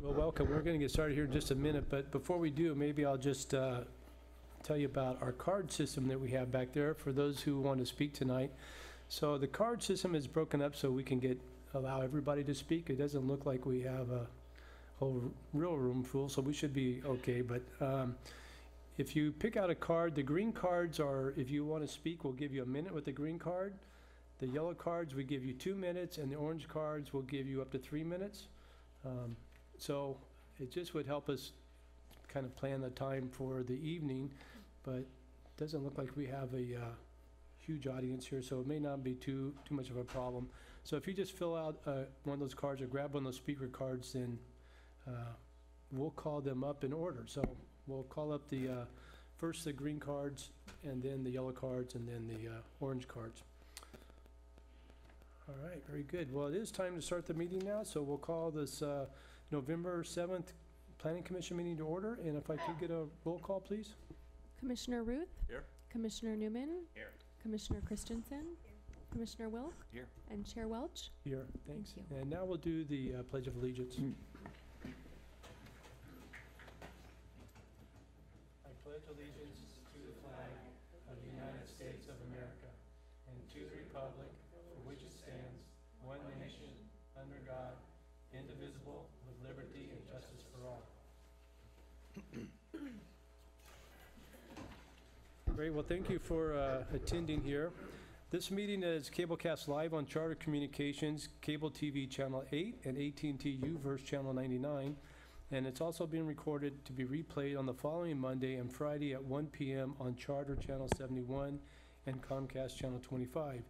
Well, welcome. We're going to get started here in just a minute, but before we do, maybe I'll just uh, tell you about our card system that we have back there for those who want to speak tonight. So the card system is broken up so we can get, allow everybody to speak. It doesn't look like we have a whole real room full, so we should be okay. But um, if you pick out a card, the green cards are, if you want to speak, we'll give you a minute with the green card. The yellow cards, we give you two minutes, and the orange cards will give you up to three minutes. Um, So it just would help us kind of plan the time for the evening, but doesn't look like we have a uh, huge audience here, so it may not be too, too much of a problem. So if you just fill out uh, one of those cards or grab one of those speaker cards, then uh, we'll call them up in order. So we'll call up the, uh, first the green cards, and then the yellow cards, and then the uh, orange cards. All right, very good. Well, it is time to start the meeting now, so we'll call this uh, November 7th Planning Commission meeting to order, and if I could get a roll call, please? Commissioner Ruth? Here. Commissioner Newman? Here. Commissioner Christensen? Commissioner Wilk? Here. And Chair Welch? Here, thanks. you. And now we'll do the uh, Pledge of Allegiance. Great, well, thank you for uh, attending here. This meeting is cablecast live on Charter Communications, Cable TV Channel 8, and at and t UVerse Channel 99. And it's also being recorded to be replayed on the following Monday and Friday at 1 PM on Charter Channel 71 and Comcast Channel 25.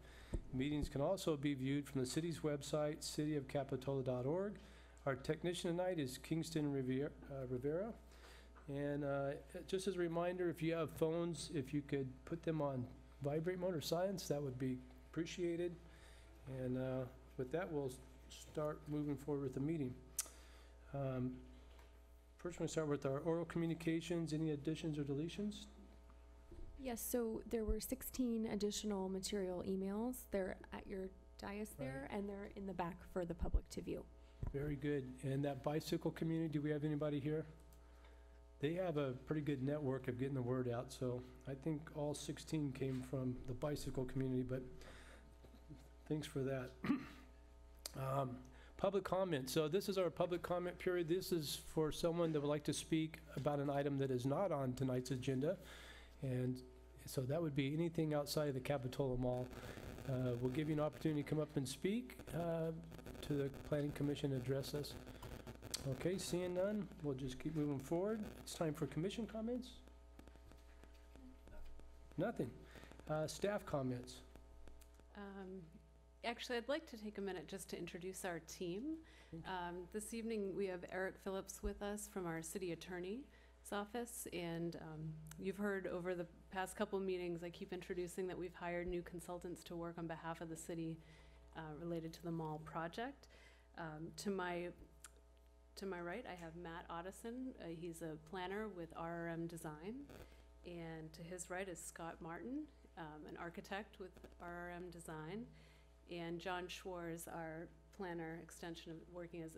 Meetings can also be viewed from the city's website, cityofcapitola.org. Our technician tonight is Kingston Riviera. uh, Rivera. And uh, just as a reminder, if you have phones, if you could put them on vibrate mode or silence, that would be appreciated. And uh, with that, we'll start moving forward with the meeting. Um, First, we're going to start with our oral communications. Any additions or deletions? Yes, so there were 16 additional material emails. They're at your dais there, and they're in the back for the public to view. Very good. And that bicycle community, do we have anybody here? They have a pretty good network of getting the word out, so I think all 16 came from the bicycle community, but thanks for that. Um, Public comment. So this is our public comment period. This is for someone that would like to speak about an item that is not on tonight's agenda. And so that would be anything outside of the Capitola Mall. Uh, We'll give you an opportunity to come up and speak uh, to the planning commission, address us. Okay, seeing none, we'll just keep moving forward. It's time for commission comments? Nothing. Uh, Staff comments. Um, Actually, I'd like to take a minute just to introduce our team. Um, This evening, we have Eric Phillips with us from our city attorney's office. And um, you've heard over the past couple meetings, I keep introducing that we've hired new consultants to work on behalf of the city uh, related to the mall project. Um, To my, to my right, I have Matt Otteson. Uh, He's a planner with RRM Design. And to his right is Scott Martin, um, an architect with RRM Design. And John Schwarz, our planner extension of, working as,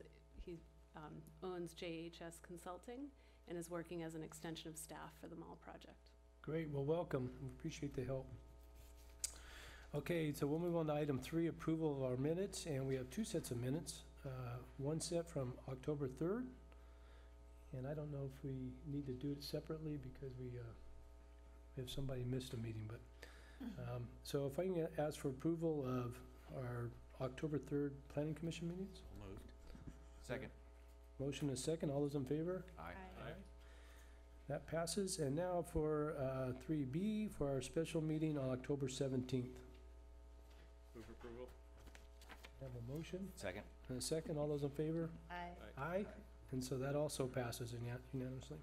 he um, owns JHS Consulting and is working as an extension of staff for the mall project. Great, well, welcome. We Appreciate the help. Okay, so we'll move on to item three, approval of our minutes, and we have two sets of minutes. Uh, One set from October 3rd, and I don't know if we need to do it separately because we, uh, if somebody missed a meeting, but, um, so if I can ask for approval of our October 3rd Planning Commission meetings? Moved. Second. Motion is second, all those in favor? Aye. That passes, and now for uh, 3B, for our special meeting on October 17th. Move approval. Have a motion Second. and a second, all those in favor? Aye. Aye, and so that also passes unia- unanimously.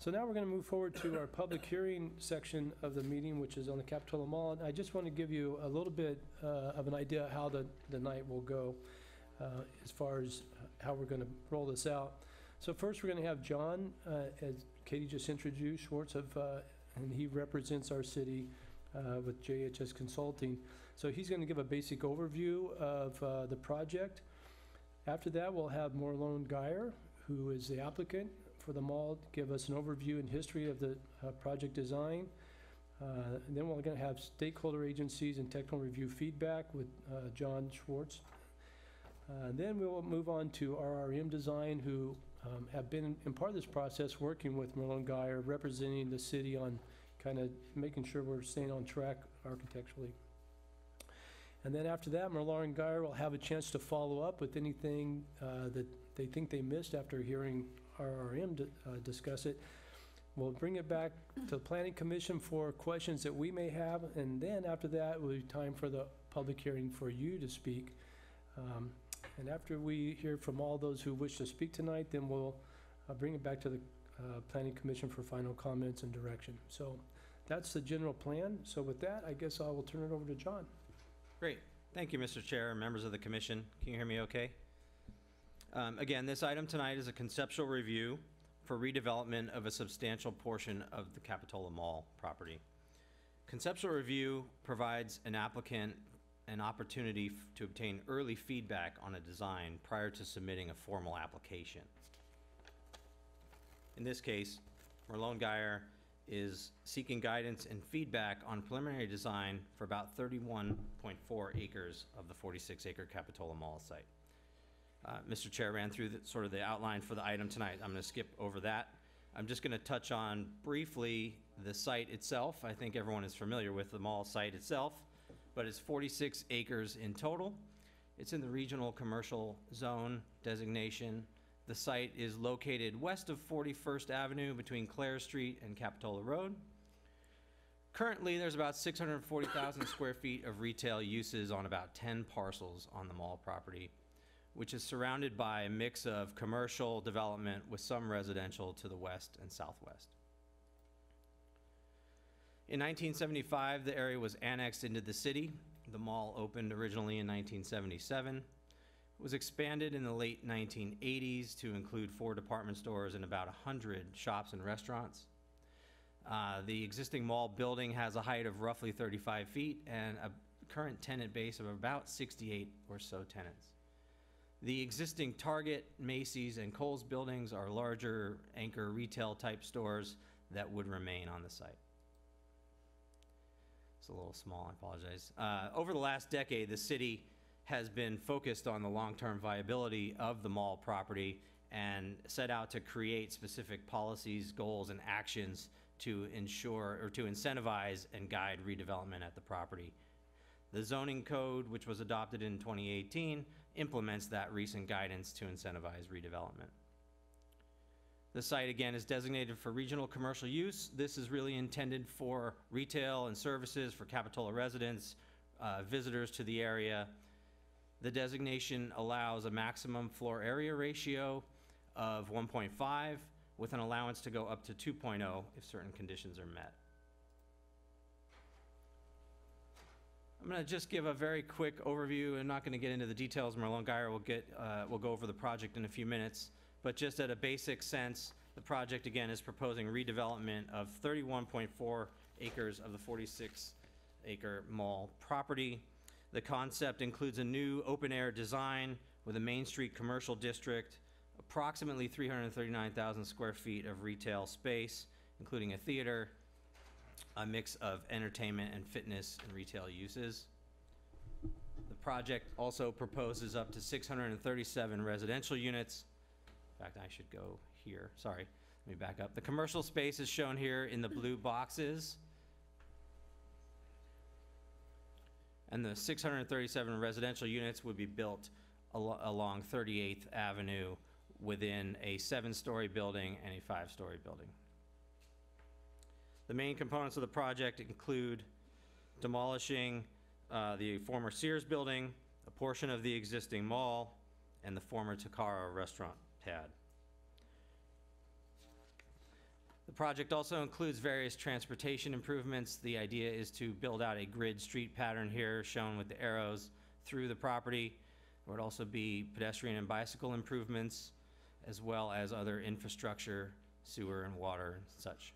So now we're going to move forward to our public hearing section of the meeting, which is on the Capitola Mall. And I just want to give you a little bit uh, of an idea how the, the night will go uh, as far as how we're going to roll this out. So first, we're going to have John, uh, as Katie just introduced, Schwartz of, uh, and he represents our city uh, with JHS Consulting. So he's going to give a basic overview of uh, the project. After that, we'll have Merlone Geier, who is the applicant for the mall, give us an overview and history of the uh, project design. Uh, Then we're going to have stakeholder agencies and technical review feedback with uh, John Schwartz. Uh, Then we will move on to RRM Design, who um, have been in part of this process, working with Merlone Geier, representing the city on kind of making sure we're staying on track architecturally. And then after that, Merlone and Geier will have a chance to follow up with anything uh, that they think they missed after hearing RRM uh, discuss it. We'll bring it back to the planning commission for questions that we may have, and then after that, it will be time for the public hearing for you to speak. Um, And after we hear from all those who wish to speak tonight, then we'll uh, bring it back to the uh, planning commission for final comments and direction. So that's the general plan. So with that, I guess I will turn it over to John. Great. Thank you, Mr. Chair members of the commission. Can you hear me okay? Um, Again, this item tonight is a conceptual review for redevelopment of a substantial portion of the Capitola Mall property. Conceptual review provides an applicant an opportunity to obtain early feedback on a design prior to submitting a formal application. In this case, Merlone Geier is seeking guidance and feedback on preliminary design for about 31.4 acres of the 46-acre Capitola Mall site. Uh, Mr. Chair ran through the, sort of the outline for the item tonight. I'm going to skip over that. I'm just going to touch on briefly the site itself. I think everyone is familiar with the mall site itself, but it's 46 acres in total. It's in the regional commercial zone designation. The site is located west of 41st Avenue between Clare Street and Capitola Road. Currently, there's about 640,000 square feet of retail uses on about 10 parcels on the mall property, which is surrounded by a mix of commercial development with some residential to the west and southwest. In 1975, the area was annexed into the city. The mall opened originally in 1977 was expanded in the late 1980s to include four department stores and about 100 shops and restaurants. Uh, The existing mall building has a height of roughly 35 feet and a current tenant base of about 68 or so tenants. The existing Target, Macy's, and Kohl's buildings are larger anchor retail-type stores that would remain on the site. It's a little small, I apologize. Uh, Over the last decade, the city has been focused on the long-term viability of the mall property and set out to create specific policies, goals, and actions to ensure, or to incentivize and guide redevelopment at the property. The zoning code, which was adopted in 2018, implements that recent guidance to incentivize redevelopment. The site, again, is designated for regional commercial use. This is really intended for retail and services for Capitola residents, uh, visitors to the area. The designation allows a maximum floor area ratio of 1.5 with an allowance to go up to 2.0 if certain conditions are met. I'm going to just give a very quick overview. I'm not going to get into the details. Merlone Geier will get, uh, will go over the project in a few minutes. But just at a basic sense, the project, again, is proposing redevelopment of 31.4 acres of the 46-acre mall property. The concept includes a new open-air design with a Main Street commercial district, approximately 339,000 square feet of retail space, including a theater, a mix of entertainment and fitness and retail uses. The project also proposes up to 637 residential units. In fact, I should go here, sorry, let me back up. The commercial space is shown here in the blue boxes. And the 637 residential units would be built alo- along 38th Avenue within a seven-story building and a five-story building. The main components of the project include demolishing uh, the former Sears building, a portion of the existing mall, and the former Takara restaurant pad. The project also includes various transportation improvements. The idea is to build out a grid street pattern here, shown with the arrows through the property. There would also be pedestrian and bicycle improvements, as well as other infrastructure, sewer and water and such.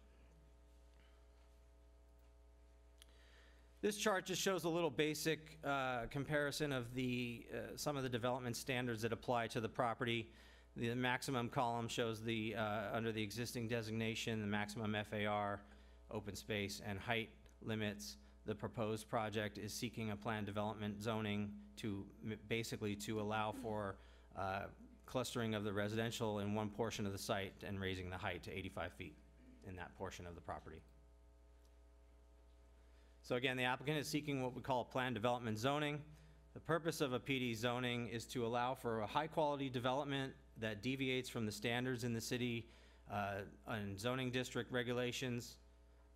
This chart just shows a little basic uh, comparison of the, uh, some of the development standards that apply to the property. The maximum column shows the, uh, under the existing designation, the maximum FAR, open space, and height limits. The proposed project is seeking a planned development zoning to, basically to allow for uh, clustering of the residential in one portion of the site and raising the height to 85 feet in that portion of the property. So again, the applicant is seeking what we call a planned development zoning. The purpose of a PD zoning is to allow for a high-quality development that deviates from the standards in the city uh, and zoning district regulations.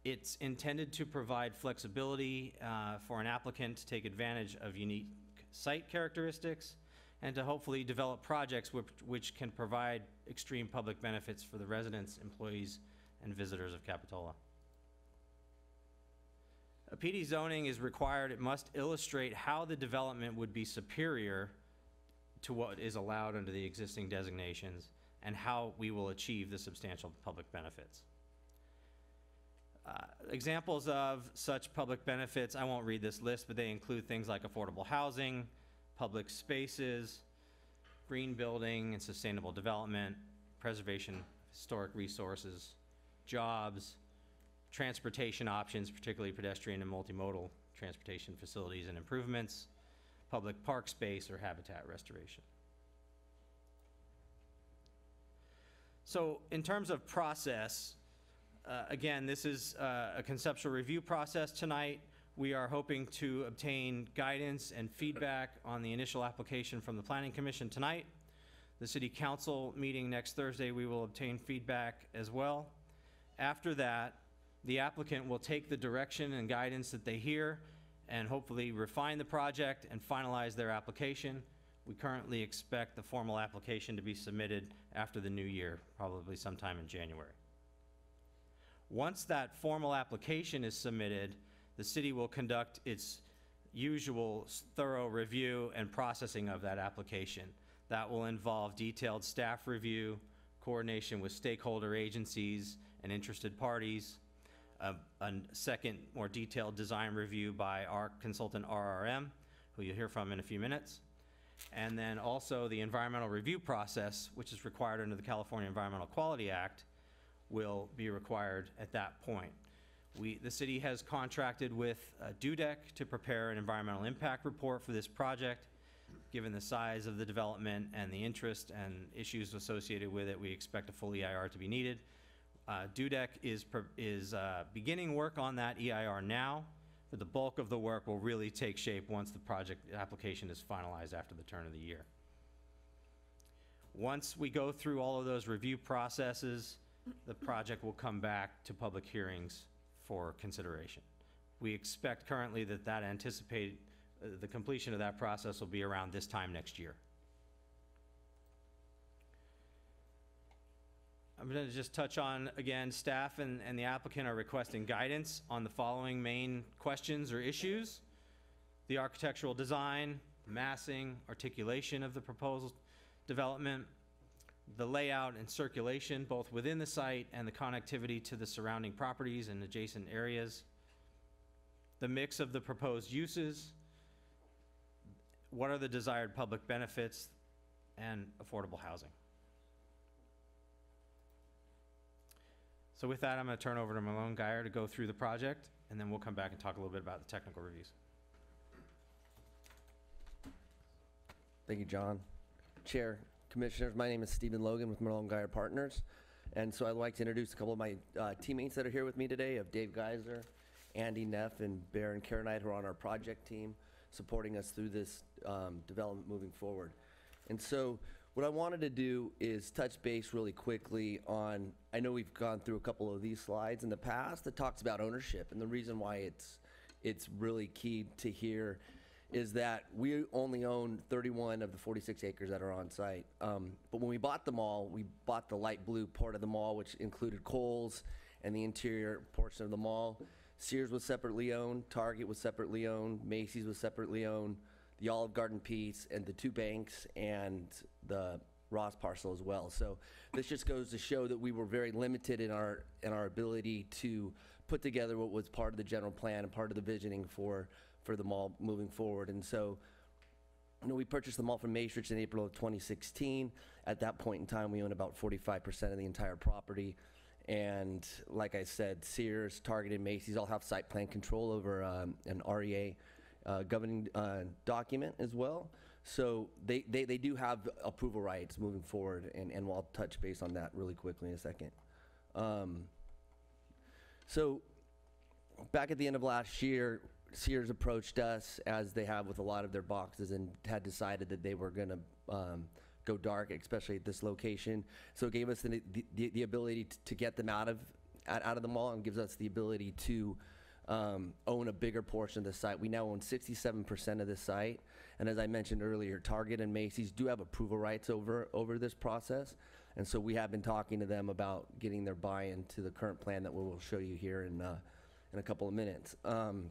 It's intended to provide flexibility uh, for an applicant to take advantage of unique site characteristics and to hopefully develop projects which, which can provide extreme public benefits for the residents, employees, and visitors of Capitola. A PD zoning is required, it must illustrate how the development would be superior to what is allowed under the existing designations and how we will achieve the substantial public benefits. Uh, Examples of such public benefits, I won't read this list, but they include things like affordable housing, public spaces, green building and sustainable development, preservation of historic resources, jobs, transportation options, particularly pedestrian and multimodal transportation facilities and improvements, public park space or habitat restoration. So in terms of process, uh, again, this is uh, a conceptual review process tonight. We are hoping to obtain guidance and feedback on the initial application from the Planning Commission tonight. The City Council meeting next Thursday, we will obtain feedback as well. After that, the applicant will take the direction and guidance that they hear and hopefully refine the project and finalize their application. We currently expect the formal application to be submitted after the new year, probably sometime in January. Once that formal application is submitted, the city will conduct its usual thorough review and processing of that application. That will involve detailed staff review, coordination with stakeholder agencies and interested parties, a, a second, more detailed design review by our consultant RRM, who you'll hear from in a few minutes. And then also the environmental review process, which is required under the California Environmental Quality Act, will be required at that point. We, the city has contracted with uh, Dudek to prepare an environmental impact report for this project. Given the size of the development and the interest and issues associated with it, we expect a full EIR to be needed. Uh, is, is uh, beginning work on that EIR now, but the bulk of the work will really take shape once the project application is finalized after the turn of the year. Once we go through all of those review processes, the project will come back to public hearings for consideration. We expect currently that that anticipate, uh, the completion of that process will be around this time next year. I'm going to just touch on, again, staff and, and the applicant are requesting guidance on the following main questions or issues. The architectural design, massing, articulation of the proposed development, the layout and circulation, both within the site and the connectivity to the surrounding properties and adjacent areas, the mix of the proposed uses, what are the desired public benefits, and affordable housing. So with that, I'm going to turn over to Merlone Geier to go through the project, and then we'll come back and talk a little bit about the technical reviews. Thank you, John. Chair, Commissioners, my name is Stephen Logan with Merlone Geier Partners. And so I'd like to introduce a couple of my uh, teammates that are here with me today, of Dave Geiser, Andy Neff, and Baron Karenite, who are on our project team, supporting us through this um, development moving forward. And so what I wanted to do is touch base really quickly on, I know we've gone through a couple of these slides in the past that talks about ownership. And the reason why it's, it's really key to hear is that we only own 31 of the 46 acres that are on site. Um, but when we bought the mall, we bought the light blue part of the mall, which included Kohl's and the interior portion of the mall. Sears was separately owned, Target was separately owned, Macy's was separately owned, the Olive Garden piece, and the two banks and the Ross parcel as well. So this just goes to show that we were very limited in our in our ability to put together what was part of the general plan and part of the visioning for for the mall moving forward. And so you know, we purchased the mall from Macerich in April of 2016. At that point in time, we owned about 45% of the entire property. And like I said, Sears, Target, and Macy's all have site plan control over um, an REA uh, governing uh, document as well. So they, they, they do have approval rights moving forward, and, and we'll touch base on that really quickly in a second. Um, so back at the end of last year, Sears approached us, as they have with a lot of their boxes, and had decided that they were going to um, go dark, especially at this location. So it gave us the, the, the ability to get them out of out of the mall, and gives us the ability to um, own a bigger portion of the site. We now own 67% of the site, and as I mentioned earlier, Target and Macy's do have approval rights over over this process. And so we have been talking to them about getting their buy-in to the current plan that we will show you here in, uh, in a couple of minutes. Um,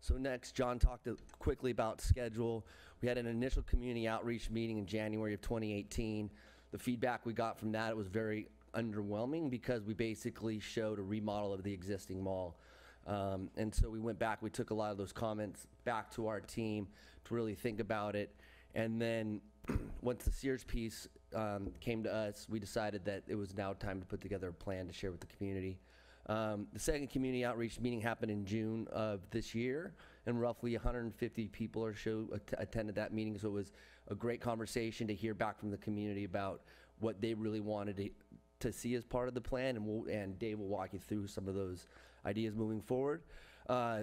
so next, John talked quickly about schedule. We had an initial community outreach meeting in January of 2018. The feedback we got from that it was very underwhelming because we basically showed a remodel of the existing mall. Um, and so we went back, we took a lot of those comments back to our team to really think about it. And then once the Sears piece um, came to us, we decided that it was now time to put together a plan to share with the community. Um, the second community outreach meeting happened in June of this year, and roughly 150 people or so att- attended that meeting. So it was a great conversation to hear back from the community about what they really wanted to, to see as part of the plan, and we'll, and Dave will walk you through some of those ideas moving forward. Uh,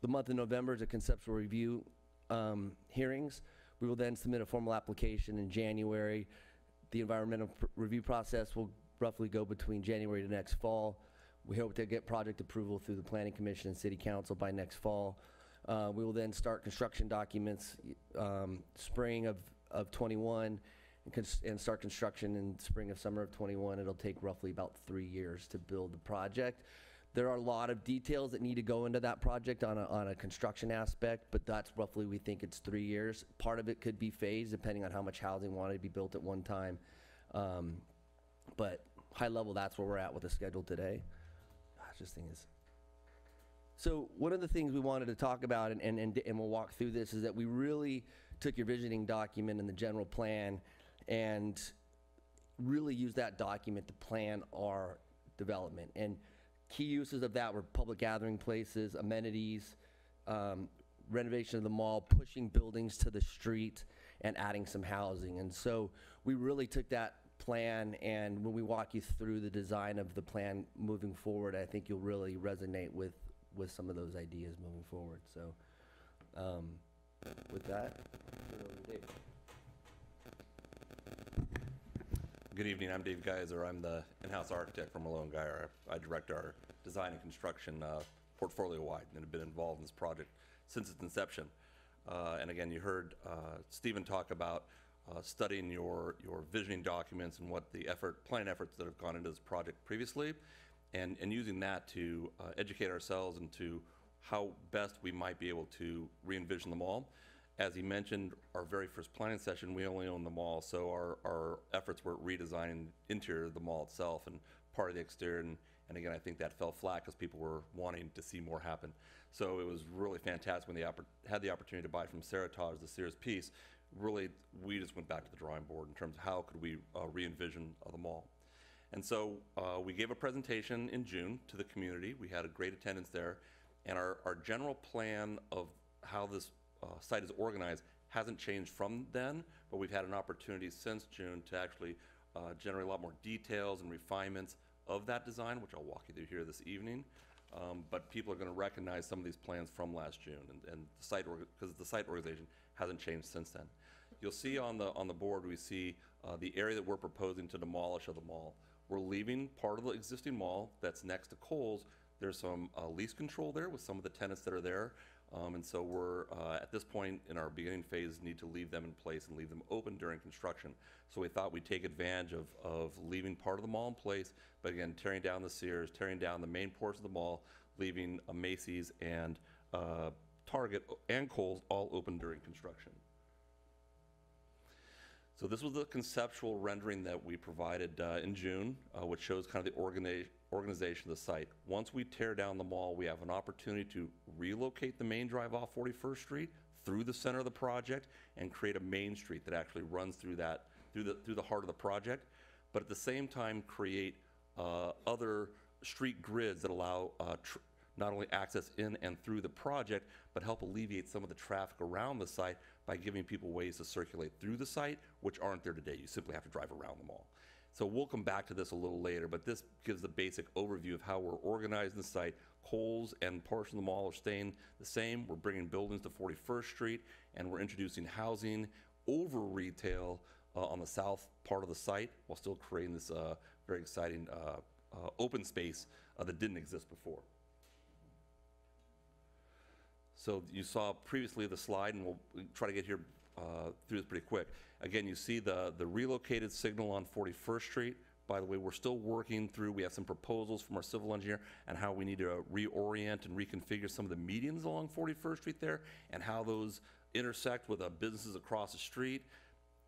the month of November is a conceptual review um, hearings. We will then submit a formal application in January. The environmental pr- review process will roughly go between January to next fall. We hope to get project approval through the Planning Commission and City Council by next fall. Uh, We will then start construction documents um, spring of, of '21 and cons- and start construction in spring of summer of '21. It'll take roughly about three years to build the project. There are a lot of details that need to go into that project on a, on a construction aspect, but that's roughly, we think it's three years. Part of it could be phased depending on how much housing wanted to be built at one time. Um, But high level, that's where we're at with the schedule today. Gosh, this thing is. So one of the things we wanted to talk about, and, and, and and we'll walk through this, is that we really took your visioning document and the general plan and really used that document to plan our development. And key uses of that were public gathering places, amenities, um, renovation of the mall, pushing buildings to the street, and adding some housing. And so we really took that plan, and when we walk you through the design of the plan moving forward, I think you'll really resonate with, with some of those ideas moving forward. So um, with that, turn it over to Dave. Good evening, I'm Dave Geiser. I'm the in-house architect for Merlone Geier. I direct our design and construction uh, portfolio-wide and have been involved in this project since its inception. Uh, And again, you heard uh, Stephen talk about uh, studying your, your visioning documents and what the effort, plan efforts that have gone into this project previously, and, and using that to uh, educate ourselves into how best we might be able to re-envision the mall. As he mentioned, our very first planning session, we only owned the mall, so our, our efforts were redesigning interior of the mall itself and part of the exterior. And, and again, I think that fell flat because people were wanting to see more happen. So it was really fantastic when they had the opportunity to buy from Seritage, the Sears piece. Really, we just went back to the drawing board in terms of how could we uh, re-envision uh, the mall. And so uh, we gave a presentation in June to the community. We had a great attendance there. And our, our general plan of how this uh, site is organized hasn't changed from then, but we've had an opportunity since June to actually uh, generate a lot more details and refinements of that design, which I'll walk you through here this evening. Um, But people are going to recognize some of these plans from last June, and, and the site, because the site organization hasn't changed since then. You'll see on the, on the board, we see uh, the area that we're proposing to demolish of the mall. We're leaving part of the existing mall that's next to Kohl's. There's some uh, lease control there with some of the tenants that are there. Um, And so we're, uh, at this point in our beginning phase, need to leave them in place and leave them open during construction. So we thought we'd take advantage of, of leaving part of the mall in place, but again, tearing down the Sears, tearing down the main portion of the mall, leaving a Macy's and uh, Target and Kohl's all open during construction. So this was the conceptual rendering that we provided uh, in June, uh, which shows kind of the organi- organization of the site. Once we tear down the mall, we have an opportunity to relocate the main drive off 41st Street through the center of the project and create a main street that actually runs through that, through the, through the heart of the project. But at the same time, create uh, other street grids that allow uh, not only access in and through the project, but help alleviate some of the traffic around the site by giving people ways to circulate through the site, which aren't there today. You simply have to drive around the all. So we'll come back to this a little later, but this gives the basic overview of how we're organizing the site. Kohl's and portion of the mall are staying the same. We're bringing buildings to 41st Street, and we're introducing housing over retail uh, on the south part of the site, while still creating this uh, very exciting uh, uh, open space uh, that didn't exist before. So you saw previously the slide, and we'll try to get here uh, through this pretty quick. Again, you see the, the relocated signal on 41st Street. By the way, we're still working through, we have some proposals from our civil engineer and how we need to reorient and reconfigure some of the medians along 41st Street there and how those intersect with the businesses across the street.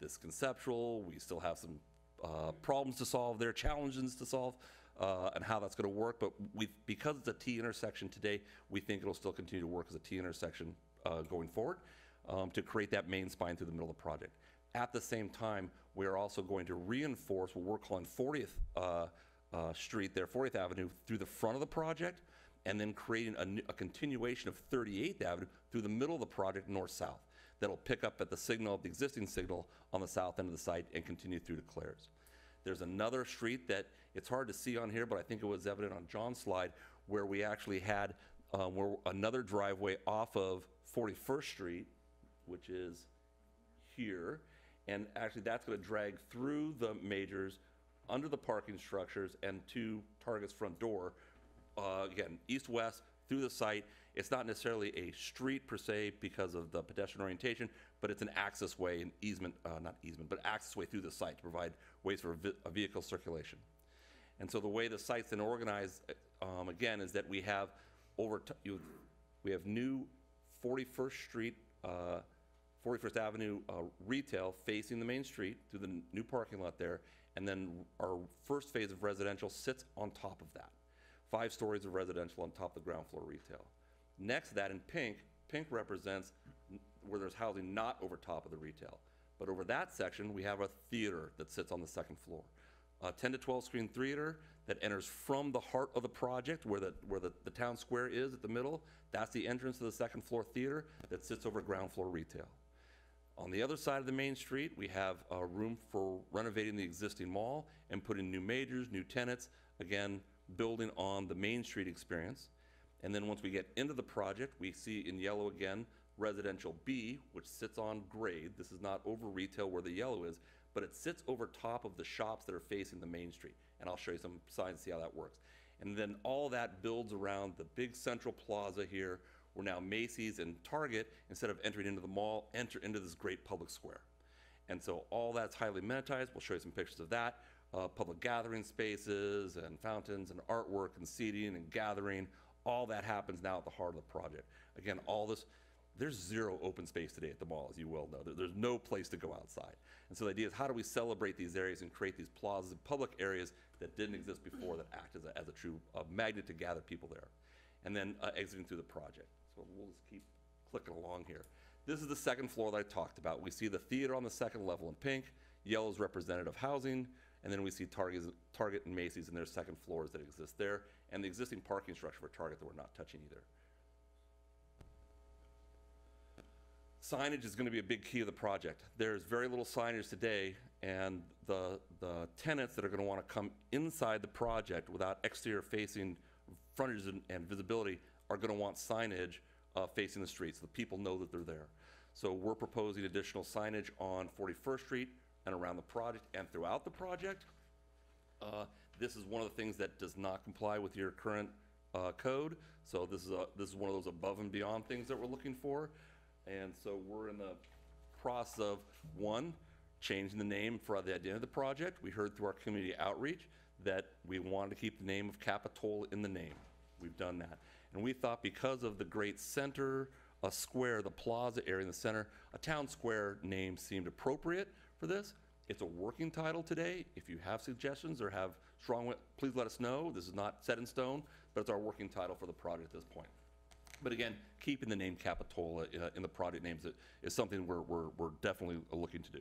This conceptual, we still have some uh, problems to solve there, challenges to solve, uh, and how that's going to work. But we, because it's a T intersection today, we think it'll still continue to work as a T intersection uh, going forward um, to create that main spine through the middle of the project. At the same time, we are also going to reinforce what we're calling 40th uh, uh, Street there, 40th Avenue, through the front of the project, and then creating a, a continuation of 38th Avenue through the middle of the project, north-south. That'll pick up at the signal, the existing signal on the south end of the site and continue through to Clares. There's another street that, it's hard to see on here, but I think it was evident on John's slide, where we actually had, uh, where another driveway off of 41st Street, which is here, and actually that's gonna drag through the majors, under the parking structures, and to Target's front door. Uh, again, east-west, through the site. It's not necessarily a street per se because of the pedestrian orientation, but it's an access way, an easement, uh, not easement, but access way through the site to provide ways for vi- a vehicle circulation. And so the way the site's then organized, um, again, is that we have over, t- you, we have new 41st Street, uh, 41st Avenue, uh, retail facing the main street through the n- new parking lot there. And then our first phase of residential sits on top of that. Five stories of residential on top of the ground floor retail. Next to that in pink, pink represents n- where there's housing not over top of the retail. But over that section, we have a theater that sits on the second floor. A 10 to 12 screen theater that enters from the heart of the project where the, where the, the town square is at the middle. That's the entrance to the second floor theater that sits over ground floor retail. On the other side of the main street, we have a room for renovating the existing mall and putting new majors, new tenants, again, building on the Main Street experience. And then once we get into the project, we see in yellow again, residential B, which sits on grade. This is not over retail where the yellow is, but it sits over top of the shops that are facing the Main Street. And I'll show you some signs see how that works. And then all that builds around the big central plaza here, where now Macy's and Target, instead of entering into the mall, enter into this great public square. And so all that's highly amenitized. We'll show you some pictures of that. Uh, public gathering spaces and fountains and artwork and seating and gathering. All that happens now at the heart of the project. Again, all this, there's zero open space today at the mall, as you well know. There- there's no place to go outside. And so the idea is how do we celebrate these areas and create these plazas, and public areas that didn't exist before that act as a, as a true uh, magnet to gather people there. And then uh, exiting through the project. So we'll just keep clicking along here. This is the second floor that I talked about. We see the theater on the second level in pink. Yellow is representative housing. And then we see Target, Target and Macy's in their second floors that exist there. And the existing parking structure for Target that we're not touching either. Signage is going to be a big key of the project. There's very little signage today, and the, the tenants that are going to want to come inside the project without exterior facing frontage and, and visibility are going to want signage uh, facing the street, so the people know that they're there. So we're proposing additional signage on 41st Street and around the project and throughout the project. Uh, This is one of the things that does not comply with your current uh, code, so this is a, this is one of those above and beyond things that we're looking for. And so we're in the process of, one, changing the name for the identity of the project. We heard through our community outreach that we wanted to keep the name of Capitola in the name. We've done that. And we thought because of the great center, a square, the plaza area in the center, a town square name seemed appropriate for this. It's a working title today. If you have suggestions or have strong, please let us know. This is not set in stone, but it's our working title for the project at this point. But again, keeping the name Capitola uh, in the project names is- something we're, we're, we're definitely looking to do.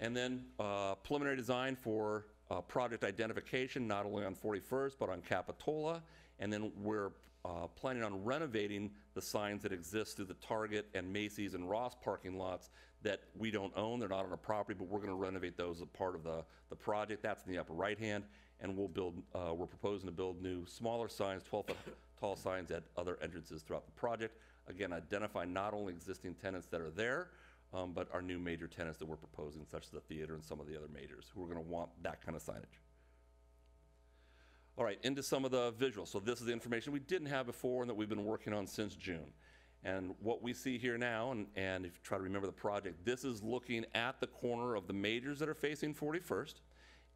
And then uh, preliminary design for uh, project identification, not only on 41st, but on Capitola. And then we're uh, planning on renovating the signs that exist through the Target and Macy's and Ross parking lots that we don't own, they're not on our property, but we're gonna renovate those as part of the, the project. That's in the upper right-hand. And we'll build, uh, we're proposing to build new, smaller signs, 12-foot tall signs at other entrances throughout the project. Again, identify not only existing tenants that are there, um, but our new major tenants that we're proposing, such as the theater and some of the other majors, who are gonna want that kind of signage. All right, into some of the visuals. So this is the information we didn't have before and that we've been working on since June. And what we see here now, and, and if you try to remember the project, this is looking at the corner of the majors that are facing 41st.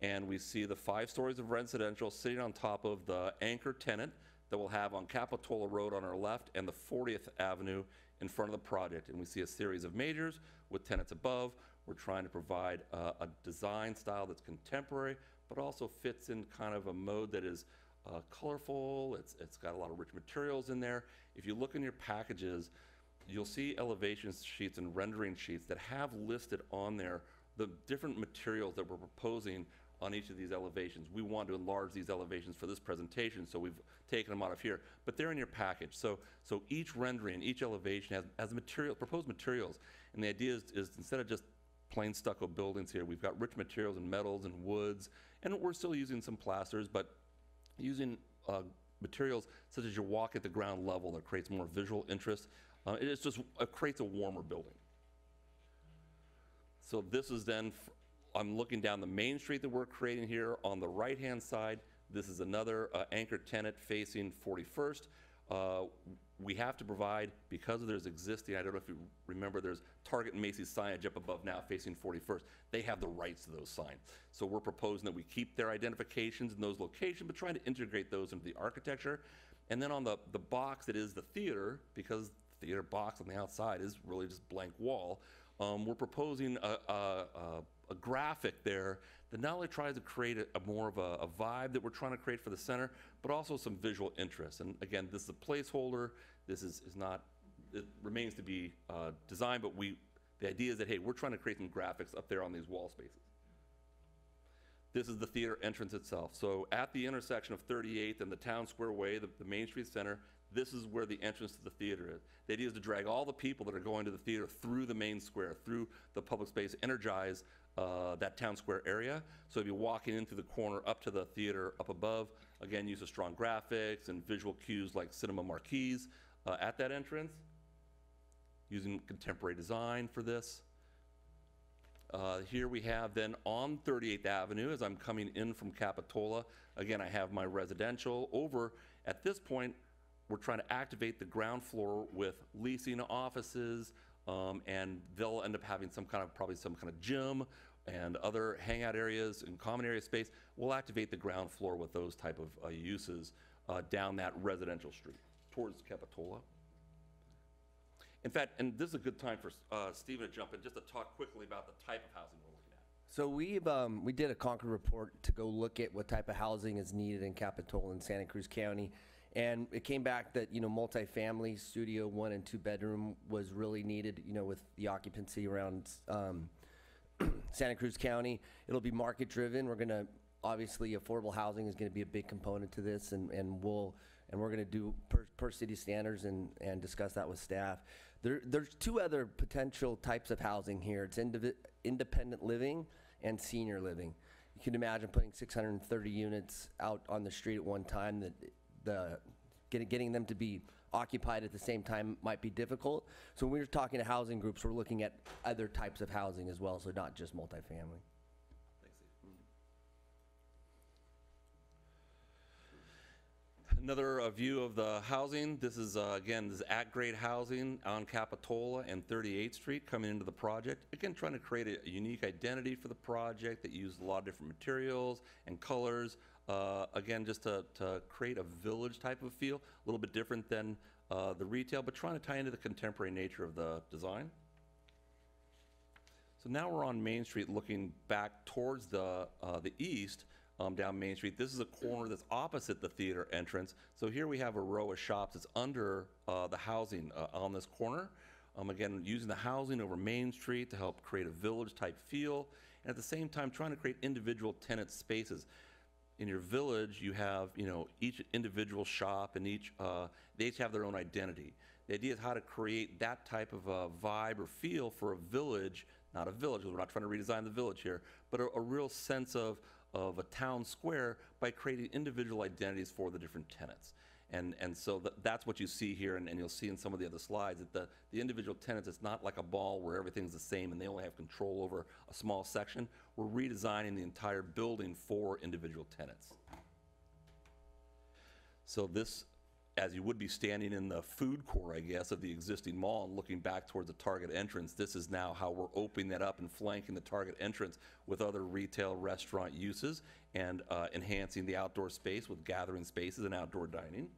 And we see the five stories of residential sitting on top of the anchor tenant that we'll have on Capitola Road on our left and the 40th Avenue in front of the project. And we see a series of majors with tenants above. We're trying to provide uh, a design style that's contemporary, but also fits in kind of a mode that is uh, colorful. It's, it's got a lot of rich materials in there. If you look in your packages, you'll see elevation sheets and rendering sheets that have listed on there the different materials that we're proposing on each of these elevations. We want to enlarge these elevations for this presentation, so we've taken them out of here, but they're in your package. So, so each rendering, each elevation has, has material, proposed materials. And the idea is, is instead of just plain stucco buildings here, we've got rich materials and metals and woods, and we're still using some plasters, but using uh, materials such as you walk at the ground level that creates more visual interest. Uh, it just, it creates a warmer building. So this is then, I'm looking down the main street that we're creating here on the right-hand side. This is another uh, anchor tenant facing 41st. We have to provide, because there's existing, I don't know if you remember, there's Target and Macy's signage up above now facing 41st. They have the rights to those signs. So we're proposing that we keep their identifications in those locations, but trying to integrate those into the architecture. And then on the, the box that is the theater, because the theater box on the outside is really just blank wall, um, we're proposing a, a, a, a graphic there that not only tries to create a, a more of a, a vibe that we're trying to create for the center, but also some visual interest. And again, this is a placeholder. This is, is not, it remains to be uh, designed, but we, the idea is that, hey, we're trying to create some graphics up there on these wall spaces. This is the theater entrance itself. So at the intersection of 38th and the Town Square Way, the, the Main Street Center, this is where the entrance to the theater is. The idea is to drag all the people that are going to the theater through the main square, through the public space, energize uh, that town square area. So if you're walking in through the corner up to the theater up above, again, use of strong graphics and visual cues like cinema marquees uh, at that entrance, using contemporary design for this. Uh, Here we have then on 38th Avenue, as I'm coming in from Capitola, again, I have my residential. Over, at this point, we're trying to activate the ground floor with leasing offices, um, and they'll end up having some kind of, probably some kind of gym and other hangout areas and common area space. We'll activate the ground floor with those type of uh, uses uh, down that residential street towards Capitola. In fact, and this is a good time for uh, Stephen to jump in, just to talk quickly about the type of housing we're looking at. So we've, um, we did a Concord report to go look at what type of housing is needed in Capitola and Santa Cruz County. And it came back that, you know, multifamily, studio, one and two bedroom was really needed, you know, with the occupancy around, um, Santa Cruz County. It'll be market driven. We're gonna, obviously, affordable housing is gonna be a big component to this and, and we'll, and we're gonna do per, per city standards and, and discuss that with staff. There, there's two other potential types of housing here. It's independent living and senior living. You can imagine putting 630 units out on the street at one time that the, getting, getting them to be occupied at the same time might be difficult. So when we're talking to housing groups, we're looking at other types of housing as well, so not just multifamily. Another uh, view of the housing. This is, uh, again, this is at-grade housing on Capitola and 38th Street coming into the project. Again, trying to create a unique identity for the project that used a lot of different materials and colors. Uh, Again, just to, to create a village type of feel, a little bit different than uh, the retail, but trying to tie into the contemporary nature of the design. So now we're on Main Street looking back towards the, uh, the east. um, down Main Street. This is a corner that's opposite the theater entrance. So here we have a row of shops that's under uh, the housing uh, on this corner. Um, again, using the housing over Main Street to help create a village-type feel, and at the same time, trying to create individual tenant spaces. In your village, you have, you know, each individual shop and each, uh, they each have their own identity. The idea is how to create that type of a vibe or feel for a village, not a village, we're not trying to redesign the village here, but a, a real sense of, of a town square by creating individual identities for the different tenants. And, and so that, that's what you see here, and, and you'll see in some of the other slides, that the, the individual tenants, it's not like a ball where everything's the same and they only have control over a small section. We're redesigning the entire building for individual tenants. So this, as you would be standing in the food court, I guess, of the existing mall and looking back towards the Target entrance, this is now how we're opening that up and flanking the Target entrance with other retail restaurant uses and uh, enhancing the outdoor space with gathering spaces and outdoor dining.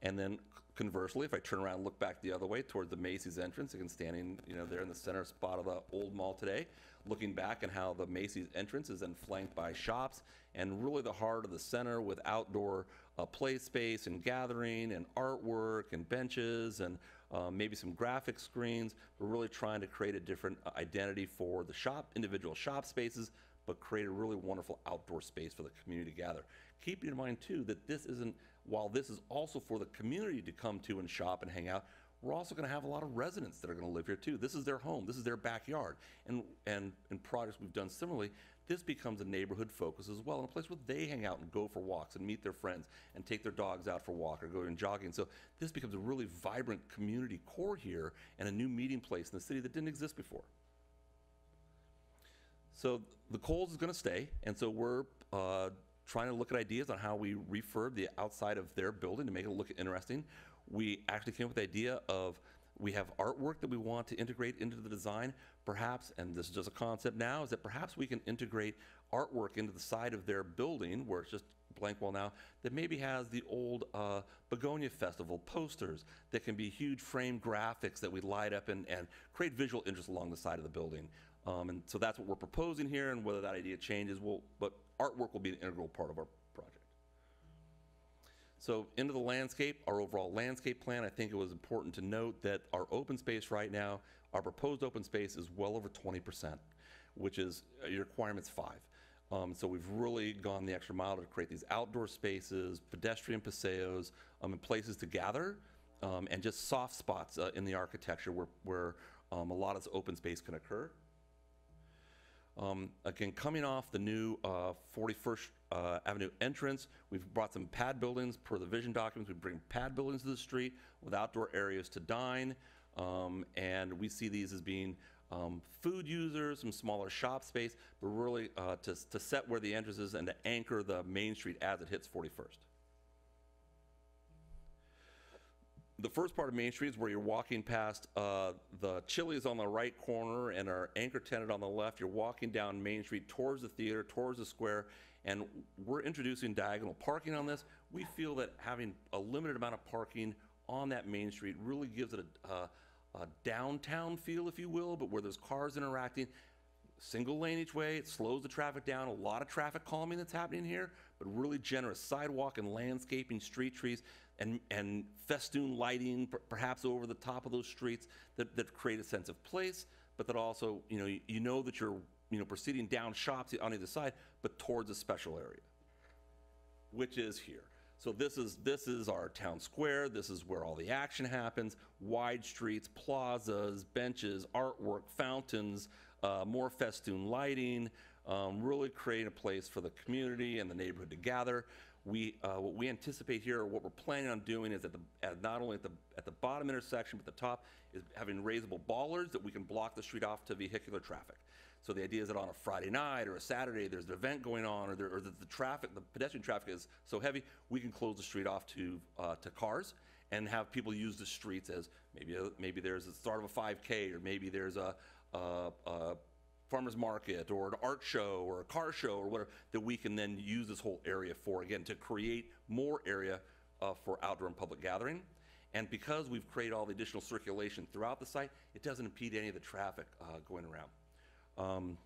And then conversely, if I turn around and look back the other way towards the Macy's entrance, again, standing, you know, there in the center spot of the old mall today, looking back and how the Macy's entrance is then flanked by shops and really the heart of the center with outdoor uh, play space and gathering and artwork and benches and uh, maybe some graphic screens. We're really trying to create a different uh, identity for the shop, individual shop spaces, but create a really wonderful outdoor space for the community to gather. Keeping in mind too that this isn't, while this is also for the community to come to and shop and hang out, we're also going to have a lot of residents that are going to live here too. This is their home. This is their backyard. And and in projects we've done similarly, this becomes a neighborhood focus as well, and a place where they hang out and go for walks and meet their friends and take their dogs out for a walk or go in jogging. So this becomes a really vibrant community core here and a new meeting place in the city that didn't exist before. So the Kohl's is going to stay, and so we're uh, trying to look at ideas on how we refurb the outside of their building to make it look interesting. We actually came up with the idea of we have artwork that we want to integrate into the design, perhaps, and this is just a concept now, is that perhaps we can integrate artwork into the side of their building where it's just blank wall now that maybe has the old uh, Begonia Festival posters that can be huge frame graphics that we light up and, and create visual interest along the side of the building. Um, and so that's what we're proposing here, and whether that idea changes, will, but artwork will be an integral part of our. So into the landscape, our overall landscape plan, I think it was important to note that our open space right now, our proposed open space is well over 20%, which is, uh, your requirement's five. Um, so we've really gone the extra mile to create these outdoor spaces, pedestrian paseos, um, and places to gather, um, and just soft spots uh, in the architecture where, where um, a lot of open space can occur. Um, Again, coming off the new uh, 41st uh, Avenue entrance, we've brought some pad buildings per the vision documents. We bring pad buildings to the street with outdoor areas to dine. um, And we see these as being um, food users, some smaller shop space, but really uh, to to set where the entrance is and to anchor the Main Street as it hits 41st. the first part of Main Street is where you're walking past uh, the Chili's on the right corner and our anchor tenant on the left. You're walking down Main Street towards the theater, towards the square, and we're introducing diagonal parking on this. We feel that having a limited amount of parking on that Main Street really gives it a, a, a downtown feel, if you will, but where there's cars interacting. Single lane each way, it slows the traffic down. A lot of traffic calming that's happening here, but really generous sidewalk and landscaping, street trees and, and festoon lighting per- perhaps over the top of those streets that, that create a sense of place, but that also, you know, you, you know that you're, you know, proceeding down shops on either side, but towards a special area, which is here. So this is, this is our town square, this is where all the action happens, wide streets, plazas, benches, artwork, fountains, uh, more festoon lighting, um, really creating a place for the community and the neighborhood to gather. We, uh, what we anticipate here, what we're planning on doing is at the, at not only at the, at the bottom intersection, but the top, is having raisable bollards that we can block the street off to vehicular traffic. So the idea is that on a Friday night or a Saturday, there's an event going on, or, there, or that the traffic, the pedestrian traffic is so heavy, we can close the street off to, uh, to cars and have people use the streets as maybe, a, maybe there's a start of a 5K, or maybe there's a, a, a farmer's market or an art show or a car show or whatever that we can then use this whole area for again to create more area uh, for outdoor and public gathering. And because we've created all the additional circulation throughout the site it doesn't impede any of the traffic uh, going around um,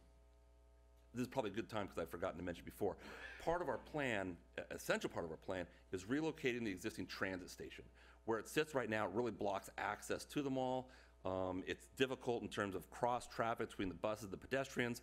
this is probably a good time because I've forgotten to mention before. Part of our plan, essential part of our plan, is relocating the existing transit station. Where it sits right now, it really blocks access to the mall. Um, it's difficult in terms of cross-traffic between the buses, the pedestrians.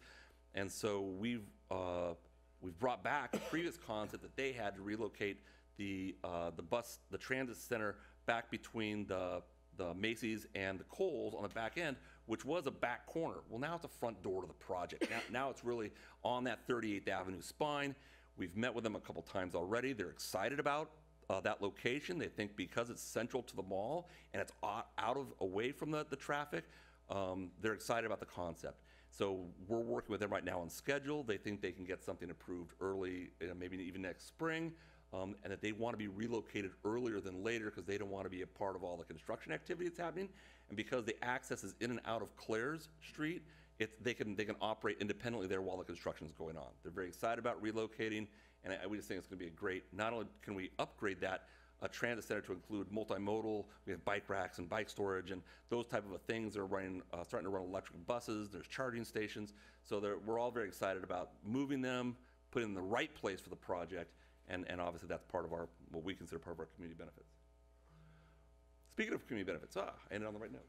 And so we've, uh, we've brought back a previous concept that they had to relocate the, uh, the bus, the transit center back between the, the Macy's and the Kohl's on the back end, which was a back corner. Well, now it's a front door to the project. Now, now it's really on that 38th Avenue spine. We've met with them a couple times already. They're excited about uh, that location. They think because it's central to the mall and it's out of, away from the, the traffic, um, they're excited about the concept. So we're working with them right now on schedule. They think they can get something approved early, you know, maybe even next spring, um, and that they want to be relocated earlier than later because they don't want to be a part of all the construction activity that's happening. And because the access is in and out of Clares Street, it's, they can, they can operate independently there while the construction is going on. They're very excited about relocating, and I, we just think it's going to be a great, not only can we upgrade that, a transit center to include multimodal, we have bike racks and bike storage and those type of things. They're running, uh, starting to run electric buses, there's charging stations. So we're all very excited about moving them, putting them in the right place for the project, and, and obviously that's part of our, what we consider part of our community benefits. Speaking of community benefits, ah, I ended on the right note.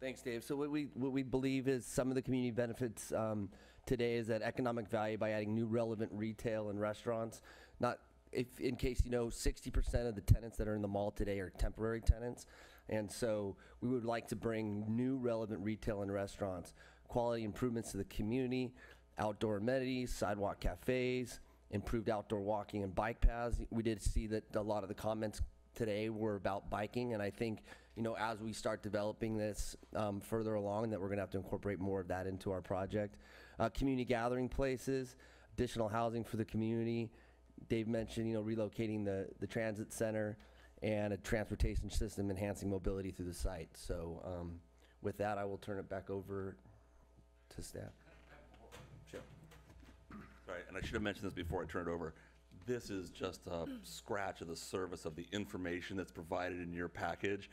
Thanks, Dave. So what we, what we believe is some of the community benefits um, today is that economic value by adding new relevant retail and restaurants. Not, if, in case you know, 60% of the tenants that are in the mall today are temporary tenants. And so we would like to bring new relevant retail and restaurants, quality improvements to the community, outdoor amenities, sidewalk cafes, improved outdoor walking and bike paths. We did see that a lot of the comments today were about biking, and I think, you know, as we start developing this um, further along, that we're gonna have to incorporate more of that into our project. Uh, Community gathering places, additional housing for the community. Dave mentioned, you know, relocating the, the transit center and a transportation system enhancing mobility through the site. So um, with that, I will turn it back over to staff. Sure. Sorry, and I should have mentioned this before I turn it over. This is just a scratch of the surface of the information that's provided in your package.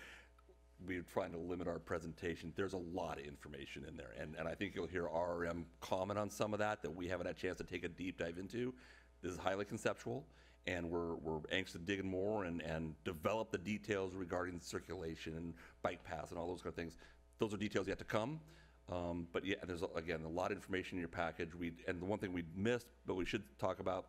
We're trying to limit our presentation. There's a lot of information in there, and, and I think you'll hear RRM comment on some of that that we haven't had a chance to take a deep dive into. This is highly conceptual, and we're, we're anxious to dig in more and, and develop the details regarding circulation and bike paths and all those kind of things. Those are details yet to come. Um, but yeah, there's, again, a lot of information in your package. We, and the one thing we missed, but we should talk about,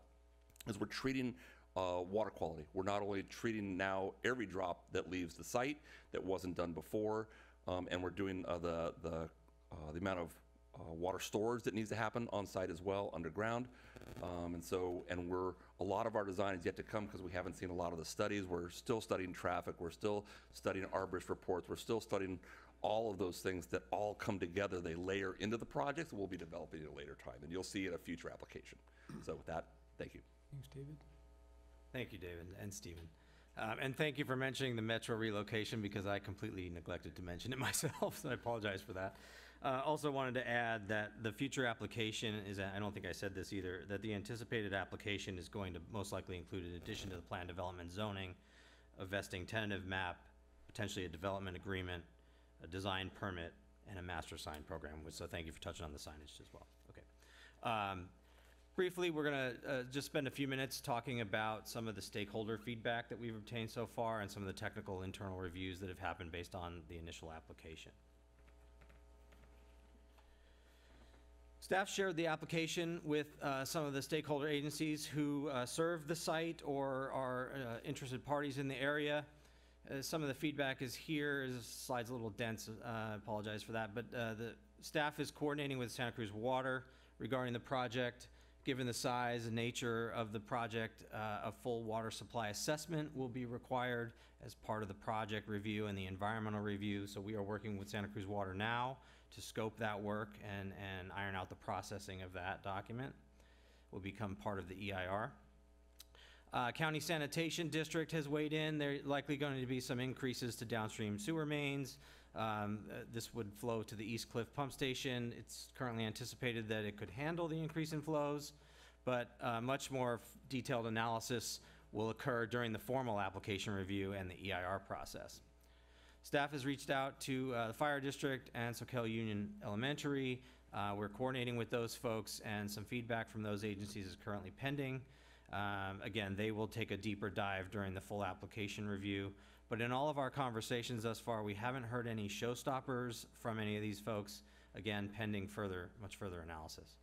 is we're treating uh, water quality. We're not only treating now every drop that leaves the site that wasn't done before, um, and we're doing uh, the, the, uh, the amount of uh, water storage that needs to happen on site as well, underground. Um, and so, and we're, a lot of our design is yet to come because we haven't seen a lot of the studies. We're still studying traffic, we're still studying arborist reports, we're still studying all of those things that all come together, they layer into the project, we'll be developing at a later time, and you'll see in a future application. So with that, thank you. Thanks, David. Thank you, David and Stephen. Um, And thank you for mentioning the metro relocation because I completely neglected to mention it myself, so I apologize for that. Uh, Also wanted to add that the future application is, I don't think I said this either, that the anticipated application is going to most likely include, in addition to the plan development zoning, a vesting tentative map, potentially a development agreement, a design permit, and a master sign program, so thank you for touching on the signage as well. Okay. Um, Briefly, we're going to just spend a few minutes talking about some of the stakeholder feedback that we've obtained so far and some of the technical internal reviews that have happened based on the initial application. Staff shared the application with uh, some of the stakeholder agencies who uh, serve the site or are uh, interested parties in the area. Uh, Some of the feedback is here, This slide's a little dense, uh, I apologize for that, but uh, the staff is coordinating with Santa Cruz Water regarding the project. Given the size and nature of the project, uh, a full water supply assessment will be required as part of the project review and the environmental review. So we are working with Santa Cruz Water now to scope that work and, and iron out the processing of that document. Will become part of the EIR. Uh, County Sanitation District has weighed in. There likely going to be some increases to downstream sewer mains. Um, uh, This would flow to the East Cliff Pump Station. It's currently anticipated that it could handle the increase in flows, but uh, much more detailed analysis will occur during the formal application review and the EIR process. Staff has reached out to uh, the Fire District and Soquel Union Elementary Uh, We're coordinating with those folks, and some feedback from those agencies is currently pending. Um, Again, they will take a deeper dive during the full application review. But in all of our conversations thus far, we haven't heard any showstoppers from any of these folks, again, pending further, much further analysis.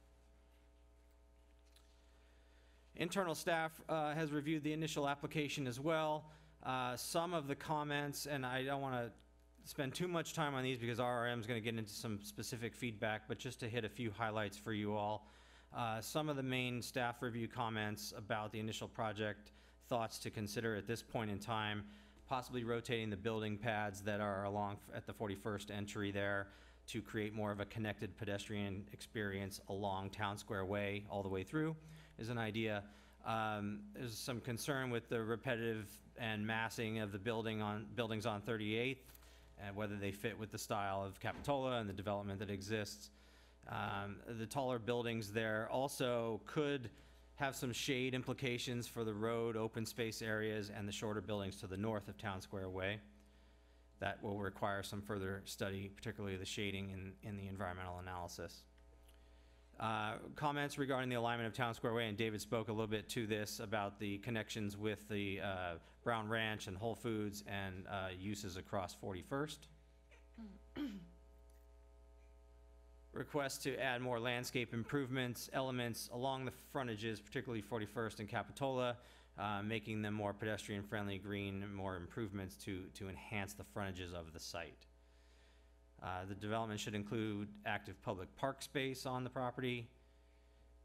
Internal staff uh, has reviewed the initial application as well. Uh, Some of the comments, and I don't want to spend too much time on these because RRM is going to get into some specific feedback, but just to hit a few highlights for you all. Uh, Some of the main staff review comments about the initial project, thoughts to consider at this point in time, possibly rotating the building pads that are along at the 41st entry there to create more of a connected pedestrian experience along Town Square Way all the way through is an idea. Um, There's some concern with the repetitive and massing of the building on, buildings on 38th, and whether they fit with the style of Capitola and the development that exists. Um, The taller buildings there also could have some shade implications for the road, open space areas, and the shorter buildings to the north of Town Square Way. That will require some further study, particularly the shading in, in the environmental analysis. Uh, Comments regarding the alignment of Town Square Way, and David spoke a little bit to this about the connections with the uh, Brown Ranch and Whole Foods and uh, uses across 41st. Request to add more landscape improvements, elements along the frontages, particularly 41st and Capitola, uh, making them more pedestrian-friendly, green, more improvements to, to enhance the frontages of the site. Uh, The development should include active public park space on the property.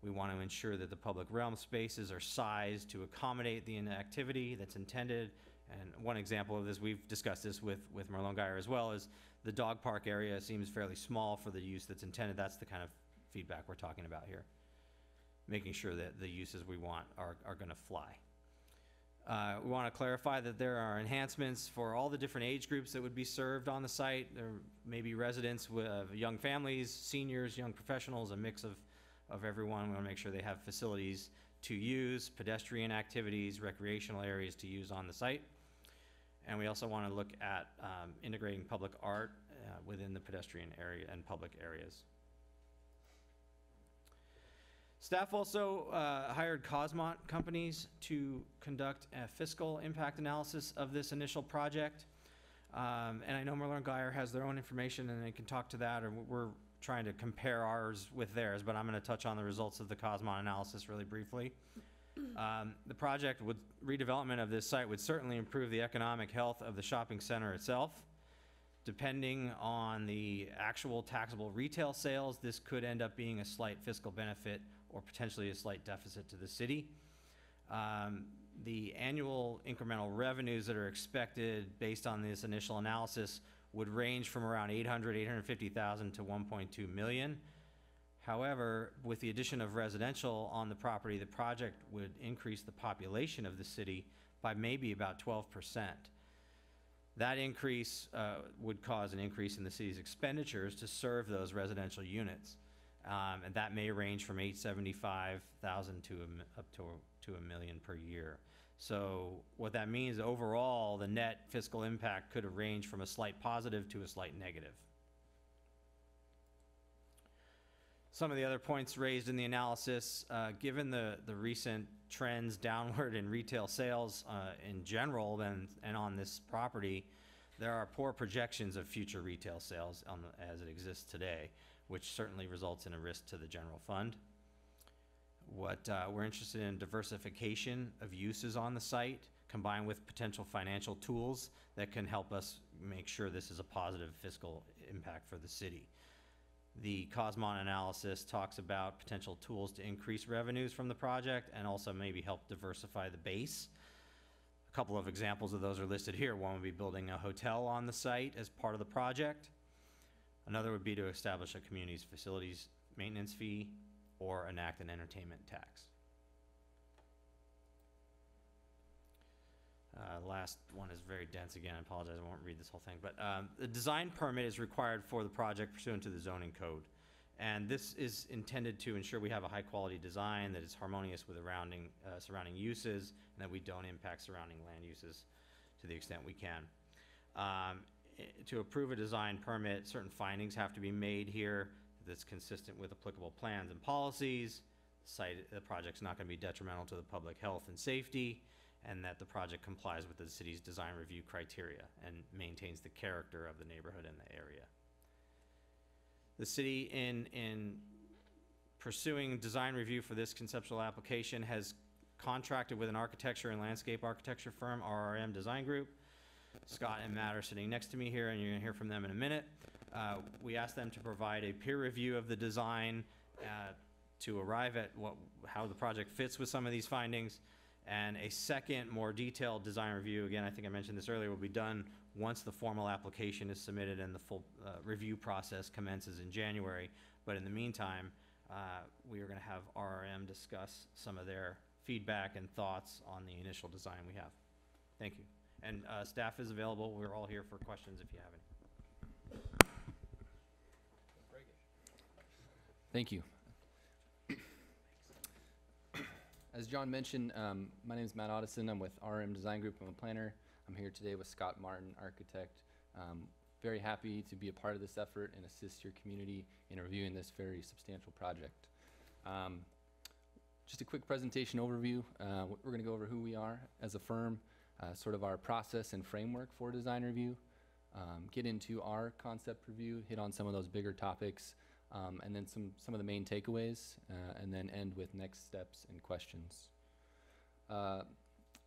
We want to ensure that the public realm spaces are sized to accommodate the activity that's intended. And one example of this, we've discussed this with, with Merlone Geier as well, is the dog park area seems fairly small for the use that's intended. That's the kind of feedback we're talking about here. Making sure that the uses we want are, are going to fly. Uh, We want to clarify that there are enhancements for all the different age groups that would be served on the site. There may be residents with young families, seniors, young professionals, a mix of, of everyone. We want to make sure they have facilities to use, pedestrian activities, recreational areas to use on the site. And we also want to look at um, integrating public art uh, within the pedestrian area and public areas. Staff also uh, hired Cosmont companies to conduct a fiscal impact analysis of this initial project. Um, And I know Merlone Geier has their own information, and they can talk to that, or we're trying to compare ours with theirs, but I'm going to touch on the results of the Cosmont analysis really briefly. Um, The project would, redevelopment of this site would certainly improve the economic health of the shopping center itself. Depending on the actual taxable retail sales, this could end up being a slight fiscal benefit or potentially a slight deficit to the city. Um, The annual incremental revenues that are expected based on this initial analysis would range from around 800, 850,000 to 1.2 million. However, with the addition of residential on the property, the project would increase the population of the city by maybe about 12%. That increase uh, would cause an increase in the city's expenditures to serve those residential units. Um, And that may range from 875,000 to a up to, to a million per year. So what that means, overall, the net fiscal impact could range from a slight positive to a slight negative. Some of the other points raised in the analysis, uh, given the, the recent trends downward in retail sales uh, in general and, and on this property, there are poor projections of future retail sales on the, as it exists today, which certainly results in a risk to the general fund. What uh, we're interested in diversification of uses on the site, combined with potential financial tools that can help us make sure this is a positive fiscal impact for the city. The Cosmont analysis talks about potential tools to increase revenues from the project and also maybe help diversify the base. A couple of examples of those are listed here. One would be building a hotel on the site as part of the project. Another would be to establish a community's facilities maintenance fee or enact an entertainment tax. Uh, last one is very dense again, I apologize, I won't read this whole thing, but, um, the design permit is required for the project pursuant to the zoning code. And this is intended to ensure we have a high-quality design that is harmonious with surrounding, uh, surrounding uses, and that we don't impact surrounding land uses to the extent we can. Um, to approve a design permit, certain findings have to be made here. that's consistent with applicable plans and policies, site, the project's not gonna be detrimental to the public health and safety, and that the project complies with the city's design review criteria and maintains the character of the neighborhood and the area. The city, in, in pursuing design review for this conceptual application, has contracted with an architecture and landscape architecture firm, RRM Design Group. Scott and Matt are sitting next to me here, and you're gonna hear from them in a minute. Uh, we asked them to provide a peer review of the design, uh, to arrive at what, how the project fits with some of these findings. And a second, more detailed design review, again, I think I mentioned this earlier, will be done once the formal application is submitted and the full, uh, review process commences in January. But in the meantime, uh, we are gonna have RRM discuss some of their feedback and thoughts on the initial design we have. Thank you. And, uh, staff is available. We're all here for questions if you have any. Thank you. As John mentioned, um, my name is Matt Otteson. I'm with RRM Design Group. I'm a planner. I'm here today with Scott Martin, architect. Um, very happy to be a part of this effort and assist your community in reviewing this very substantial project. Um, just a quick presentation overview. Uh, we're going to go over who we are as a firm, uh, sort of our process and framework for design review, um, get into our concept review, hit on some of those bigger topics, um, and then some, some of the main takeaways, uh, and then end with next steps and questions. Uh,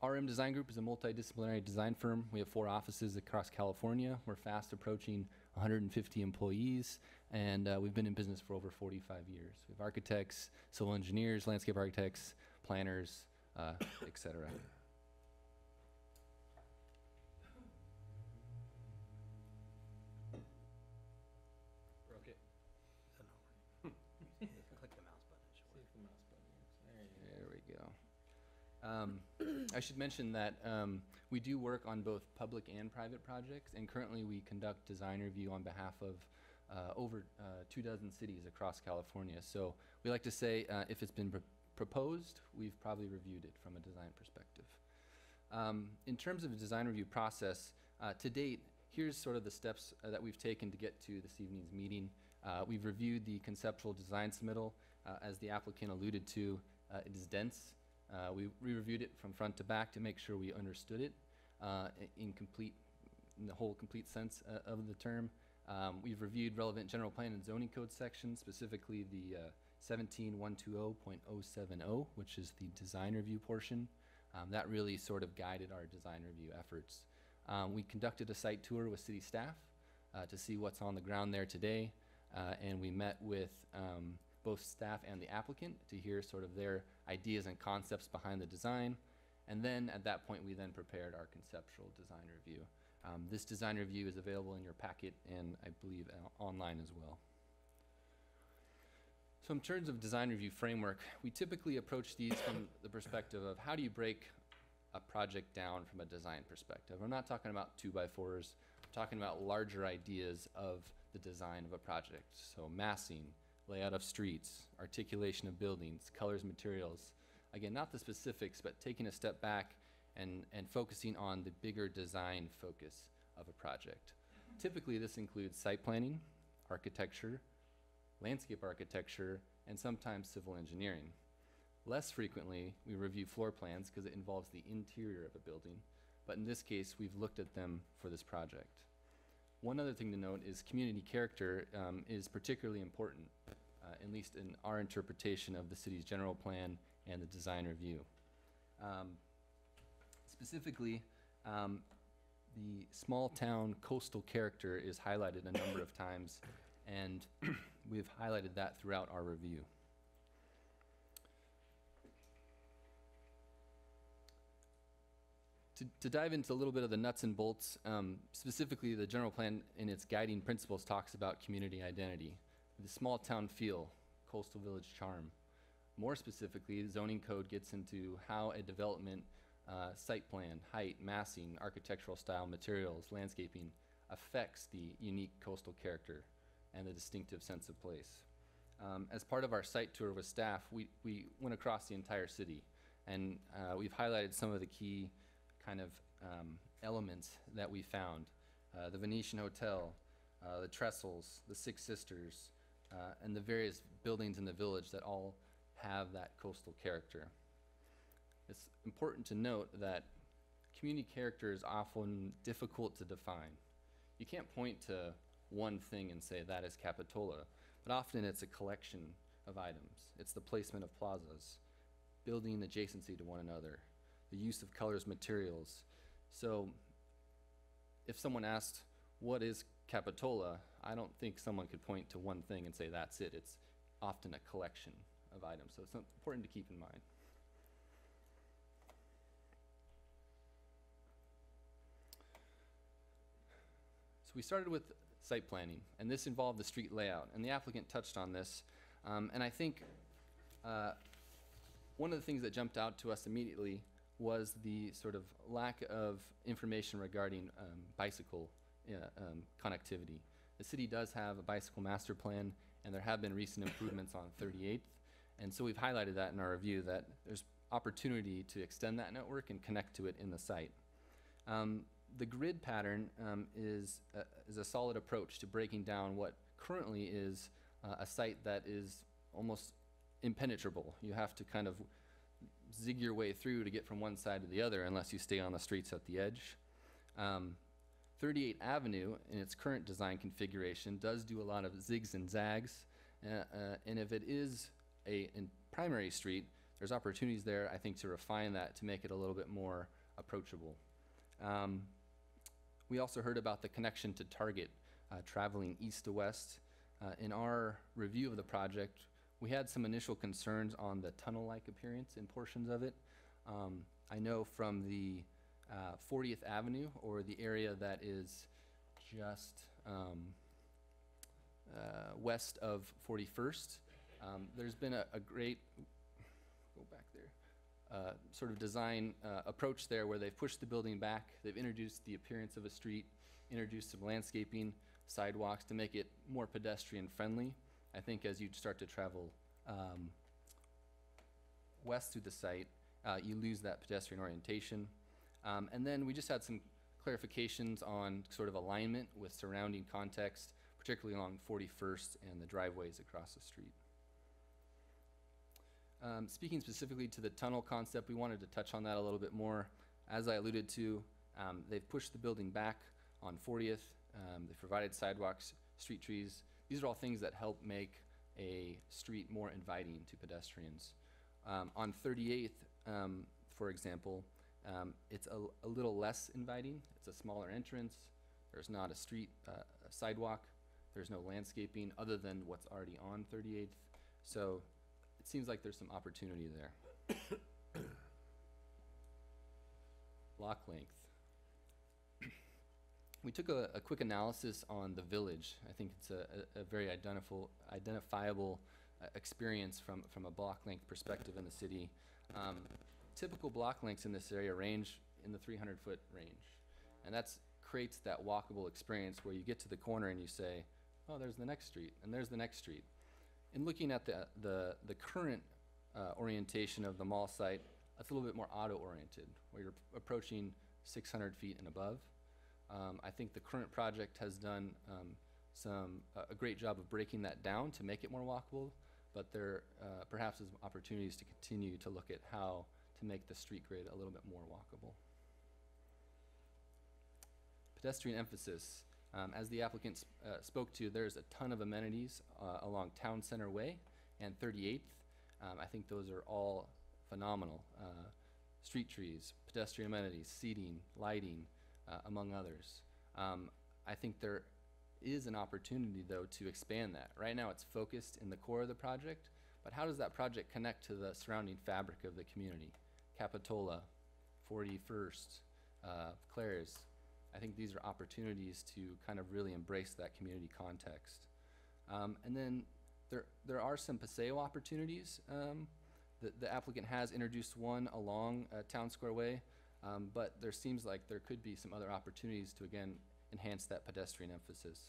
RRM Design Group is a multidisciplinary design firm. We have four offices across California. We're fast approaching 150 employees, and uh, we've been in business for over 45 years. We have architects, civil engineers, landscape architects, planners, uh, et cetera. Um, I should mention that um, we do work on both public and private projects, and currently we conduct design review on behalf of uh, over uh, two dozen cities across California. So we like to say uh, if it's been pr- proposed, we've probably reviewed it from a design perspective. Um, in terms of the design review process, uh, to date, here's sort of the steps uh, that we've taken to get to this evening's meeting. Uh, we've reviewed the conceptual design submittal. As the applicant alluded to, it is dense. Uh, we re-reviewed it from front to back to make sure we understood it uh, in complete, in the whole complete sense uh, of the term. Um, we've reviewed relevant general plan and zoning code sections, specifically the uh, 17120.070, which is the design review portion. Um, that really sort of guided our design review efforts. Um, we conducted a site tour with city staff uh, to see what's on the ground there today, uh, and we met with um, both staff and the applicant to hear sort of their ideas and concepts behind the design. And then at that point, we then prepared our conceptual design review. Um, this design review is available in your packet and I believe uh, online as well. So in terms of design review framework, we typically approach these from the perspective of how do you break a project down from a design perspective. I'm not talking about two by fours, I'm talking about larger ideas of the design of a project. So massing, layout of streets, articulation of buildings, colors, materials. Again, not the specifics, but taking a step back and, and focusing on the bigger design focus of a project. Typically, this includes site planning, architecture, landscape architecture, and sometimes civil engineering. Less frequently, we review floor plans because it involves the interior of a building, but in this case, we've looked at them for this project. One other thing to note is community character um, is particularly important, uh, at least in our interpretation of the city's general plan and the design review. Um, specifically, um, the small town coastal character is highlighted a number of times, and we've highlighted that throughout our review. To, to dive into a little bit of the nuts and bolts, um, specifically the general plan in its guiding principles talks about community identity, the small town feel, coastal village charm. More specifically, the zoning code gets into how a development uh, site plan, height, massing, architectural style, materials, landscaping affects the unique coastal character and the distinctive sense of place. Um, as part of our site tour with staff, we, we went across the entire city and uh, we've highlighted some of the key kind of um, elements that we found. Uh, the Venetian Hotel, uh, the Trestles, the Six Sisters, uh, and the various buildings in the village that all have that coastal character. It's important to note that community character is often difficult to define. You can't point to one thing and say that is Capitola, but often it's a collection of items. It's the placement of plazas, building adjacency to one another, the use of colors, materials. So if someone asked, what is Capitola? I don't think someone could point to one thing and say that's it. It's often a collection of items, so it's important to keep in mind. So we started with site planning, and this involved the street layout, and the applicant touched on this. Um, and I think uh, one of the things that jumped out to us immediately was the sort of lack of information regarding um, bicycle uh, um, connectivity. The city does have a bicycle master plan, and there have been recent improvements on 38th. And so we've highlighted that in our review that there's opportunity to extend that network and connect to it in the site. Um, the grid pattern um, is, a, is a solid approach to breaking down what currently is uh, a site that is almost impenetrable. You have to kind of zig your way through to get from one side to the other unless you stay on the streets at the edge. Um, 38 Avenue, in its current design configuration, does do a lot of zigs and zags. Uh, uh, and if it is a primary street, there's opportunities there, I think, to refine that to make it a little bit more approachable. Um, we also heard about the connection to Target, uh, traveling east to west. Uh, in our review of the project, we had some initial concerns on the tunnel-like appearance in portions of it. Um, I know from the uh, 40th Avenue or the area that is just um, uh, west of 41st, um, there's been a, a great, go back there, uh, sort of design uh, approach there where they've pushed the building back, they've introduced the appearance of a street, introduced some landscaping, sidewalks to make it more pedestrian friendly. I think as you start to travel um, west through the site, uh, you lose that pedestrian orientation. Um, and then we just had some clarifications on sort of alignment with surrounding context, particularly along 41st and the driveways across the street. Um, speaking specifically to the tunnel concept, we wanted to touch on that a little bit more. As I alluded to, um, they've pushed the building back on 40th. Um, they've provided sidewalks, street trees. These are all things that help make a street more inviting to pedestrians. Um, on 38th, um, for example, um, it's a, a little less inviting. It's a smaller entrance. There's not a street, uh, a sidewalk. There's no landscaping other than what's already on 38th. So it seems like there's some opportunity there. Lock length. We took a, a quick analysis on the village. I think it's a, a, a very identifiable, identifiable uh, experience from, from a block length perspective in the city. Um, typical block lengths in this area range in the 300 foot range. And that creates that walkable experience where you get to the corner and you say, oh, there's the next street, and there's the next street. In looking at the, the, the current uh, orientation of the mall site, that's a little bit more auto-oriented, where you're approaching 600 feet and above. Um, I think the current project has done um, some uh, a great job of breaking that down to make it more walkable, but there uh, perhaps is opportunities to continue to look at how to make the street grade a little bit more walkable. Pedestrian emphasis. Um, as the applicant uh, spoke to, there's a ton of amenities uh, along Town Center Way and 38th. Um, I think those are all phenomenal. Uh, street trees, pedestrian amenities, seating, lighting, uh, among others. Um, I think there is an opportunity, though, to expand that. Right now, it's focused in the core of the project, but how does that project connect to the surrounding fabric of the community? Capitola, 41st, uh, Clares, I think these are opportunities to kind of really embrace that community context. Um, and then there, there are some Paseo opportunities. Um, the, the applicant has introduced one along uh, Town Square Way, um, but there seems like there could be some other opportunities to again enhance that pedestrian emphasis.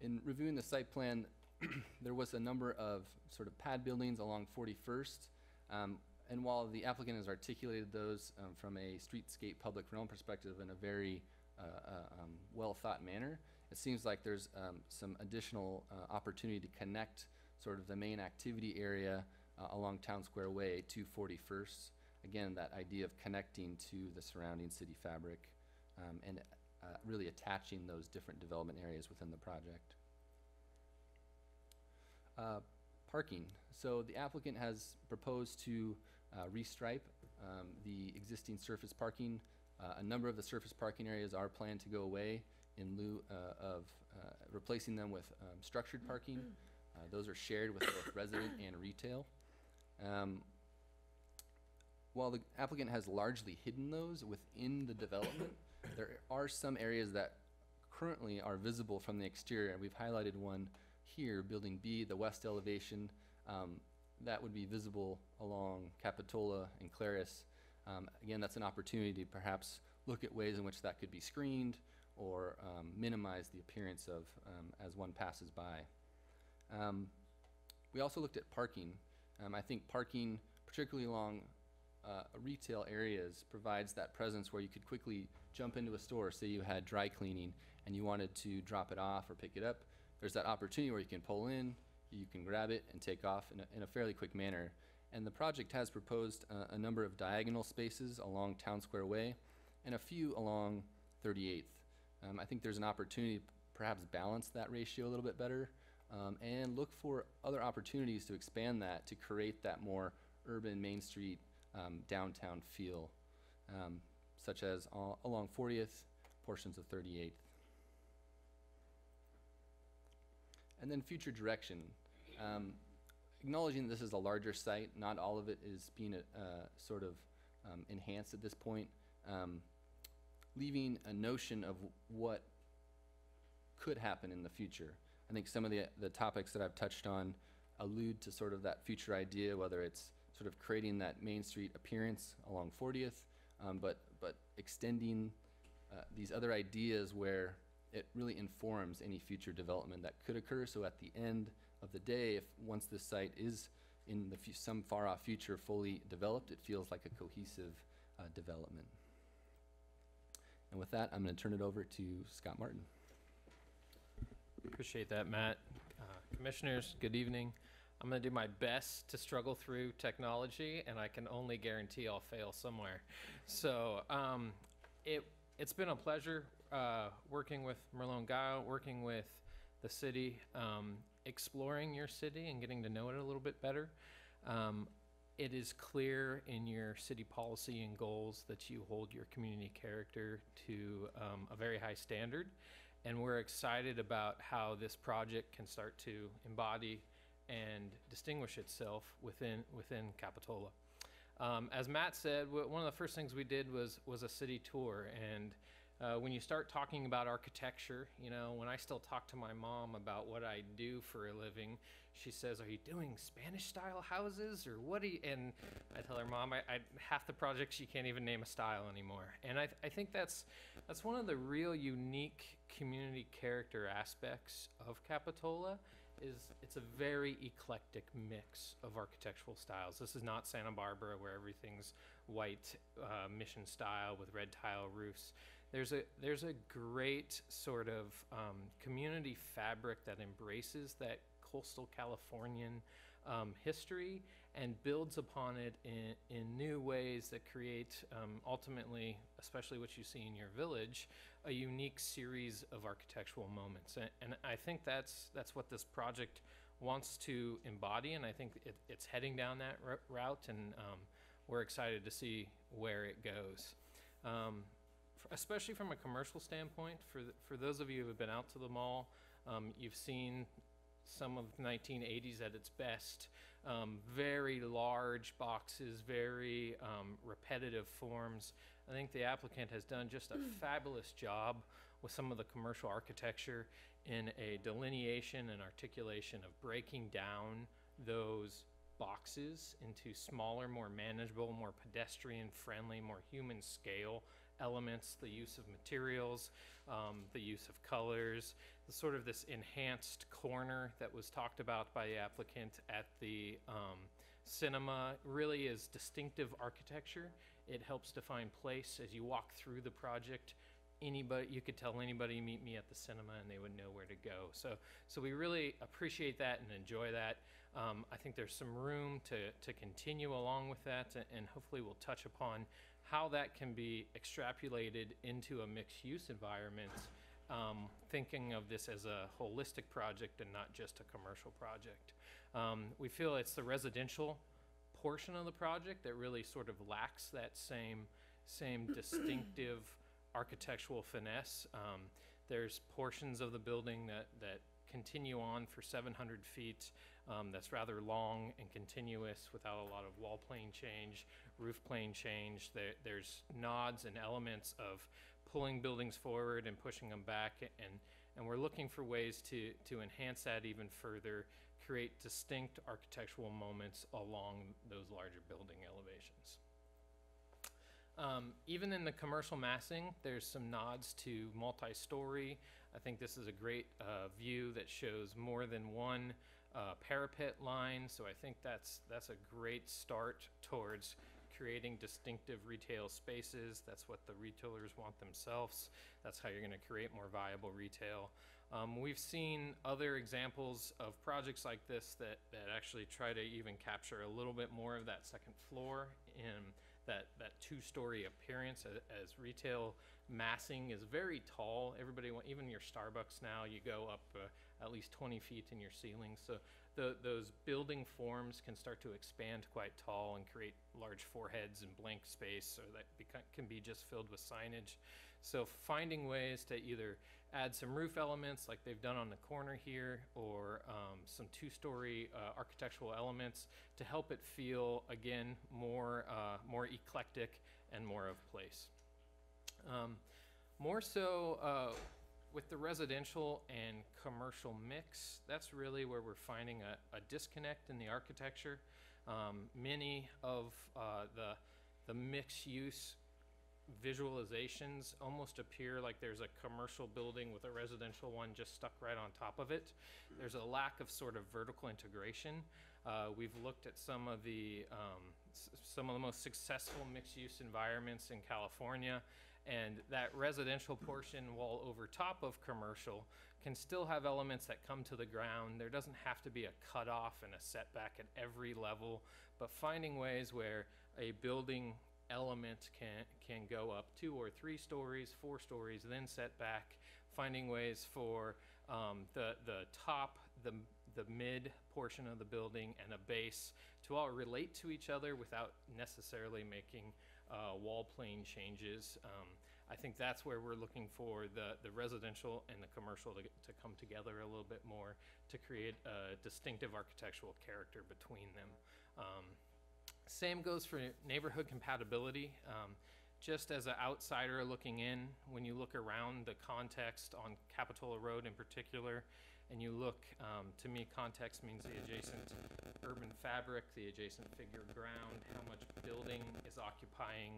In reviewing the site plan, there was a number of sort of pad buildings along 41st. Um, and while the applicant has articulated those um, from a streetscape public realm perspective in a very uh, uh, um, well-thought manner. It seems like there's um, some additional uh, opportunity to connect sort of the main activity area uh, along Town Square Way to 41st. Again, that idea of connecting to the surrounding city fabric um, and uh, really attaching those different development areas within the project. Uh, Parking. So the applicant has proposed to uh, restripe um, the existing surface parking. Uh, A number of the surface parking areas are planned to go away in lieu uh, of replacing them with um, structured parking. Uh, Those are shared with both resident and retail. Um, While the applicant has largely hidden those within the development, there are some areas that currently are visible from the exterior. We've highlighted one here, Building B, the west elevation. um, That would be visible along Capitola and Clares. Um, Again, that's an opportunity to perhaps look at ways in which that could be screened or um, minimize the appearance of um, as one passes by. Um, We also looked at parking. Um, I think parking, particularly along uh, retail areas, provides that presence where you could quickly jump into a store, say you had dry cleaning and you wanted to drop it off or pick it up. There's that opportunity where you can pull in, you can grab it and take off in a, in a fairly quick manner. And the project has proposed a, number of diagonal spaces along Town Square Way and a few along 38th. Um, I think there's an opportunity to perhaps balance that ratio a little bit better um, and look for other opportunities to expand that to create that more urban Main Street um, downtown feel, um, such as along 40th, portions of 38th. And then future direction. Um, acknowledging this is a larger site, not all of it is being uh, sort of um, enhanced at this point. Um, leaving a notion of what could happen in the future. I think some of the, the topics that I've touched on allude to sort of that future idea, whether it's sort of creating that Main Street appearance along 40th, um, but, but extending uh, these other ideas where it really informs any future development that could occur. So at the end of the day, if once this site is in some far off future fully developed, it feels like a cohesive uh, development. And with that, I'm going to turn it over to Scott Martin. Appreciate that, Matt. Uh, Commissioners, good evening. I'm going to do my best to struggle through technology, and I can only guarantee I'll fail somewhere. So um, it, it's been a pleasure uh, working with Merlone Geier, working with the city, um, exploring your city and getting to know it a little bit better. Um, it is clear in your city policy and goals that you hold your community character to um, a very high standard and we're excited about how this project can start to embody and distinguish itself within within Capitola. Um, as Matt said, one of the first things we did was was a city tour, and uh, when you start talking about architecture, you know, when I still talk to my mom about what I do for a living, she says, "Are you doing Spanish-style houses, or what?" Do you, and I tell her, "Mom, I, I half the projects she can't even name a style anymore." And I, I think that's that's one of the real unique community character aspects of Capitola is it's a very eclectic mix of architectural styles. This is not Santa Barbara where everything's white uh, mission style with red tile roofs. There's a there's a great sort of um, community fabric that embraces that coastal Californian um, history and builds upon it in, in new ways that create um, ultimately, especially what you see in your village, a unique series of architectural moments. And, and I think that's that's what this project wants to embody, and I think it, it's heading down that ro- route, and um, we're excited to see where it goes. Especially from a commercial standpoint, for th- for those of you who have been out to the mall, um, you've seen some of the 1980s at its best. Um, very large boxes, very um, repetitive forms. I think the applicant has done just a fabulous job with some of the commercial architecture in a delineation and articulation of breaking down those boxes into smaller, more manageable, more pedestrian friendly, more human scale elements, the use of materials, um, the use of colors, the sort of this enhanced corner that was talked about by the applicant at the um, cinema really is distinctive architecture. It helps define place as you walk through the project. anybody, you could tell anybody, meet me at the cinema, and they would know where to go. So, so we really appreciate that and enjoy that. Um, I think there's some room to, to continue along with that, and hopefully we'll touch upon how that can be extrapolated into a mixed-use environment, um, thinking of this as a holistic project and not just a commercial project. Um, we feel it's the residential portion of the project that really sort of lacks that same, same distinctive architectural finesse. Um, there's portions of the building that, that continue on for 700 feet, um, that's rather long and continuous without a lot of wall plane change, roof plane change. There, there's nods and elements of pulling buildings forward and pushing them back, and, and we're looking for ways to, to enhance that even further, create distinct architectural moments along those larger building elevations. Um, even in the commercial massing, there's some nods to multi-story. I think this is a great uh, view that shows more than one uh, parapet line. So I think that's that's a great start towards creating distinctive retail spaces. That's what the retailers want themselves. That's how you're going to create more viable retail. Um, we've seen other examples of projects like this that, that actually try to even capture a little bit more of that second floor in that, that two-story appearance as, as retail massing is very tall. Everybody, even your Starbucks now, you go up uh, at least 20 feet in your ceiling. So the, those building forms can start to expand quite tall and create large foreheads and blank space, or that can be just filled with signage. So finding ways to either add some roof elements like they've done on the corner here, or um, some two-story uh, architectural elements to help it feel again more uh, more eclectic and more of place. Um, more so uh, with the residential and commercial mix, that's really where we're finding a, a disconnect in the architecture. Um, many of uh, the the mixed use visualizations almost appear like there's a commercial building with a residential one just stuck right on top of it. There's a lack of sort of vertical integration. Uh, we've looked at some of the um, some of the most successful mixed-use environments in California, and that residential portion, wall over top of commercial, can still have elements that come to the ground. There doesn't have to be a cutoff and a setback at every level, but finding ways where a building element can can go up two or three stories, four stories, then set back. Finding ways for um, the the top, the the mid portion of the building, and a base to all relate to each other without necessarily making uh, wall plane changes. Um, I think that's where we're looking for the, the residential and the commercial to, to come together a little bit more to create a distinctive architectural character between them. Um, same goes for neighborhood compatibility. Um, just as an outsider looking in, when you look around the context on Capitola Road in particular, and you look, um, to me, context means the adjacent urban fabric, the adjacent figure ground, how much building is occupying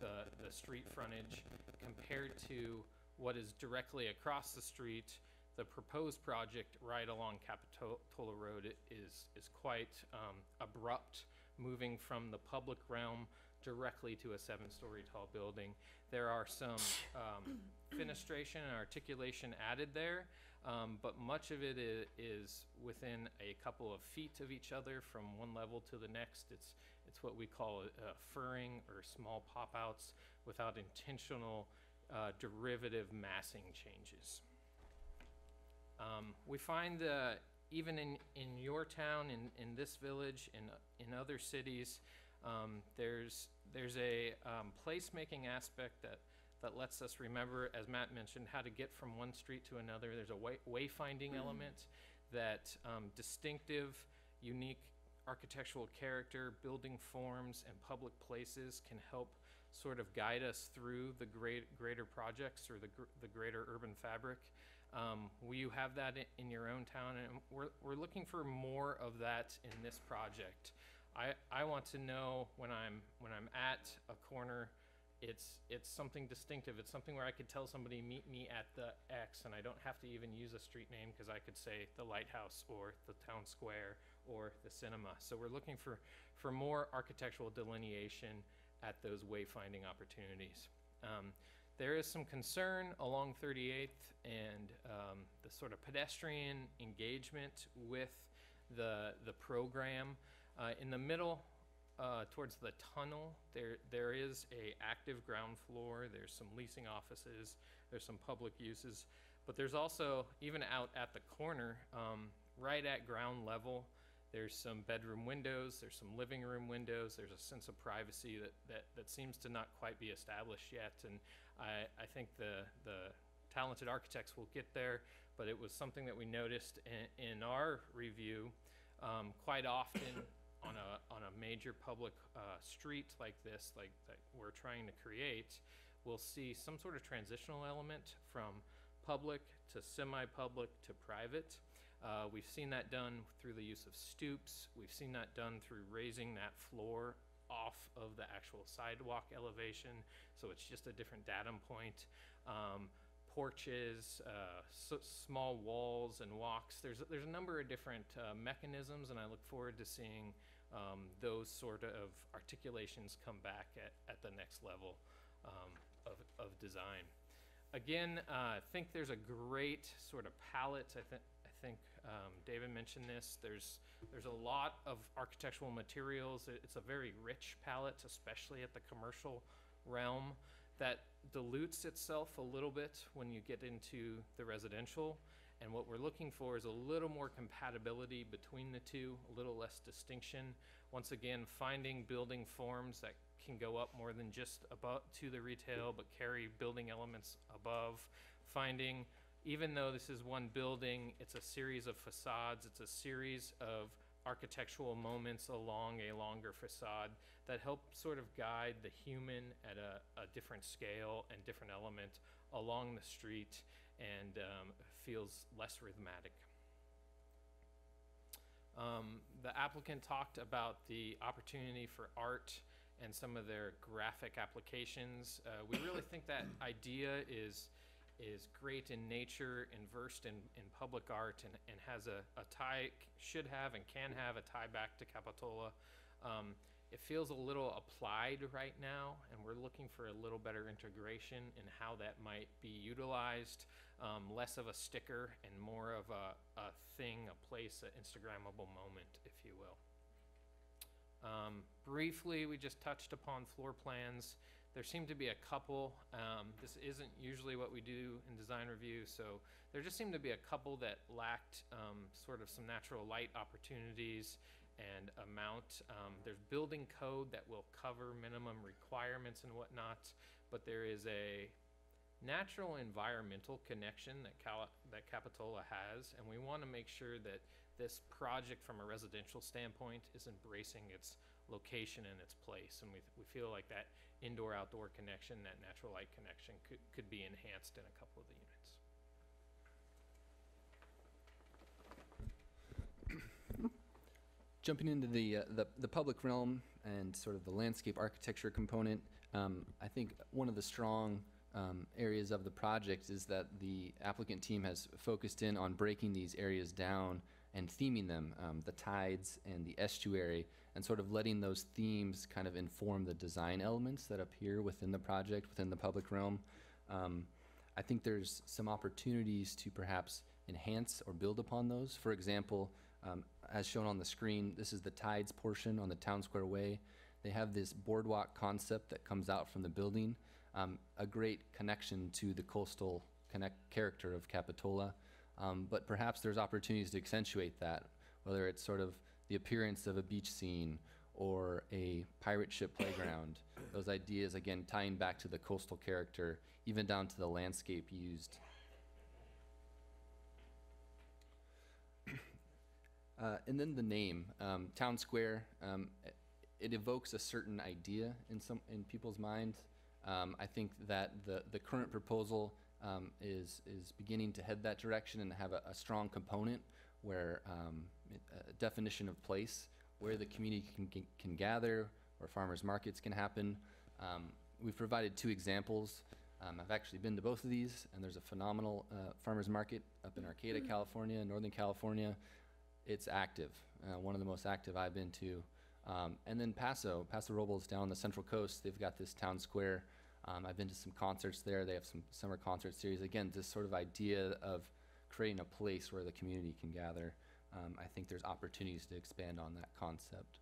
the, the street frontage compared to what is directly across the street. The proposed project right along Capitola Road is, is quite um, abrupt, moving from the public realm directly to a seven-story tall building. There are some um, fenestration and articulation added there, um, but much of it is within a couple of feet of each other from one level to the next. It's, it's what we call uh, furring or small pop-outs without intentional uh, derivative massing changes. Um, we find that even in, in your town, in, in this village, in, in other cities, um, there's, there's a um, placemaking aspect that, that lets us remember, as Matt mentioned, how to get from one street to another. There's a way, wayfinding element that um, distinctive, unique architectural character, building forms, and public places can help sort of guide us through the great, greater projects or the, gr- the greater urban fabric. Um, will you have that i- in your own town? And we're, we're looking for more of that in this project. I, I want to know when I'm, when I'm at a corner, it's, it's something distinctive. It's something where I could tell somebody, meet me at the X, and I don't have to even use a street name because I could say the lighthouse or the town square or the cinema. So we're looking for, for more architectural delineation at those wayfinding opportunities. Um, there is some concern along 38th and um, the sort of pedestrian engagement with the the program. Uh, in the middle, uh, towards the tunnel, there there is a active ground floor. There's some leasing offices. There's some public uses, but there's also even out at the corner, um, right at ground level. There's some bedroom windows. There's some living room windows. There's a sense of privacy that, that, that seems to not quite be established yet. And I, I think the, the talented architects will get there, but it was something that we noticed in, in our review um, quite often on a, on a major public uh, street like this, like that we're trying to create, we'll see some sort of transitional element from public to semi-public to private. Uh, we've seen that done through the use of stoops. We've seen that done through raising that floor off of the actual sidewalk elevation, so it's just a different datum point. Um, porches, uh, small walls and walks. There's there's a number of different uh, mechanisms, and I look forward to seeing um, those sort of articulations come back at, at the next level um, of, of design. Again, uh, I think there's a great sort of palette. I think I think um, David mentioned this. There's there's a lot of architectural materials. It's a very rich palette, especially at the commercial realm, that dilutes itself a little bit when you get into the residential. And what we're looking for is a little more compatibility between the two, a little less distinction. Once again, finding building forms that can go up more than just above to the retail, but carry building elements above. Finding, even though this is one building, it's a series of facades, it's a series of architectural moments along a longer facade that help sort of guide the human at a, a different scale and different element along the street and um, feels less rhythmic. Um, the applicant talked about the opportunity for art and some of their graphic applications. Uh, we really think that idea is is great in nature and versed in, in public art and, and has a, a tie, should have and can have a tie back to Capitola. Um, it feels a little applied right now, and we're looking for a little better integration in how that might be utilized. Um, less of a sticker and more of a, a thing, a place, an Instagrammable moment, if you will. Um, briefly, we just touched upon floor plans. There seem to be a couple. Um, this isn't usually what we do in design review, so there just seemed to be a couple that lacked um, sort of some natural light opportunities and amount. Um, there's building code that will cover minimum requirements and whatnot, but there is a natural environmental connection that Cal- that Capitola has, and we want to make sure that this project from a residential standpoint is embracing its location and its place. And we, we feel like that indoor-outdoor connection, that natural light connection could, could be enhanced in a couple of the units. Jumping into the, uh, the, the public realm and sort of the landscape architecture component, um, I think one of the strong um, areas of the project is that the applicant team has focused in on breaking these areas down and theming them, um, the tides and the estuary, and sort of letting those themes kind of inform the design elements that appear within the project, within the public realm. Um, I think there's some opportunities to perhaps enhance or build upon those. For example, um, as shown on the screen, this is the tides portion on the Town Square Way. They have this boardwalk concept that comes out from the building, um, a great connection to the coastal character of Capitola. Um, but perhaps there's opportunities to accentuate that, whether it's sort of the appearance of a beach scene or a pirate ship playground. Those ideas, again, tying back to the coastal character, even down to the landscape used. Uh, and then the name, um, Town Square, um, it evokes a certain idea in some in people's minds. Um, I think that the the current proposal um, is is beginning to head that direction and have a, a strong component where um, a definition of place, where the community can can, gather, where farmers markets can happen. Um, we've provided two examples. Um, I've actually been to both of these, and there's a phenomenal uh, farmers market up in Arcata, California, Northern California it's active. Uh, one of the most active I've been to. Um, and then Paso, Paso Robles down on the central coast, they've got this town square Um, I've been to some concerts there. They have some summer concert series. Again, this sort of idea of creating a place where the community can gather. Um, I think there's opportunities to expand on that concept.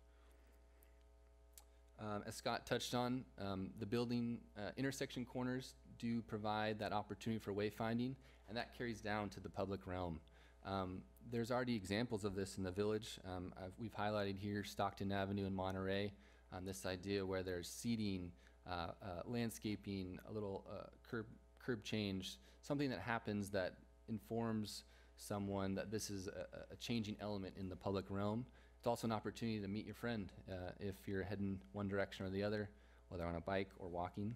Um, as Scott touched on, um, the building uh, intersection corners do provide that opportunity for wayfinding, and that carries down to the public realm. Um, there's already examples of this in the village. Um, we've highlighted here Stockton Avenue in Monterey. Um, this idea where there's seating, uh, uh, landscaping, a little uh, curb curb change, something that happens that informs someone that this is a, a changing element in the public realm. It's also an opportunity to meet your friend uh, if you're heading one direction or the other, whether on a bike or walking.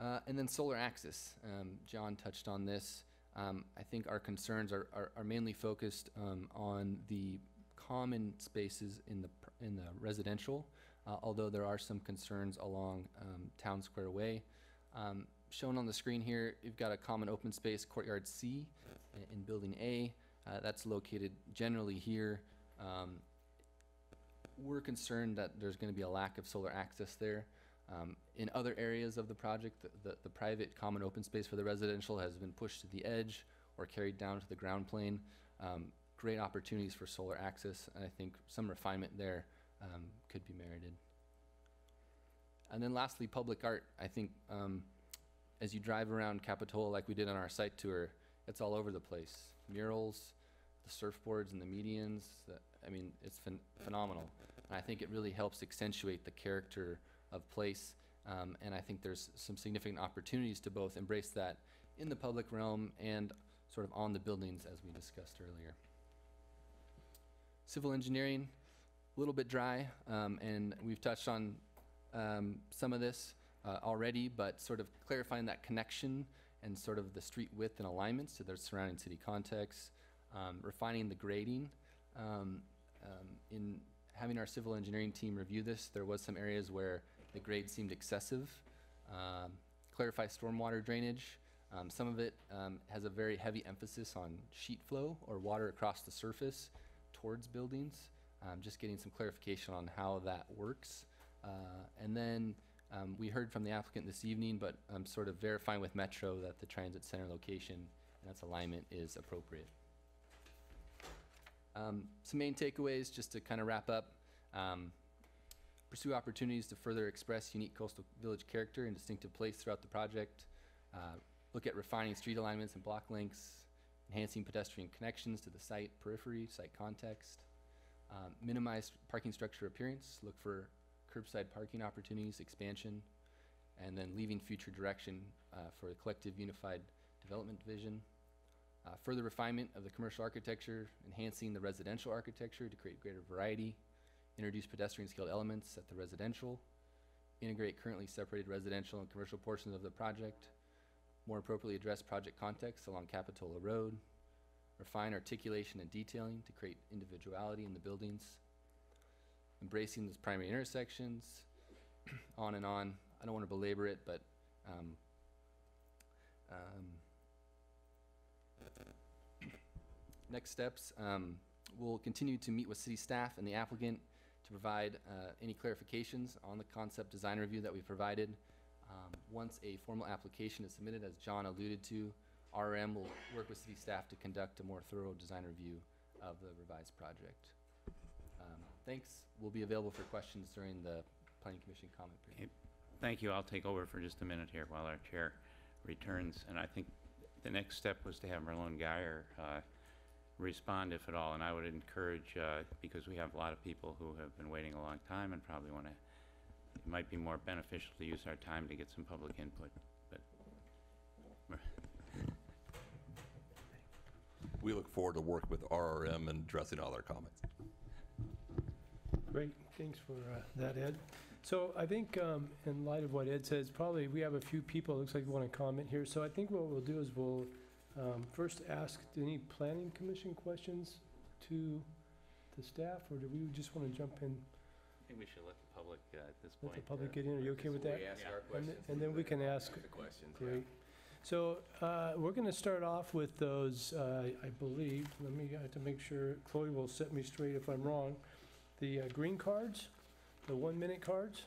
Uh, and then solar axis. Um, John touched on this. Um, I think our concerns are, are, are mainly focused um, on the common spaces in the in the residential, uh, although there are some concerns along um, Town Square Way. Shown on the screen here, you've got a common open space courtyard C in, in Building A. Uh, that's located generally here. Um, we're concerned that there's going to be a lack of solar access there. Um, in other areas of the project, the, the, the private common open space for the residential has been pushed to the edge or carried down to the ground plane. Um, great opportunities for solar access, and I think some refinement there um, could be merited. And then lastly, public art. I think um, as you drive around Capitola like we did on our site tour, it's all over the place. Murals, the surfboards and the medians. The, I mean, it's phen- phenomenal. And I think it really helps accentuate the character of place. Um, and I think there's some significant opportunities to both embrace that in the public realm and sort of on the buildings as we discussed earlier. Civil engineering, a little bit dry, um, and we've touched on um, some of this uh, already, but sort of clarifying that connection and sort of the street width and alignments to their surrounding city context, um, refining the grading. Um, um, in having our civil engineering team review this, there was some areas where the grade seemed excessive. Um, clarify stormwater drainage. Um, some of it um, has a very heavy emphasis on sheet flow or water across the surface towards buildings. Um, just getting some clarification on how that works. Uh, and then um, we heard from the applicant this evening, but I'm sort of verifying with Metro that the transit center location and its alignment is appropriate. Um, some main takeaways, just to kind of wrap up. Um, pursue opportunities to further express unique coastal village character and distinctive place throughout the project. Uh, look at refining street alignments and block links, enhancing pedestrian connections to the site periphery, site context. Um, minimize parking structure appearance, look for curbside parking opportunities, expansion, and then leaving future direction uh, for a collective unified development vision. Uh, further refinement of the commercial architecture, enhancing the residential architecture to create greater variety, introduce pedestrian scaled elements at the residential, integrate currently separated residential and commercial portions of the project, more appropriately address project context along Capitola Road, refine articulation and detailing to create individuality in the buildings, embracing those primary intersections, on and on. I don't want to belabor it, but um, um, next steps, um, we'll continue to meet with city staff and the applicant to provide uh, any clarifications on the concept design review that we provided. Um, once a formal application is submitted, as John alluded to, RRM will work with city staff to conduct a more thorough design review of the revised project. Thanks. We'll be available for questions during the planning commission comment period. Thank you. I'll take over for just a minute here while our chair returns. And I think the next step was to have Merlone Geier uh, respond, if at all. And I would encourage, uh, because we have a lot of people who have been waiting a long time and probably want to, it might be more beneficial to use our time to get some public input. But We look forward to working with RRM and addressing all their comments. Great, thanks for uh, that, Ed. So I think um, in light of what Ed says, probably we have a few people, it looks like want to comment here. So I think what we'll do is we'll um, first ask any planning commission questions to the staff, or do we just want to jump in, I think we should let the public, uh, at this let point. the public uh, get in? Are you okay with that? ask Yeah. our And questions. th- And then we can ask, The questions, great. So uh, we're going to start off with those, uh, I believe, let me, I have to make sure, Chloe will set me straight if I'm wrong. The uh, green cards, the one-minute cards.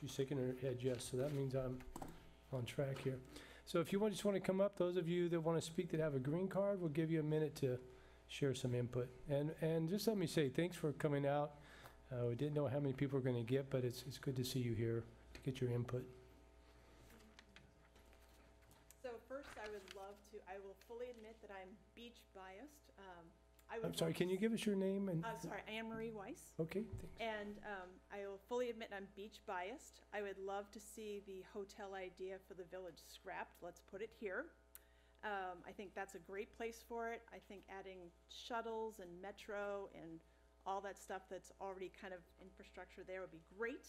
She's shaking her head yes, so that means I'm on track here. So if you want, just want to come up, those of you that want to speak that have a green card, we'll give you a minute to share some input. And, and just let me say, thanks for coming out. Uh, we didn't know how many people we're going to get, but it's, it's good to see you here to get your input. So first, I would love to, I will fully admit that I'm beach biased. I would I'm sorry, can you give us your name and? I'm sorry, Anne Marie Weiss. Okay, thanks. And um, I will fully admit I'm beach biased. I would love to see the hotel idea for the village scrapped. Let's put it here. Um, I think that's a great place for it. I think adding shuttles and metro and all that stuff that's already kind of infrastructure there would be great.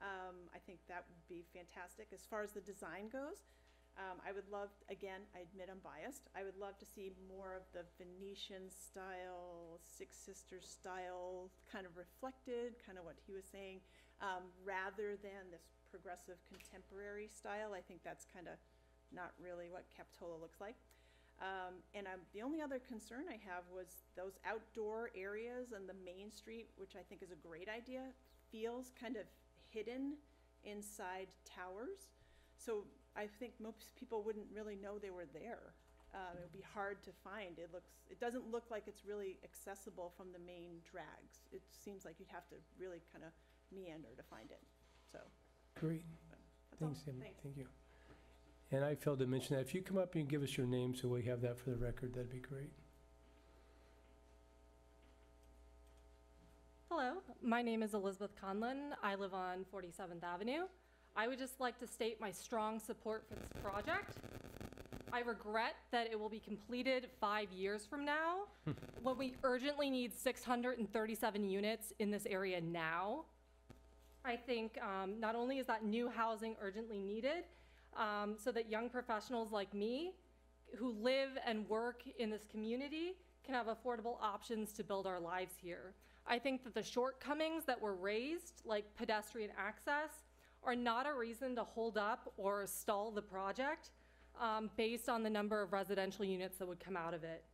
Um, I think that would be fantastic. As far as the design goes, um, I would love, again, I admit I'm biased. I would love to see more of the Venetian style, Six Sisters style, kind of reflected, kind of what he was saying, um, rather than this progressive contemporary style. I think that's kind of not really what Capitola looks like. Um, and the only other concern I have was those outdoor areas and the main street, which I think is a great idea, feels kind of hidden inside towers. So I think most people wouldn't really know they were there. Um, it would be hard to find. It looks, it doesn't look like it's really accessible from the main drags. It seems like you'd have to really kind of meander to find it. So, Great, that's all. thanks, Em, Thanks. thank you. And I failed to mention that, if you come up and give us your name so we have that for the record, that'd be great. Hello, my name is Elizabeth Conlon. I live on 47th Avenue. I would just like to state my strong support for this project. I regret that it will be completed five years from now, when we urgently need 637 units in this area now. I think um, not only is that new housing urgently needed, um, so that young professionals like me, who live and work in this community, can have affordable options to build our lives here. I think that the shortcomings that were raised, like pedestrian access, are not a reason to hold up or stall the project um, based on the number of residential units that would come out of it.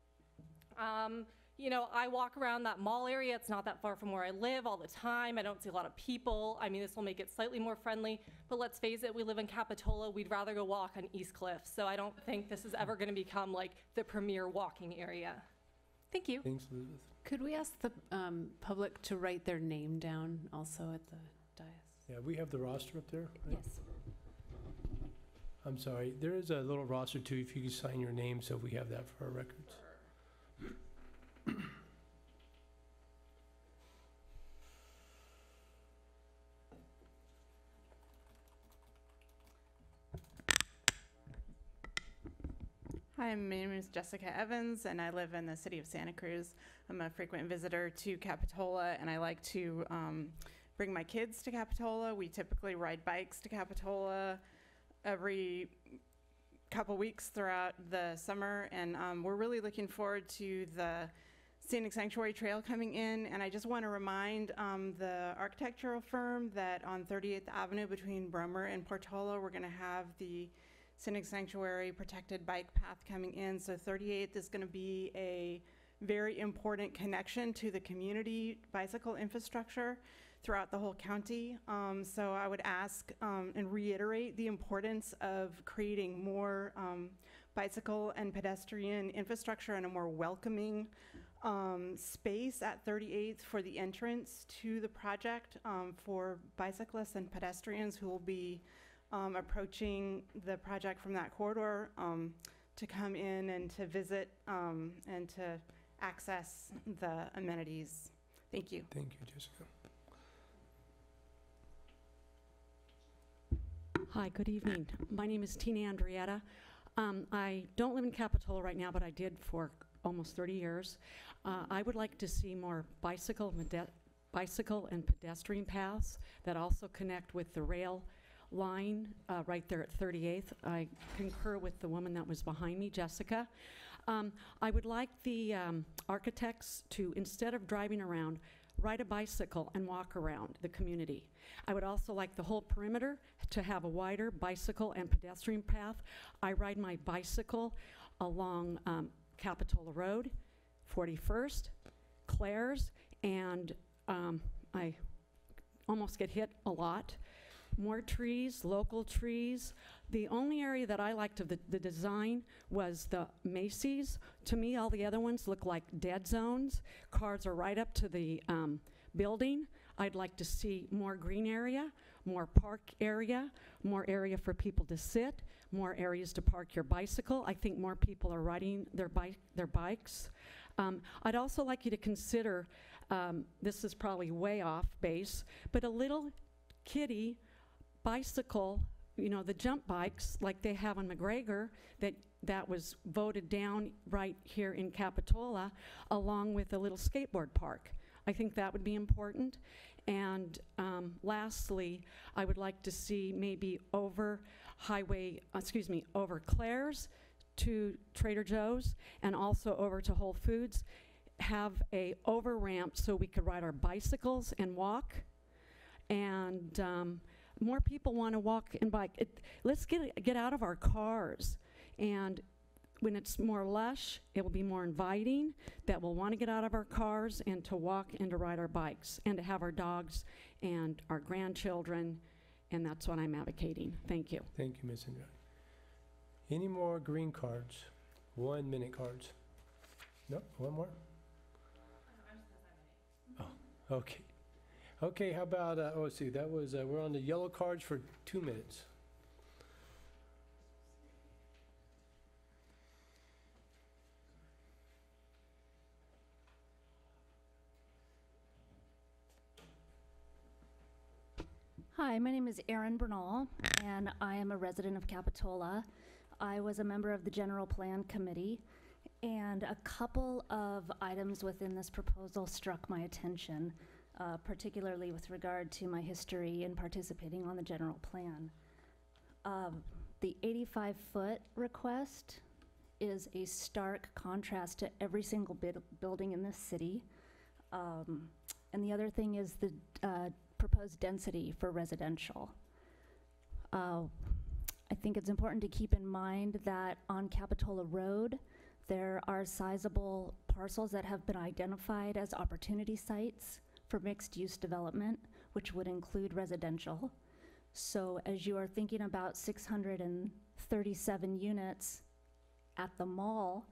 Um, you know, I walk around that mall area. It's not that far from where I live all the time. I don't see a lot of people. I mean, this will make it slightly more friendly. But let's face it, we live in Capitola. We'd rather go walk on East Cliff. So I don't think this is ever going to become like the premier walking area. Thank you. Thanks, Elizabeth. Could we ask the um, public to write their name down also at the dais? Yeah, we have the roster up there, right? Yes. I'm sorry, there is a little roster too, if you could sign your name so we have that for our records. Hi, my name is Jessica Evans, and I live in the city of Santa Cruz. I'm a frequent visitor to Capitola, and I like to um, bring my kids to Capitola. We typically ride bikes to Capitola every couple weeks throughout the summer, and um, we're really looking forward to the scenic sanctuary trail coming in. And I just want to remind um, the architectural firm that on 38th Avenue between Brommer and Portola, we're going to have the scenic sanctuary protected bike path coming in. So 38th is going to be a very important connection to the community bicycle infrastructure throughout the whole county. Um, so I would ask um, and reiterate the importance of creating more um, bicycle and pedestrian infrastructure and a more welcoming um, space at 38th for the entrance to the project um, for bicyclists and pedestrians who will be um, approaching the project from that corridor to come in and to visit and to access the amenities. Thank you. Thank you, Jessica. Hi, good evening. My name is Tina Andrietta. Um, I don't live in Capitola right now, but I did for almost 30 years. Uh, I would like to see more bicycle, bicycle and pedestrian paths that also connect with the rail line uh, right there at 38th. I concur with the woman that was behind me, Jessica. Um, I would like the um, architects to, instead of driving around, ride a bicycle and walk around the community. I would also like the whole perimeter to have a wider bicycle and pedestrian path. I ride my bicycle along um, Capitola Road, 41st, Clares, and um, I almost get hit a lot. More trees, local trees. The only area that I liked of the, the design was the Macy's. To me, all the other ones look like dead zones. Cars are right up to the um, building. I'd like to see more green area, more park area, more area for people to sit, more areas to park your bicycle. I think more people are riding their bike, their bikes. Um, I'd also like you to consider, um, this is probably way off base, but a little kiddie bicycle, you know, the jump bikes like they have on McGregor that, that was voted down right here in Capitola, along with a little skateboard park. I think that would be important. And um, lastly, I would like to see maybe over Highway, uh, excuse me, over Clares to Trader Joe's and also over to Whole Foods, have a over ramp so we could ride our bicycles and walk. And um, more people want to walk and bike. It, let's get, get out of our cars. And when it's more lush, it will be more inviting, that we'll want to get out of our cars and to walk and to ride our bikes and to have our dogs and our grandchildren, and that's what I'm advocating. Thank you. Thank you, Ms. Andrade. Any more green cards? One-minute cards? No, one more? Oh, okay. Okay, how about, uh, oh, see, that was, uh, we're on the yellow cards for two minutes. Hi, my name is Erin Bernal, and I am a resident of Capitola. I was a member of the General Plan Committee, and a couple of items within this proposal struck my attention, uh, particularly with regard to my history in participating on the General Plan. Um, The 85-foot request is a stark contrast to every single building in this city. Um, And the other thing is the uh, proposed density for residential. Uh, I think it's important to keep in mind that on Capitola Road, there are sizable parcels that have been identified as opportunity sites for mixed-use development, which would include residential. So as you are thinking about 637 units at the mall,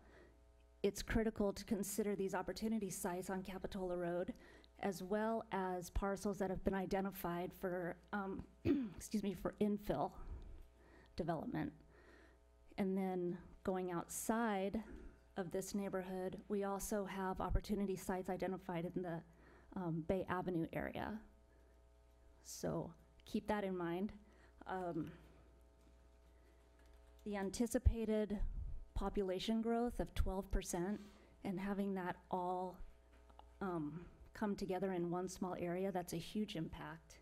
it's critical to consider these opportunity sites on Capitola Road as well as parcels that have been identified for, um, excuse me, for infill development. And then going outside of this neighborhood, we also have opportunity sites identified in the um, Bay Avenue area. So keep that in mind. Um, the anticipated population growth of 12% and having that all um, come together in one small area, that's a huge impact.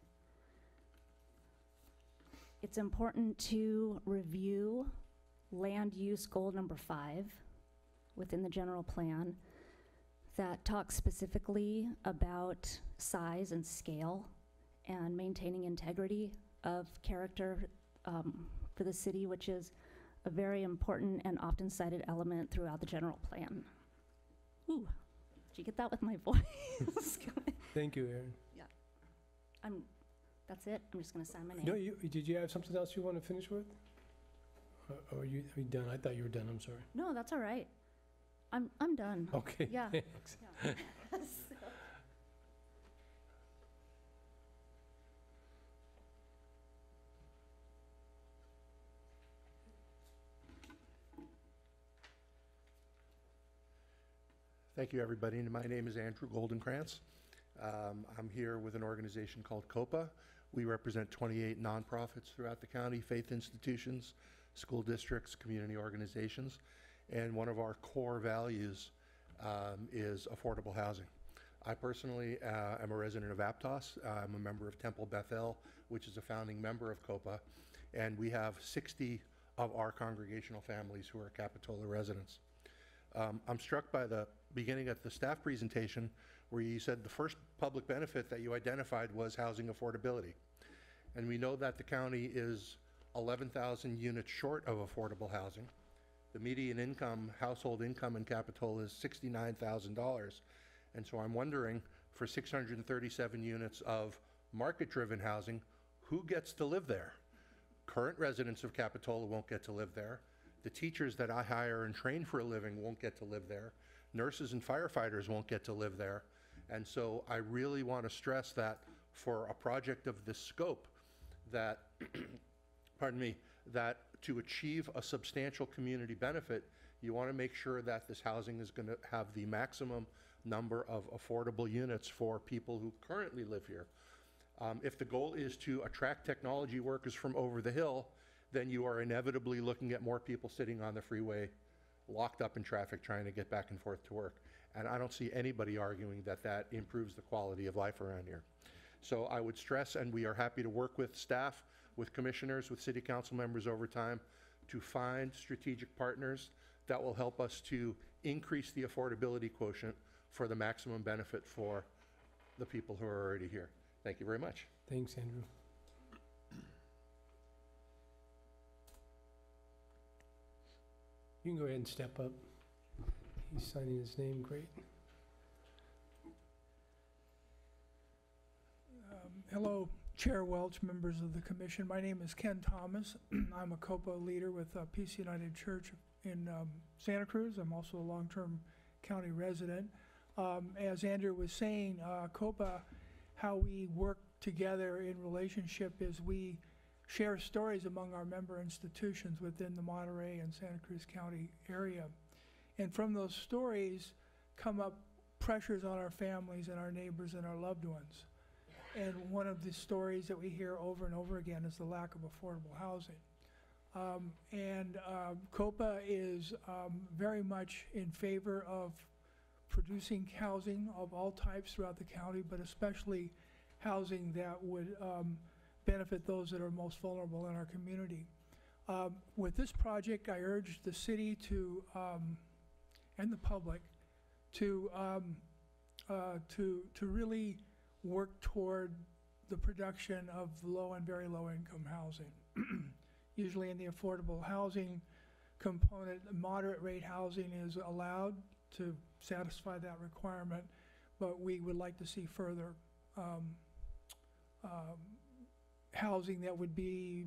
It's important to review land use goal number five within the general plan that talks specifically about size and scale and maintaining integrity of character um, for the city, which is a very important and often cited element throughout the general plan. Ooh, did you get that with my voice? Thank you, Aaron. I'm, that's it. I'm just gonna sign my name. No, you, did you have something else you want to finish with? Or- Or are you, are you done? I thought you were done, I'm sorry. No, that's all right. I'm, I'm done. Okay. Yeah. thanks. Yeah. Thank you, everybody. And My name is Andrew Goldenkrantz. Um, I'm here with an organization called COPA. We represent 28 nonprofits throughout the county, faith institutions, school districts, community organizations. And one of our core values um, is affordable housing. I personally uh, am a resident of Aptos. I'm a member of Temple Beth El, which is a founding member of COPA. And we have 60 of our congregational families who are Capitola residents. Um, I'm struck by the beginning of the staff presentation where you said the first public benefit that you identified was housing affordability. And we know that the county is 11,000 units short of affordable housing. The median income, household income in Capitola is $69,000. And so I'm wondering, for 637 units of market-driven housing, who gets to live there? Current residents of Capitola won't get to live there. The teachers that I hire and train for a living won't get to live there. Nurses and firefighters won't get to live there. And so I really want to stress that for a project of this scope, that, pardon me, that to achieve a substantial community benefit, you want to make sure that this housing is going to have the maximum number of affordable units for people who currently live here. Um, If the goal is to attract technology workers from over the hill, then you are inevitably looking at more people sitting on the freeway, locked up in traffic, trying to get back and forth to work. And I don't see anybody arguing that that improves the quality of life around here. So I would stress, and we are happy to work with staff, with commissioners, with city council members over time, to find strategic partners that will help us to increase the affordability quotient for the maximum benefit for the people who are already here. Thank you very much. Thanks, Andrew. You can go ahead and step up. He's signing his name, great. Um, Hello, Chair Welch, members of the commission. My name is Ken Thomas. I'm a COPA leader with uh, Peace United Church in um, Santa Cruz. I'm also a long-term county resident. Um, As Andrew was saying, uh, COPA, how we work together in relationship is we share stories among our member institutions within the Monterey and Santa Cruz County area. And from those stories come up pressures on our families and our neighbors and our loved ones. And one of the stories that we hear over and over again is the lack of affordable housing. Um, and um, COPA is um, very much in favor of producing housing of all types throughout the county, but especially housing that would um, benefit those that are most vulnerable in our community. Um, with this project, I urge the city to um, and the public to uh, to to really work toward the production of low and very low income housing. Usually in the affordable housing component, moderate rate housing is allowed to satisfy that requirement, but we would like to see further um, um, housing that would be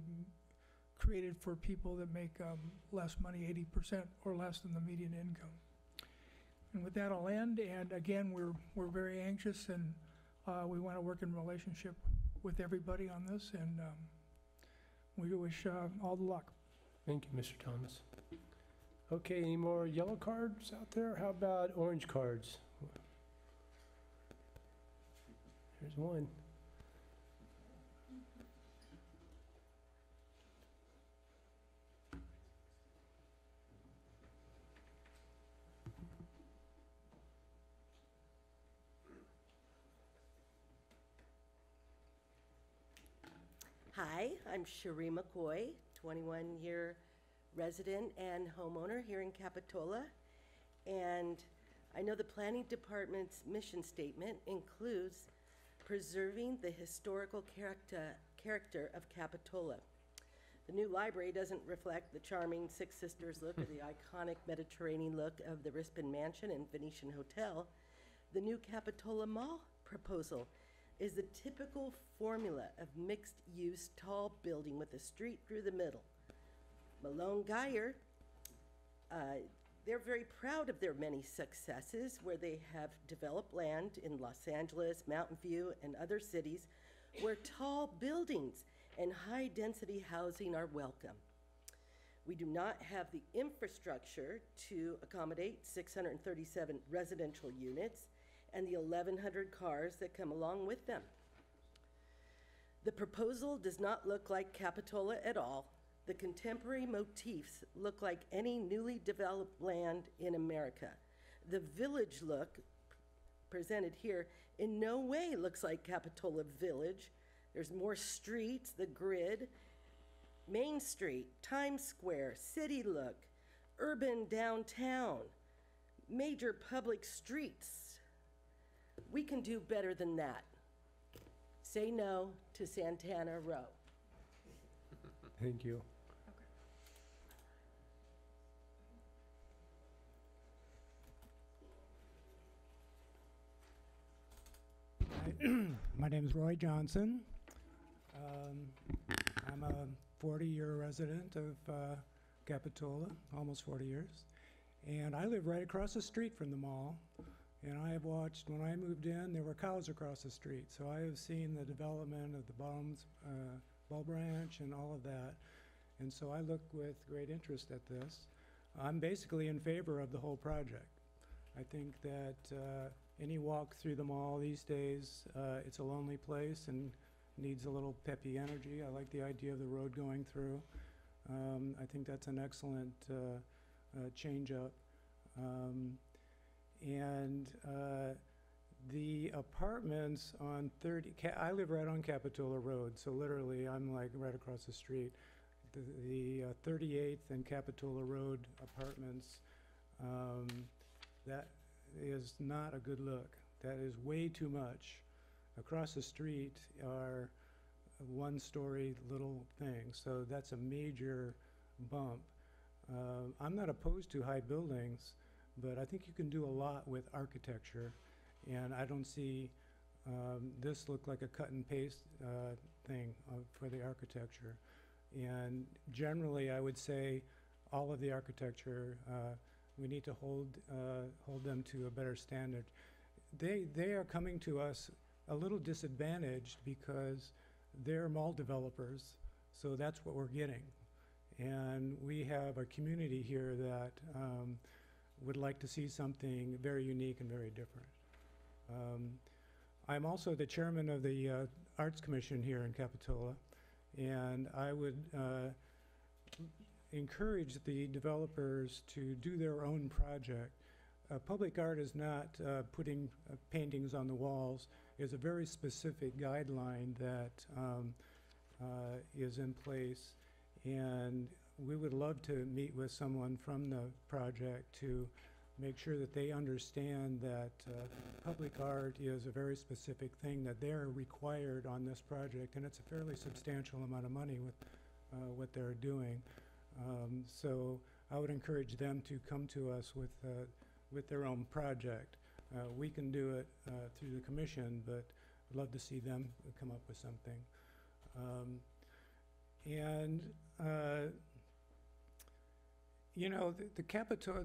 created for people that make um, less money, 80% or less than the median income. And with that, I'll end. And again, we're, we're very anxious and uh, we want to work in relationship with everybody on this. And um, we wish uh, all the luck. Thank you, Mr. Thomas. Okay, any more yellow cards out there? How about orange cards? Here's one. Hi, I'm Cherie McCoy, 21-year resident and homeowner here in Capitola. And I know the Planning Department's mission statement includes preserving the historical character, character of Capitola. The new library doesn't reflect the charming Six Sisters look or the iconic Mediterranean look of the Rispin Mansion and Venetian Hotel. The new Capitola Mall proposal is the typical formula of mixed-use tall building with a street through the middle. Merlone Geier, uh, they're very proud of their many successes where they have developed land in Los Angeles, Mountain View, and other cities where tall buildings and high-density housing are welcome. We do not have the infrastructure to accommodate 637 residential units and the 1,100 cars that come along with them. The proposal does not look like Capitola at all. The contemporary motifs look like any newly developed land in America. The village look presented here in no way looks like Capitola Village. There's more streets, the grid, Main Street, Times Square, city look, urban downtown, major public streets. We can do better than that. Say no to Santana Row. Thank you. My name is Roy Johnson. Um, I'm a 40-year resident of uh, Capitola, almost 40 years. And I live right across the street from the mall. And I have watched, when I moved in, there were cows across the street. So I have seen the development of the Bums, uh, Branch and all of that. And so I look with great interest at this. I'm basically in favor of the whole project. I think that uh, any walk through the mall these days, uh, it's a lonely place and needs a little peppy energy. I like the idea of the road going through. Um, I think that's an excellent uh, uh, change-up. Um, and uh, the apartments on 30, Ca- I live right on Capitola Road, so literally I'm like right across the street. The, the uh, 38th and Capitola Road apartments, um, that is not a good look. That is way too much. Across the street are one-story little things, so that's a major bump. Uh, I'm not opposed to high buildings, but I think you can do a lot with architecture, and I don't see um, this look like a cut and paste uh, thing uh, for the architecture. And generally, I would say all of the architecture, uh, we need to hold, uh, hold them to a better standard. They, they are coming to us a little disadvantaged because they're mall developers, so that's what we're getting. And we have a community here that um, would like to see something very unique and very different. Um, I'm also the chairman of the uh, Arts Commission here in Capitola, and I would uh, encourage the developers to do their own project. Uh, Public art is not uh, putting uh, paintings on the walls, is a very specific guideline that um, uh, is in place. And we would love to meet with someone from the project to make sure that they understand that uh, public art is a very specific thing, that they're required on this project, and it's a fairly substantial amount of money with uh, what they're doing. Um, So I would encourage them to come to us with, uh, with their own project. Uh, We can do it uh, through the commission, but I'd love to see them come up with something. Um, And, uh, you know, the- the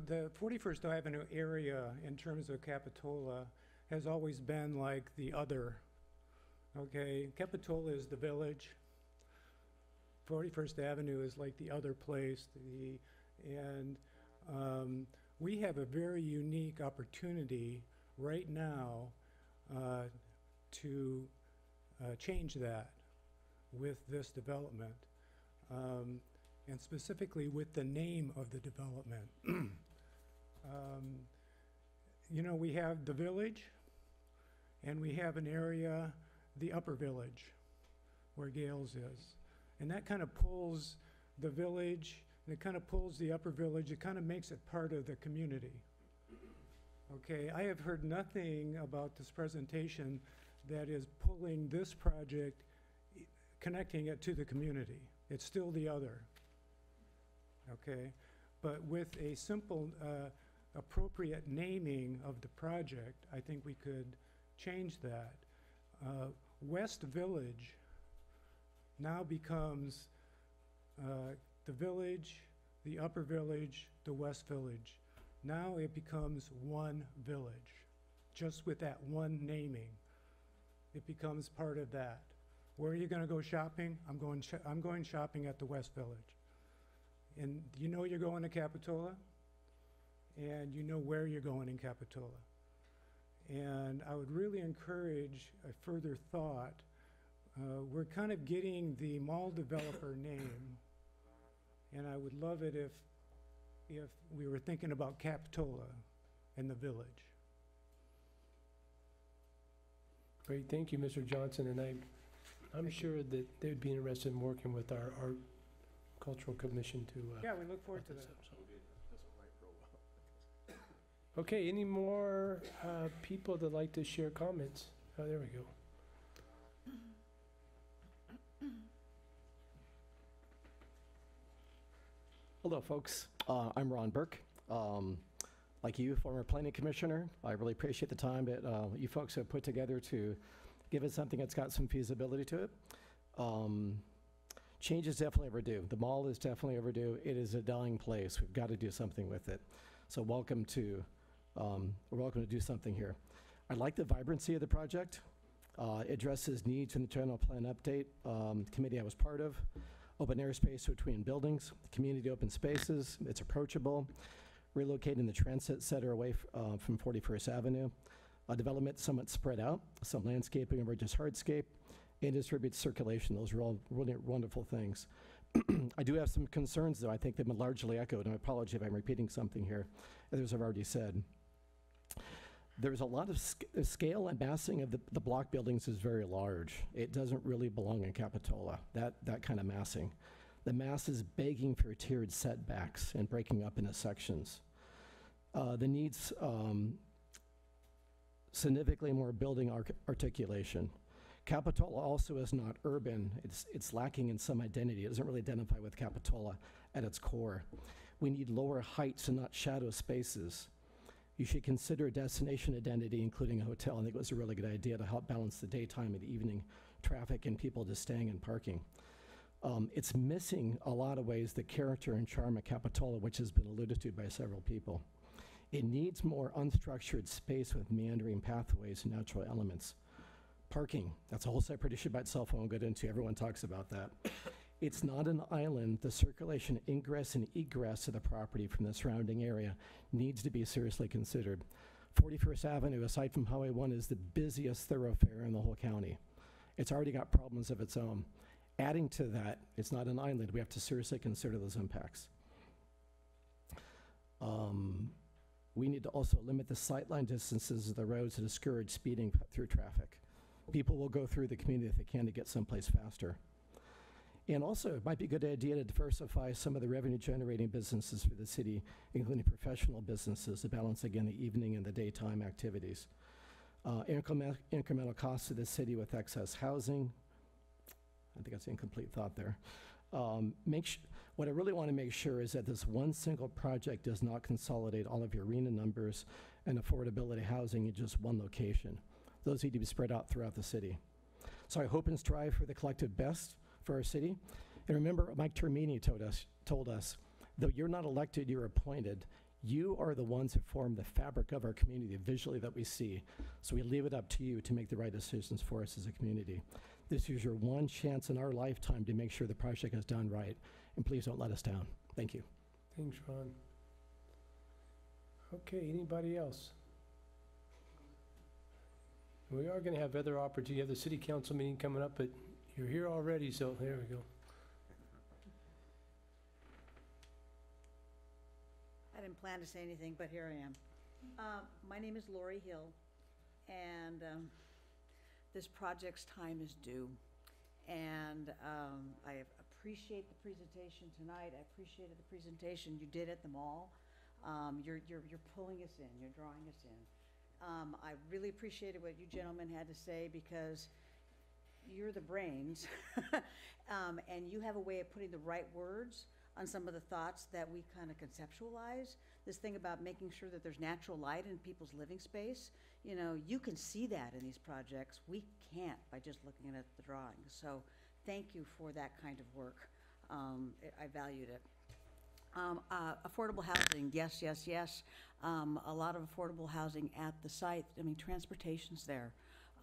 the 41st Avenue area in terms of Capitola has always been like the other, okay? Capitola is the village. 41st Avenue is like the other place, the, and um, we have a very unique opportunity right now uh, to uh, change that with this development, um, and specifically with the name of the development. Um, You know, we have the village, and we have an area, the upper village, where Gayle's is. And that kind of pulls the village, and it kind of pulls the upper village, it kind of makes it part of the community. Okay, I have heard nothing about this presentation that is pulling this project, connecting it to the community. It's still the other. Okay, but with a simple, uh, appropriate naming of the project, I think we could change that. Uh, West Village now becomes uh, the village, the upper village, the west village. Now it becomes one village, just with that one naming. It becomes part of that. Where are you gonna go shopping? I'm going, sho- I'm going shopping at the West Village. And you know you're going to Capitola? And you know where you're going in Capitola. And I would really encourage a further thought. Uh, we're kind of getting the mall developer name, and I would love it if, if we were thinking about Capitola and the village. Great, thank you, Mr. Johnson, and I, I'm sure that they'd be interested in working with our Art Cultural Commission to. uh, Yeah, we look forward to that. Okay, any more uh, people that like to share comments? Oh, there we go. Hello, folks. Uh, I'm Ron Burke. Um, like you, former planning commissioner, I really appreciate the time that uh, you folks have put together to give us something that's got some feasibility to it. Um, change is definitely overdue. The mall is definitely overdue. It is a dying place. We've got to do something with it. So welcome to, um, we're welcome to do something here. I like the vibrancy of the project. Uh, it addresses needs in the general plan update um, committee I was part of. Open airspace between buildings, community open spaces. It's approachable. Relocating the transit center away uh, from 41st Avenue. A development somewhat spread out, some landscaping just hardscape, and distributed circulation. Those are all really wonderful things. I do have some concerns, though. I think they've been largely echoed, and I apologize if I'm repeating something here, as I've already said. There's a lot of sc- scale and massing of the, the block buildings is very large. It doesn't really belong in Capitola, that, that kind of massing. The mass is begging for tiered setbacks and breaking up into sections. Uh, the needs um, significantly more building arc- articulation. Capitola also is not urban. It's, it's lacking in some identity. It doesn't really identify with Capitola at its core. We need lower heights and not shadow spaces. You should consider a destination identity, including a hotel. I think it was a really good idea to help balance the daytime and evening traffic and people just staying and parking. Um, it's missing a lot of ways the character and charm of Capitola, which has been alluded to by several people. It needs more unstructured space with meandering pathways and natural elements. Parking, that's a whole separate issue by itself I won't get into. Everyone talks about that. It's not an island. The circulation, ingress, and egress of the property from the surrounding area needs to be seriously considered. 41st Avenue, aside from Highway 1, is the busiest thoroughfare in the whole county. It's already got problems of its own. Adding to that, it's not an island. We have to seriously consider those impacts. Um, we need to also limit the sightline distances of the roads to discourage speeding through traffic. People will go through the community if they can to get someplace faster. And also, it might be a good idea to diversify some of the revenue-generating businesses for the city, including professional businesses, to balance again the evening and the daytime activities. Uh, incremental, costs to the city with excess housing. I think that's an incomplete thought there. Um, make sh- what I really want to make sure is that this one single project does not consolidate all of your RHNA numbers and affordability housing in just one location. Those need to be spread out throughout the city. So I hope and strive for the collective best for our city. And remember, Mike Termini told us, told us, though you're not elected, you're appointed. You are the ones who form the fabric of our community visually that we see. So we leave it up to you to make the right decisions for us as a community. This is your one chance in our lifetime to make sure the project is done right. And please don't let us down. Thank you. Thanks, Ron. Okay, anybody else? We are gonna have other opportunity, you have the city council meeting coming up, but you're here already, so there we go. I didn't plan to say anything, but here I am. Uh, My name is Lori Hill, and um, this project's time is due. And um, I appreciate the presentation tonight. I appreciated the presentation you did at the mall. Um, You're, you're, you're pulling us in, you're drawing us in. Um, I really appreciated what you gentlemen had to say because you're the brains. Um, and you have a way of putting the right words on some of the thoughts that we kind of conceptualize. This thing about making sure that there's natural light in people's living space, you know, you can see that in these projects. We can't by just looking at the drawings. So thank you for that kind of work. Um, I I valued it. Um, uh, affordable housing, yes, yes, yes. Um, a lot of affordable housing at the site. I mean, transportation's there.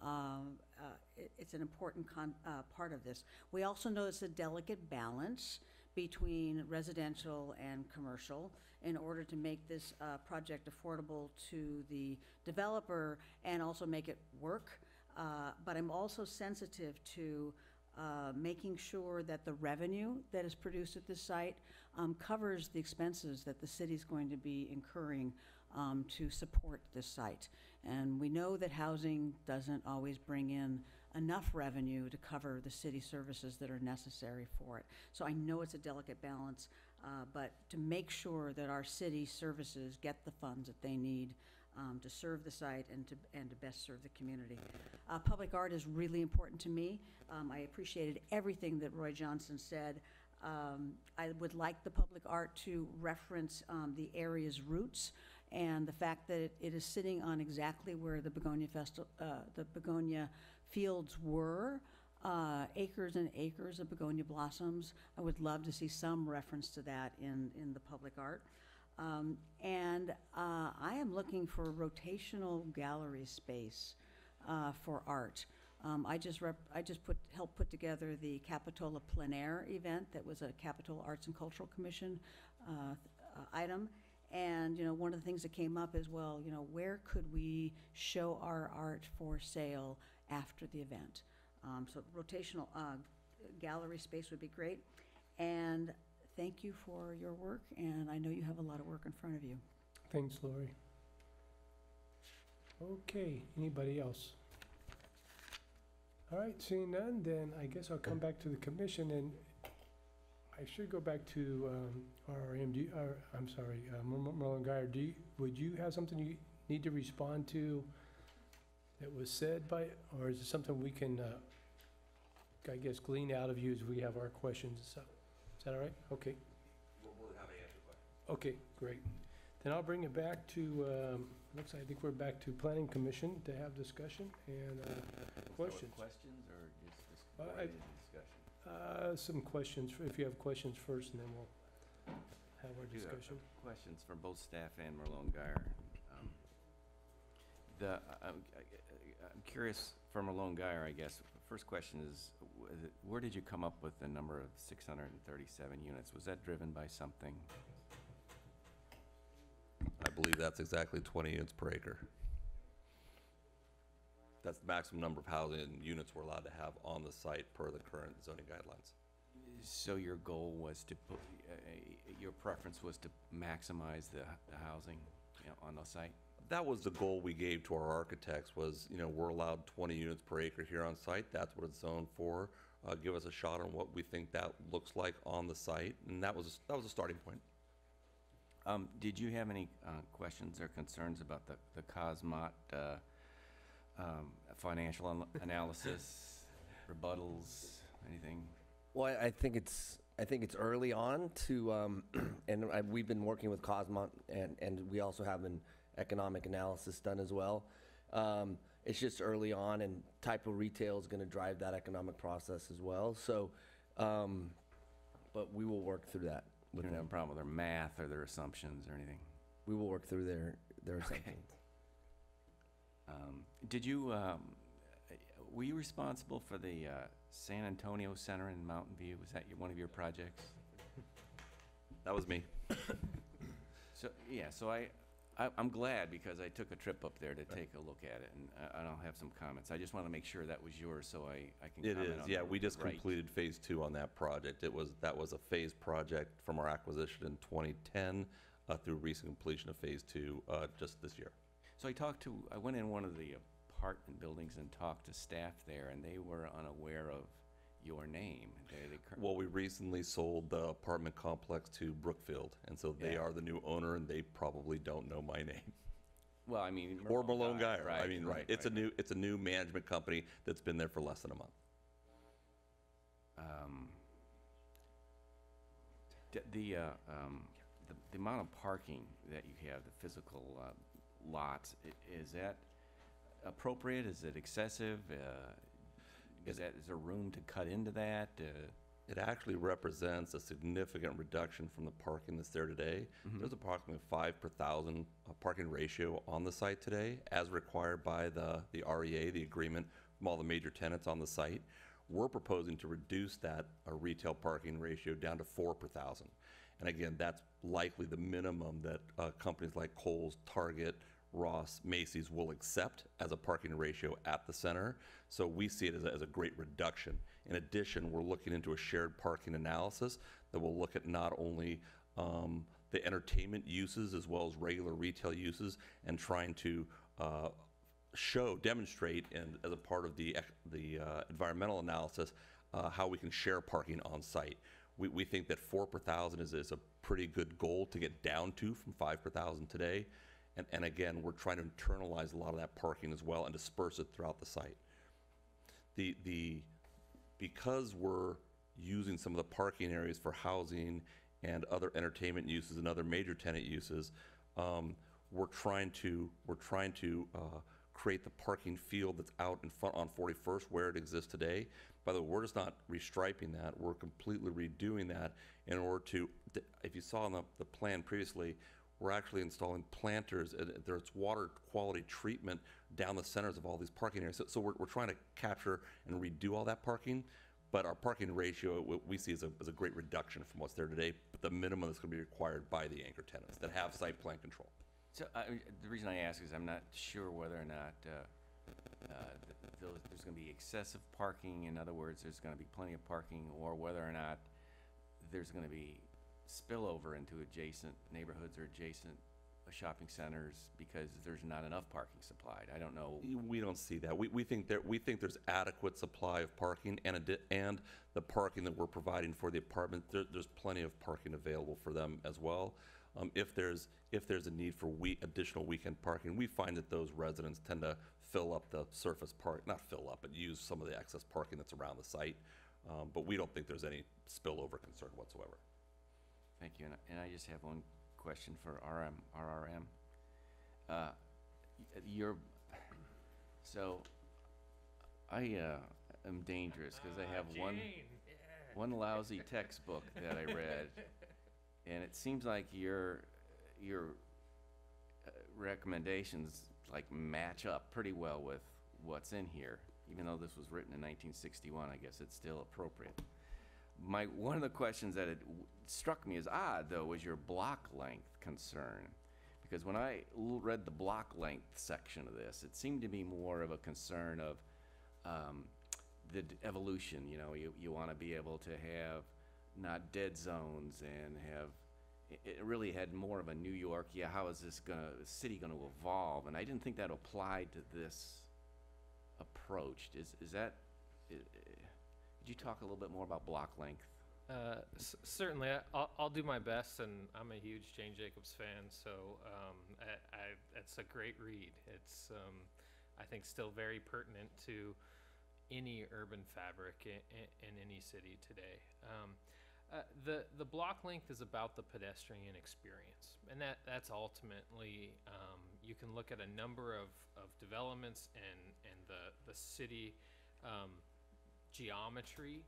Um, uh, it, it's an important con, uh, part of this. We also know it's a delicate balance between residential and commercial in order to make this uh, project affordable to the developer and also make it work. Uh, but I'm also sensitive to uh, making sure that the revenue that is produced at this site um, covers the expenses that the city's going to be incurring um, to support this site. And we know that housing doesn't always bring in enough revenue to cover the city services that are necessary for it. So I know it's a delicate balance, uh, but to make sure that our city services get the funds that they need um, to serve the site and to, and to best serve the community. Uh, Public art is really important to me. Um, I appreciated everything that Roy Johnson said. Um, I would like the public art to reference um, the area's roots and the fact that it, it is sitting on exactly where the begonia festival, uh, the begonia fields were. uh, acres and acres of begonia blossoms. I would love to see some reference to that in, in the public art. Um, And uh, I am looking for rotational gallery space uh, for art. Um, I just rep, I just put, helped put together the Capitola Plein Air event that was a Capitola Arts and Cultural Commission uh, item. And, you know, one of the things that came up is, well, you know, where could we show our art for sale after the event? Um, so rotational, uh, gallery space would be great. And thank you for your work, and I know you have a lot of work in front of you. Thanks, Lori. Okay, anybody else? All right, seeing none, then I guess I'll come back to the commission, and I should go back to um, or, I'm sorry, uh, Mer- Mer- Merlone Geier. Do you, would you have something you need to respond to that was said by, or is it something we can, uh, I guess, glean out of you as we have our questions? Is that all right? Okay. Okay, great. Then I'll bring it back to, um, looks like, I think we're back to Planning Commission to have discussion and uh, questions. Questions or just, Uh, I- discussion? Uh, Some questions, if you have questions first, and then we'll have our do have discussion. Questions from both staff and Merlone Geier. Um, The, I- I'm, I- I'm curious, for Merlone Geier, I guess, first question is, wh- where did you come up with the number of six hundred and thirty-seven units? Was that driven by something? I believe that's exactly 20 units per acre. That's the maximum number of housing units we're allowed to have on the site per the current zoning guidelines. So your goal was to put, uh, uh, your preference was to maximize the, the housing, you know, on the site? That was the goal we gave to our architects was, you know, we're allowed 20 units per acre here on site. That's what it's zoned for. Uh, Give us a shot on what we think that looks like on the site, and that was, that was a starting point. Um, did you have any, uh, questions or concerns about the, the Cosmont, uh, um, financial an- analysis, rebuttals, anything? Well, I, I think it's, I think it's early on to, um, and I, we've been working with Cosmont and, and we also have an economic analysis done as well. Um, it's just early on and type of retail is gonna drive that economic process as well, so, um, but we will work through that You with don't have a problem with their math or their assumptions or anything? We will work through their, their Okay. assumptions. Um, Did you, um, were you responsible for the uh, San Antonio Center in Mountain View? Was that your- one of your projects? That was me. So, yeah, so I, I- I'm glad because I took a trip up there to take a look at it, and I- I don't have some comments. I just want to make sure that was yours, so I I can It comment is, on yeah, we just right. completed phase two on that project. It was, that was a phased project from our acquisition in 2010 uh, through recent completion of phase two uh, just this year. So I talked to, I went in one of the apartment buildings and talked to staff there, and they were unaware of your name. They- they cur- Well, we recently sold the apartment complex to Brookfield, and so they Yeah. are the new owner, and they probably don't know my name. Well, I mean. Or Merlone Guy, Geier. I mean, right, it's a right. new, it's a new management company that's been there for less than a month. um, d- the, uh, um, the, the amount of parking that you have, the physical, uh, lots, i- is that appropriate? Is it excessive? Uh, is that, is there room to cut into that? Uh, It actually represents a significant reduction from the parking that's there today. Mhm. There's approximately five per thousand uh, parking ratio on the site today, as required by the, the REA, the agreement from all the major tenants on the site. We're proposing to reduce that uh, retail parking ratio down to four per thousand. And again, that's likely the minimum that uh, companies like Kohl's, Target, Ross, Macy's will accept as a parking ratio at the center. So we see it as a, as a great reduction. In addition, we're looking into a shared parking analysis that will look at not only um, the entertainment uses as well as regular retail uses and trying to uh, show, demonstrate, and as a part of the, the uh, environmental analysis, uh, how we can share parking on site. We, we think that four per thousand is, is a pretty good goal to get down to from five per thousand today. And, and again, we're trying to internalize a lot of that parking as well and disperse it throughout the site. The, the, because we're using some of the parking areas for housing and other entertainment uses and other major tenant uses, um, we're trying to, we're trying to, uh, create the parking field that's out in front on 41st where it exists today. By the way, we're just not restriping that, we're completely redoing that in order to, if you saw on the, the plan previously, we're actually installing planters, there's water quality treatment down the centers of all these parking areas. So, so we're, we're trying to capture and redo all that parking, but our parking ratio, what we see is a, is a great reduction from what's there today, but the minimum that's gonna be required by the anchor tenants that have site plan control. So, I, the reason I ask is I'm not sure whether or not, uh, uh, there's gonna be excessive parking, in other words, there's gonna be plenty of parking, or whether or not there's gonna be spillover into adjacent neighborhoods or adjacent shopping centers because there's not enough parking supplied. I don't know. We don't see that. We, we think there, we think there's adequate supply of parking and and the parking that we're providing for the apartment, there, there's plenty of parking available for them as well. Um, if there's, if there's a need for we, additional weekend parking, we find that those residents tend to fill up the surface park, not fill up, but use some of the excess parking that's around the site. Um, but we don't think there's any spillover concern whatsoever. Thank you, and I- and I just have one question for RM, RRM. Uh, y- You're, so, I uh, am dangerous, because I have one, one lousy textbook that I read, and it seems like your, your uh, recommendations, like, match up pretty well with what's in here. Even though this was written in 1961, I guess it's still appropriate. My, one of the questions that struck me as odd, though, was your block length concern. Because when I read the block length section of this, it seemed to be more of a concern of um, the evolution, you know, you, you want to be able to have not dead zones and have, it, really had more of a New York, yeah, how is this gonna, city gonna evolve? And I didn't think that applied to this approach. Is, is that, could you talk a little bit more about block length? Uh, certainly, I- I'll, I'll do my best, and I'm a huge Jane Jacobs fan, so um, I, I, it's a great read. It's, um, I think, still very pertinent to any urban fabric in, in any city today. Um, uh, the the block length is about the pedestrian experience, and that that's ultimately um, you can look at a number of, of developments and and the the city um, geometry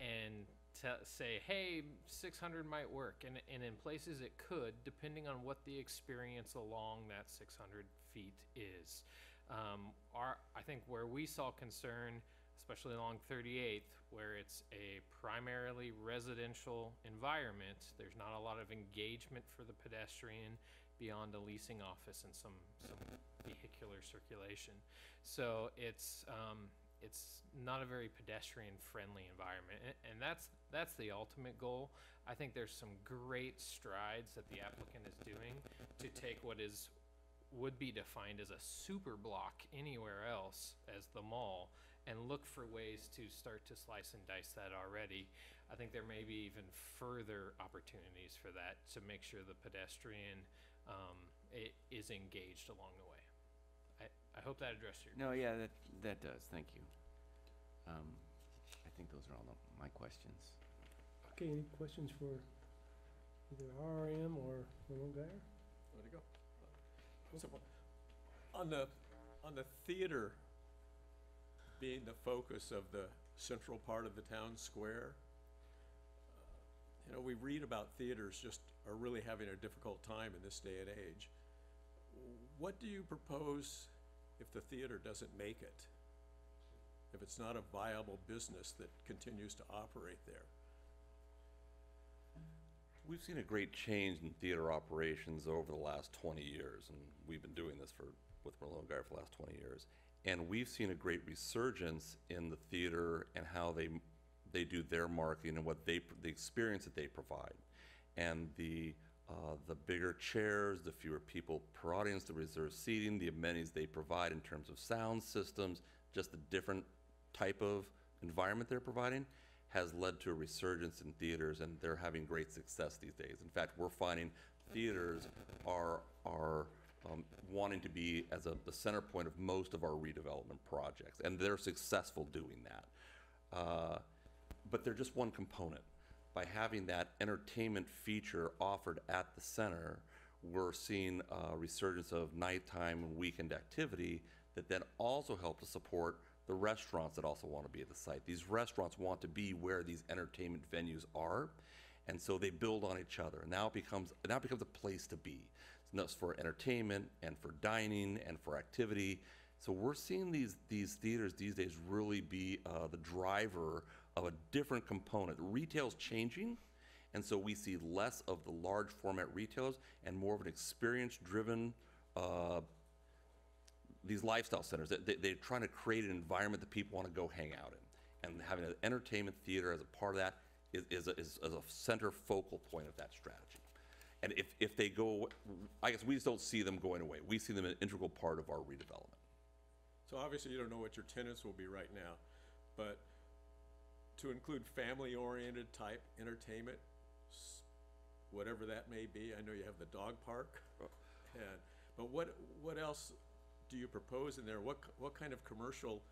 and te- say, hey, 600 might work. And, and in places it could, depending on what the experience along that 600 feet is. Um, our, I think where we saw concern, especially along 38th, where it's a primarily residential environment, there's not a lot of engagement for the pedestrian beyond a leasing office and some, some vehicular circulation. So it's, um, it's not a very pedestrian friendly environment and, that's that's the ultimate goal. I think there's some great strides that the applicant is doing to take what is would be defined as a super block anywhere else as the mall and look for ways to start to slice and dice that already. I think there may be even further opportunities for that to make sure the pedestrian um, is engaged along the way I, I hope that addressed your No, yeah, that, that does, thank you. Um, I think those are all the- my questions. Okay, any questions for either RRM or Merlone Geier? Way to go. Simple. On the, on the theater being the focus of the central part of the town square, uh, you know, we read about theaters just are really having a difficult time in this day and age. What do you propose if the theater doesn't make it? If it's not a viable business that continues to operate there? We've seen a great change in theater operations over the last 20 years, and we've been doing this for, with Merlone Geier for the last 20 years. And we've seen a great resurgence in the theater and how they, they do their marketing and what they, the experience that they provide. And the, uh, the bigger chairs, the fewer people per audience, the reserved seating, the amenities they provide in terms of sound systems, just the different type of environment they're providing has led to a resurgence in theaters and they're having great success these days. In fact, we're finding theaters are, are um, wanting to be as a, the center point of most of our redevelopment projects, and they're successful doing that. Uh, but they're just one component. By having that entertainment feature offered at the center, we're seeing a resurgence of nighttime and weekend activity that then also help to support the restaurants that also want to be at the site. These restaurants want to be where these entertainment venues are, and so they build on each other. And now it becomes now it becomes a place to be. And that's for entertainment and for dining and for activity. So we're seeing these these theaters these days really be uh, the driver of a different component. Retail's changing, and so we see less of the large format retailers and more of an experience-driven. Uh, these lifestyle centers, they, they're trying to create an environment that people want to go hang out in, and having an entertainment theater as a part of that is, is, a, is a center focal point of that strategy. And if, if they go, I guess we just don't see them going away. We see them an integral part of our redevelopment. So obviously, you don't know what your tenants will be right now, but to include family-oriented type entertainment, s- whatever that may be, I know you have the dog park, and, but what, what else do you propose in there? What, k- what kind of commercial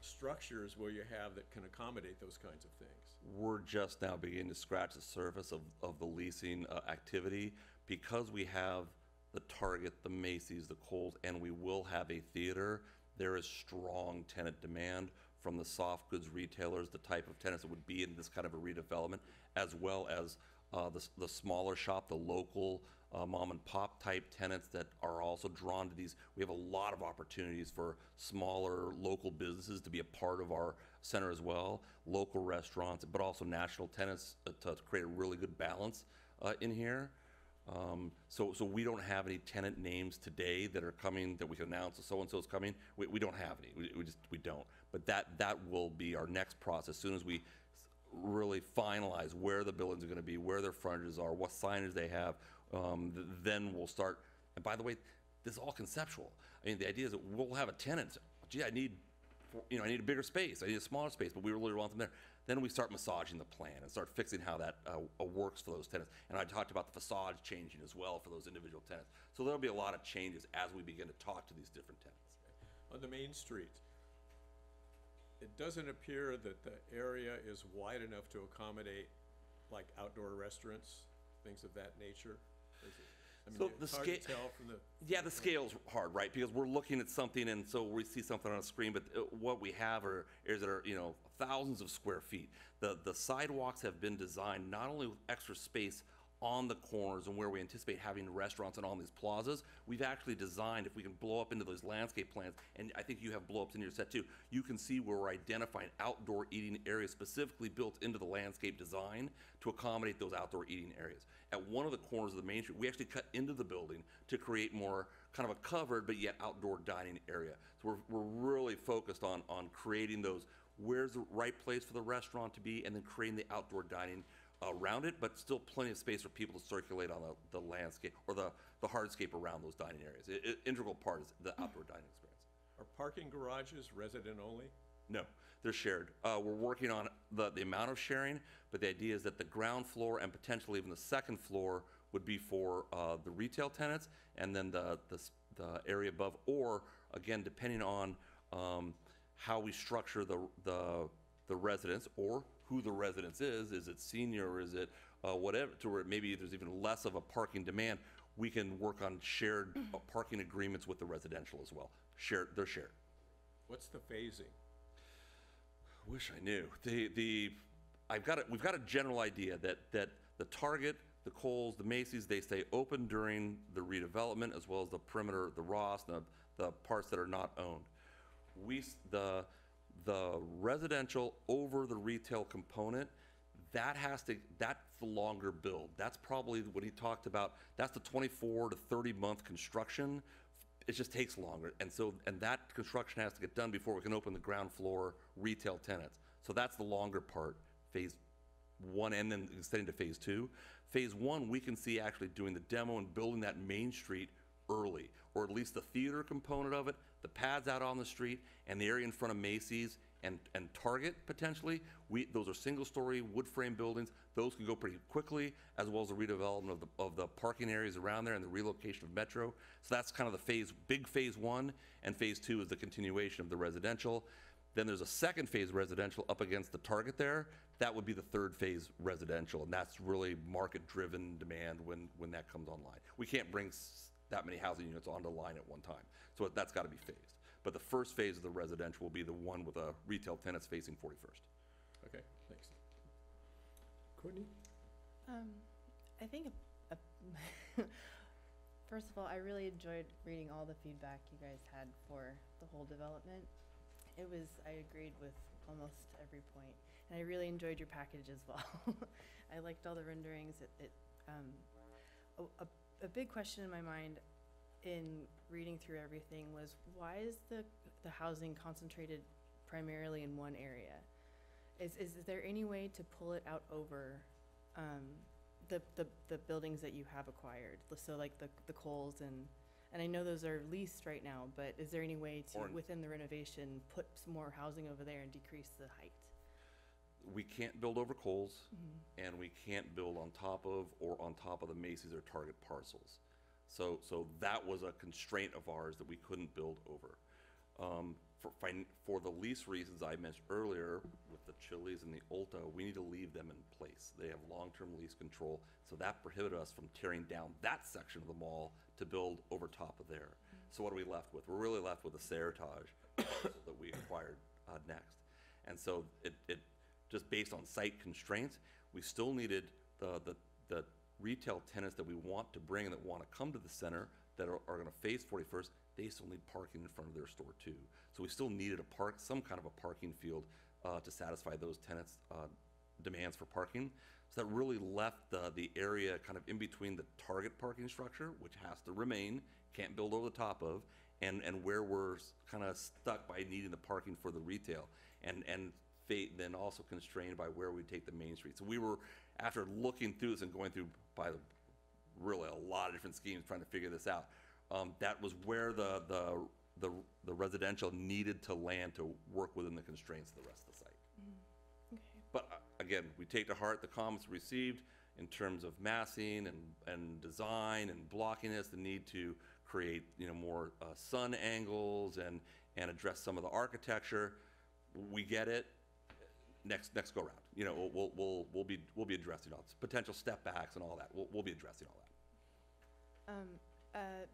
structures will you have that can accommodate those kinds of things? we're just now beginning to scratch the surface of, of the leasing uh, activity because we have the Target, the Macy's, the Kohl's, and we will have a theater. There is strong tenant demand from the soft goods retailers, the type of tenants that would be in this kind of a redevelopment, as well as uh, the, the smaller shop, the local uh, mom and pop type tenants that are also drawn to these. We have a lot of opportunities for smaller local businesses to be a part of our center as well, local restaurants, but also national tenants uh, to create a really good balance uh, in here. Um, so, so we don't have any tenant names today that are coming that we can announce. So and so is coming. We, we don't have any. We, we just we don't. But that that will be our next process. As soon as we really finalize where the buildings are going to be, where their frontages are, what signage they have, um, th- then we'll start. And by the way, this is all conceptual. I mean, the idea is that we'll have a tenant. Gee, I need, you know, I need a bigger space. I need a smaller space, but we really want them there. Then we start massaging the plan and start fixing how that uh, uh, works for those tenants. And I talked about the facades changing as well for those individual tenants. So there'll be a lot of changes as we begin to talk to these different tenants. On the main street, it doesn't appear that the area is wide enough to accommodate like outdoor restaurants, things of that nature. Is it- I mean, So it's the hard to sca- tell from the. Yeah, the scale's hard, right? Because we're looking at something, and so we see something on a screen, but uh, what we have are areas that are, you know, thousands of square feet. The the sidewalks have been designed not only with extra space on the corners and where we anticipate having restaurants and all these plazas, we've actually designed, if we can blow up into those landscape plans, and I think you have blow-ups in your set too, you can see where we're identifying outdoor eating areas specifically built into the landscape design to accommodate those outdoor eating areas. At one of the corners of the main street, we actually cut into the building to create more kind of a covered but yet outdoor dining area. So we're, we're really focused on, on creating those, where's the right place for the restaurant to be, and then creating the outdoor dining around it, but still plenty of space for people to circulate on the, the landscape or the, the hardscape around those dining areas. I- I- integral part is the outdoor dining experience. Are parking garages resident only? No, they're shared. Uh, we're working on the, the amount of sharing, but the idea is that the ground floor and potentially even the second floor would be for uh, the retail tenants, and then the, the, the area above, or again, depending on um, how we structure the, the, the residents, or who the residence is, is it senior, or is it uh, whatever, to where maybe there's even less of a parking demand, we can work on shared uh, parking agreements with the residential as well. Shared, they're shared. What's the phasing? Wish I knew. The, the, I've got it. we've got a general idea that, that the Target, the Kohl's, the Macy's, they stay open during the redevelopment as well as the perimeter, the Ross, the, the parts that are not owned. We, the, the residential over the retail component, that has to, that's the longer build. That's probably what he talked about, that's the twenty-four to thirty month construction. It just takes longer, and so, and that construction has to get done before we can open the ground floor retail tenants. So that's the longer part, phase one, and then extending to phase two. Phase one, we can see actually doing the demo and building that main street early, or at least the theater component of it, the pads out on the street, and the area in front of Macy's and, and Target potentially. We, those are single-story wood frame buildings. Those can go pretty quickly, as well as the redevelopment of the, of the parking areas around there and the relocation of Metro. So that's kind of the phase, big phase one, and phase two is the continuation of the residential. Then there's a second phase residential up against the target there. That would be the third phase residential, and that's really market-driven demand when, when that comes online. We can't bring that many housing units on the line at one time, so that's got to be phased. But the first phase of the residential will be the one with a retail tenants facing 41st. Okay, thanks. Courtney? Um, I think, a, a first of all, I really enjoyed reading all the feedback you guys had for the whole development. It was, I agreed with almost every point, and I really enjoyed your package as well. I liked all the renderings. It, it um, a, a, a big question in my mind in reading through everything was why is the the housing concentrated primarily in one area? Is is there any way to pull it out over um, the, the the buildings that you have acquired? So like the the Kohl's and and I know those are leased right now, but is there any way to within the renovation put some more housing over there and decrease the height? We can't build over Kohl's, Mhm. and we can't build on top of or on top of the Macy's or Target parcels. So, so that was a constraint of ours that we couldn't build over. Um, for, fin- for the lease reasons I mentioned earlier, with the Chili's and the Ulta, we need to leave them in place. They have long-term lease control, so that prohibited us from tearing down that section of the mall to build over top of there. So what are we left with? We're really left with a Seritage parcel that we acquired uh, next. And so it, it, just based on site constraints, we still needed the, the, the retail tenants that we want to bring and that want to come to the center that are, are gonna face 41st, they still need parking in front of their store too. So we still needed a park, some kind of a parking field uh, to satisfy those tenants' uh, demands for parking. So that really left the, the area kind of in between the target parking structure, which has to remain, can't build over the top of, and, and where we're kind of stuck by needing the parking for the retail. And, and fa- then also constrained by where we take the main street. So we were, after looking through this and going through by the, really a lot of different schemes trying to figure this out, um, that was where the, the, the, the residential needed to land to work within the constraints of the rest of the site. Okay. But uh, again, we take to heart the comments received in terms of massing and, and design and blockiness, the need to create, you know, more uh, sun angles and, and address some of the architecture. We get it. Next, next go round, you know, we'll- we'll, we'll, we'll be, we'll be addressing all this, potential step backs and all that. We'll, we'll be addressing all that. Um, uh,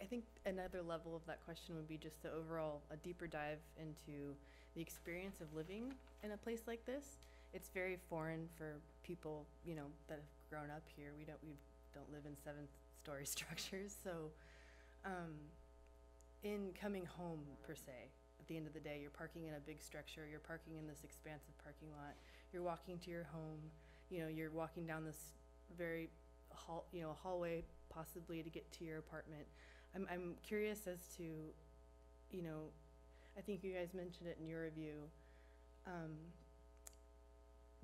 I think another level of that question would be just the overall, a deeper dive into the experience of living in a place like this. It's very foreign for people, you know, that have grown up here. We don't, we don't live in seven-story structures, so, um, in coming home per se, the end of the day, you're parking in a big structure, you're parking in this expansive parking lot, you're walking to your home, you know, you're walking down this very hall, you know, hallway possibly to get to your apartment. I'm, I'm curious as to, you know, I think you guys mentioned it in your review, um,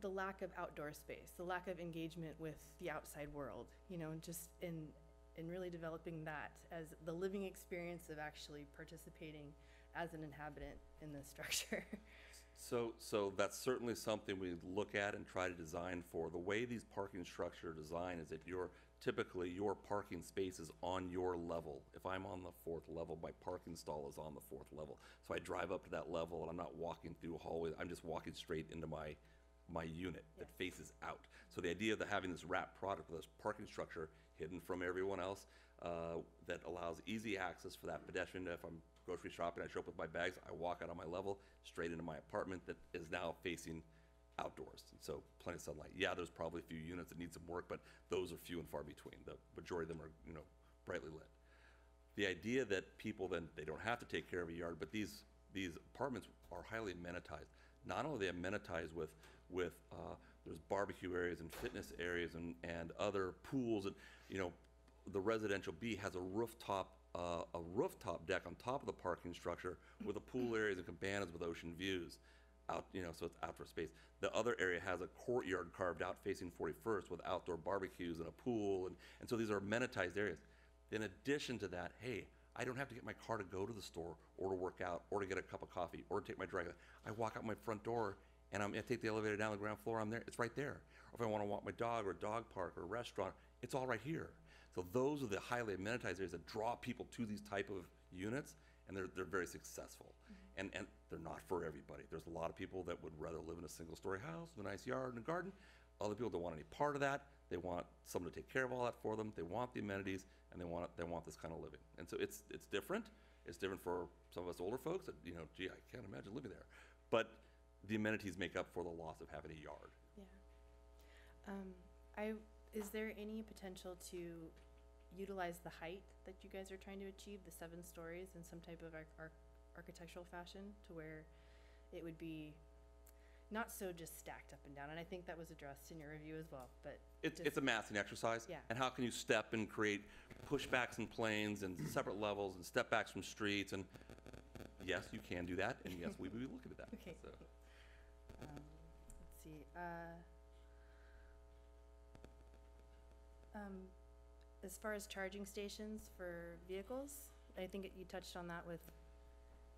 the lack of outdoor space, the lack of engagement with the outside world, you know, just in, in really developing that as the living experience of actually participating as an inhabitant in this structure. So, so that's certainly something we look at and try to design for. The way these parking structure are designed is that your, typically your parking space is on your level. If I'm on the fourth level, my parking stall is on the fourth level. So I drive up to that level and I'm not walking through a hallway, I'm just walking straight into my, my unit that faces out. So the idea of the- having this wrap product with this parking structure hidden from everyone else, uh, that allows easy access for that pedestrian. If I'm grocery shopping, I show up with my bags, I walk out on my level, straight into my apartment that is now facing outdoors. And so plenty of sunlight. Yeah, there's probably a few units that need some work, but those are few and far between. The majority of them are, you know, brightly lit. The idea that people then, they don't have to take care of a yard, but these, these apartments are highly amenitized. Not only are they amenitized with, with, uh, there's barbecue areas and fitness areas and, and other pools and, you know, the residential B has a rooftop, uh, a rooftop deck on top of the parking structure with a pool areas and cabanas with ocean views out, you know, so it's outdoor space. The other area has a courtyard carved out facing 41st with outdoor barbecues and a pool, and, and so these are amenitized areas. In addition to that, hey, I don't have to get my car to go to the store or to work out or to get a cup of coffee or to take my drive. I walk out my front door and I'm, I take the elevator down to the ground floor. I'm there. It's right there. Or if I want to walk my dog or a dog park or a restaurant, it's all right here. So those are the highly amenitized areas that draw people to these type of units, and they're, they're very successful. And, and they're not for everybody. There's a lot of people that would rather live in a single-story house with a nice yard and a garden. Other people don't want any part of that. They want someone to take care of all that for them. They want the amenities, and they want, they want this kind of living. And so it's, it's different. It's different for some of us older folks that, you know, gee, I can't imagine living there. But the amenities make up for the loss of having a yard. Yeah. Um, I, is there any potential to utilize the height that you guys are trying to achieve, the seven stories, in some type of arch- arch- architectural fashion to where it would be not so just stacked up and down? And I think that was addressed in your review as well, but. It's, just- it's a massing exercise. Yeah. And how can you step and create pushbacks and planes and separate levels and step backs from streets and, yes, you can do that, and yes, we will be looking at that. Okay. So, Um, let's see, uh, um, as far as charging stations for vehicles, I think it- you touched on that with,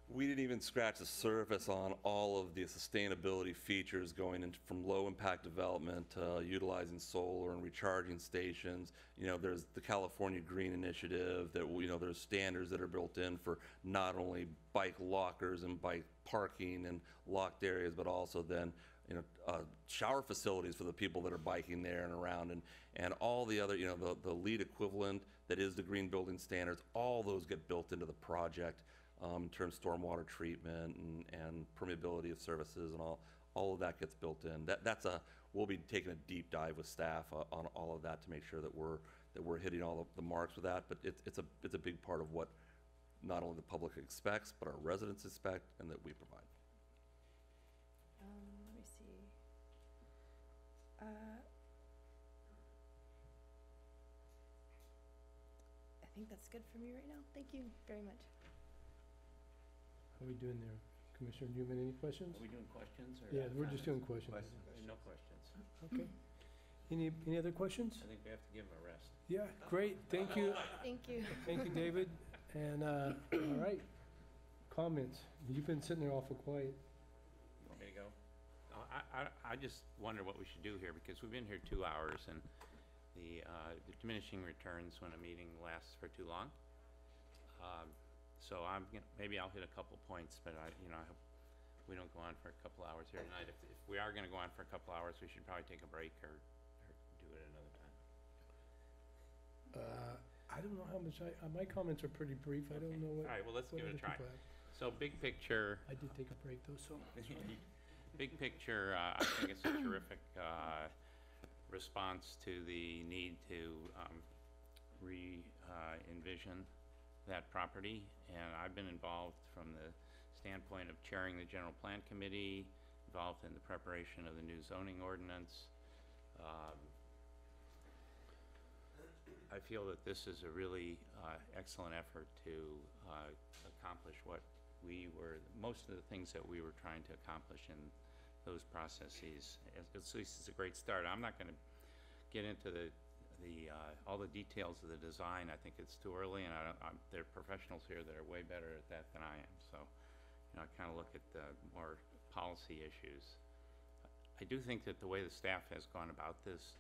We didn't even scratch the surface on all of the sustainability features going into, from low impact development to utilizing solar and recharging stations. You know, there's the California Green Initiative that, you know, there's standards that are built in for not only bike lockers and bike parking and locked areas, but also then, you know, uh, shower facilities for the people that are biking there and around and, and all the other, you know, the, the LEED equivalent that is the green building standards, all those get built into the project um, in terms of stormwater treatment and, and permeability of services and all, all of that gets built in. That, that's a, we'll be taking a deep dive with staff uh, on all of that to make sure that we're, that we're hitting all of the marks with that. But it's, it's a, it's a big part of what not only the public expects, but our residents expect and that we provide. Think that's good for me right now. Thank you very much. How are we doing there? Commissioner Newman, any questions? Are we doing questions or? Yeah, we're just doing questions. No questions. Okay. Any, any other questions? I think we have to give him a rest. Yeah, great, thank you. Thank you. Thank you, David. And, uh, all right, comments. You've been sitting there awful quiet. You want me to go? I, I, I just wonder what we should do here, because we've been here two hours, and the, uh, the diminishing returns when a meeting lasts for too long. Um, So I'm, gonna- maybe I'll hit a couple points, but I, you know, I hope we don't go on for a couple hours here tonight. If, if we are gonna go on for a couple hours, we should probably take a break or, or do it another time. Uh, I don't know how much I, uh, my comments are pretty brief. I don't know what. All right, well, let's what give it a try. people have. So big picture, I did take a break though, so. Big picture, uh, I think it's a terrific uh, response to the need to um, re-envision that property. And I've been involved from the standpoint of chairing the general plan committee, involved in the preparation of the new zoning ordinance. Um, I feel that this is a really uh, excellent effort to uh, accomplish what we were, most of the things that we were trying to accomplish in those processes. At least it's a great start. I'm not going to get into the, the, uh, all the details of the design. I think it's too early, and I don't, I'm, there are professionals here that are way better at that than I am. So, you know, I kind of look at the more policy issues. I do think that the way the staff has gone about this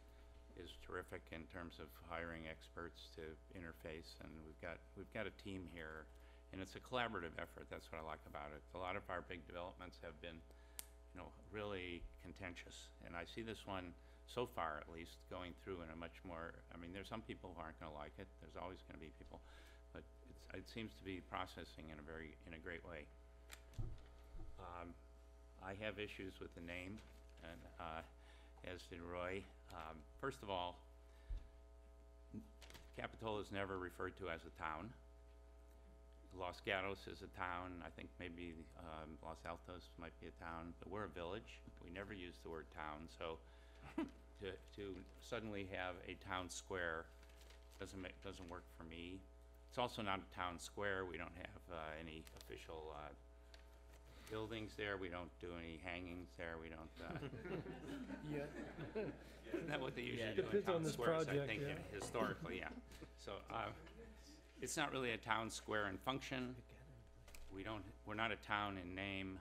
is terrific in terms of hiring experts to interface, and we've got, we've got a team here, and it's a collaborative effort, that's what I like about it. A lot of our big developments have been, you know, really contentious, and I see this one, so far at least, going through in a much more, I mean, there's some people who aren't gonna like it, there's always gonna be people, but it's, it seems to be processing in a very, in a great way. Um, I have issues with the name, and, uh, as did Roy. Um, first of all, Capitola is never referred to as a town. Los Gatos is a town, I think maybe, um, Los Altos might be a town, but we're a village. We never use the word town, so to, to suddenly have a town square doesn't make, doesn't work for me. It's also not a town square, we don't have, uh, any official, uh, buildings there, we don't do any hangings there, we don't, uh, Yeah. isn't that what they usually do in Depends on town this squares, I project, think, yeah. yeah, historically, yeah. So, uh, it's not really a town square in function. We don't, we're not a town in name,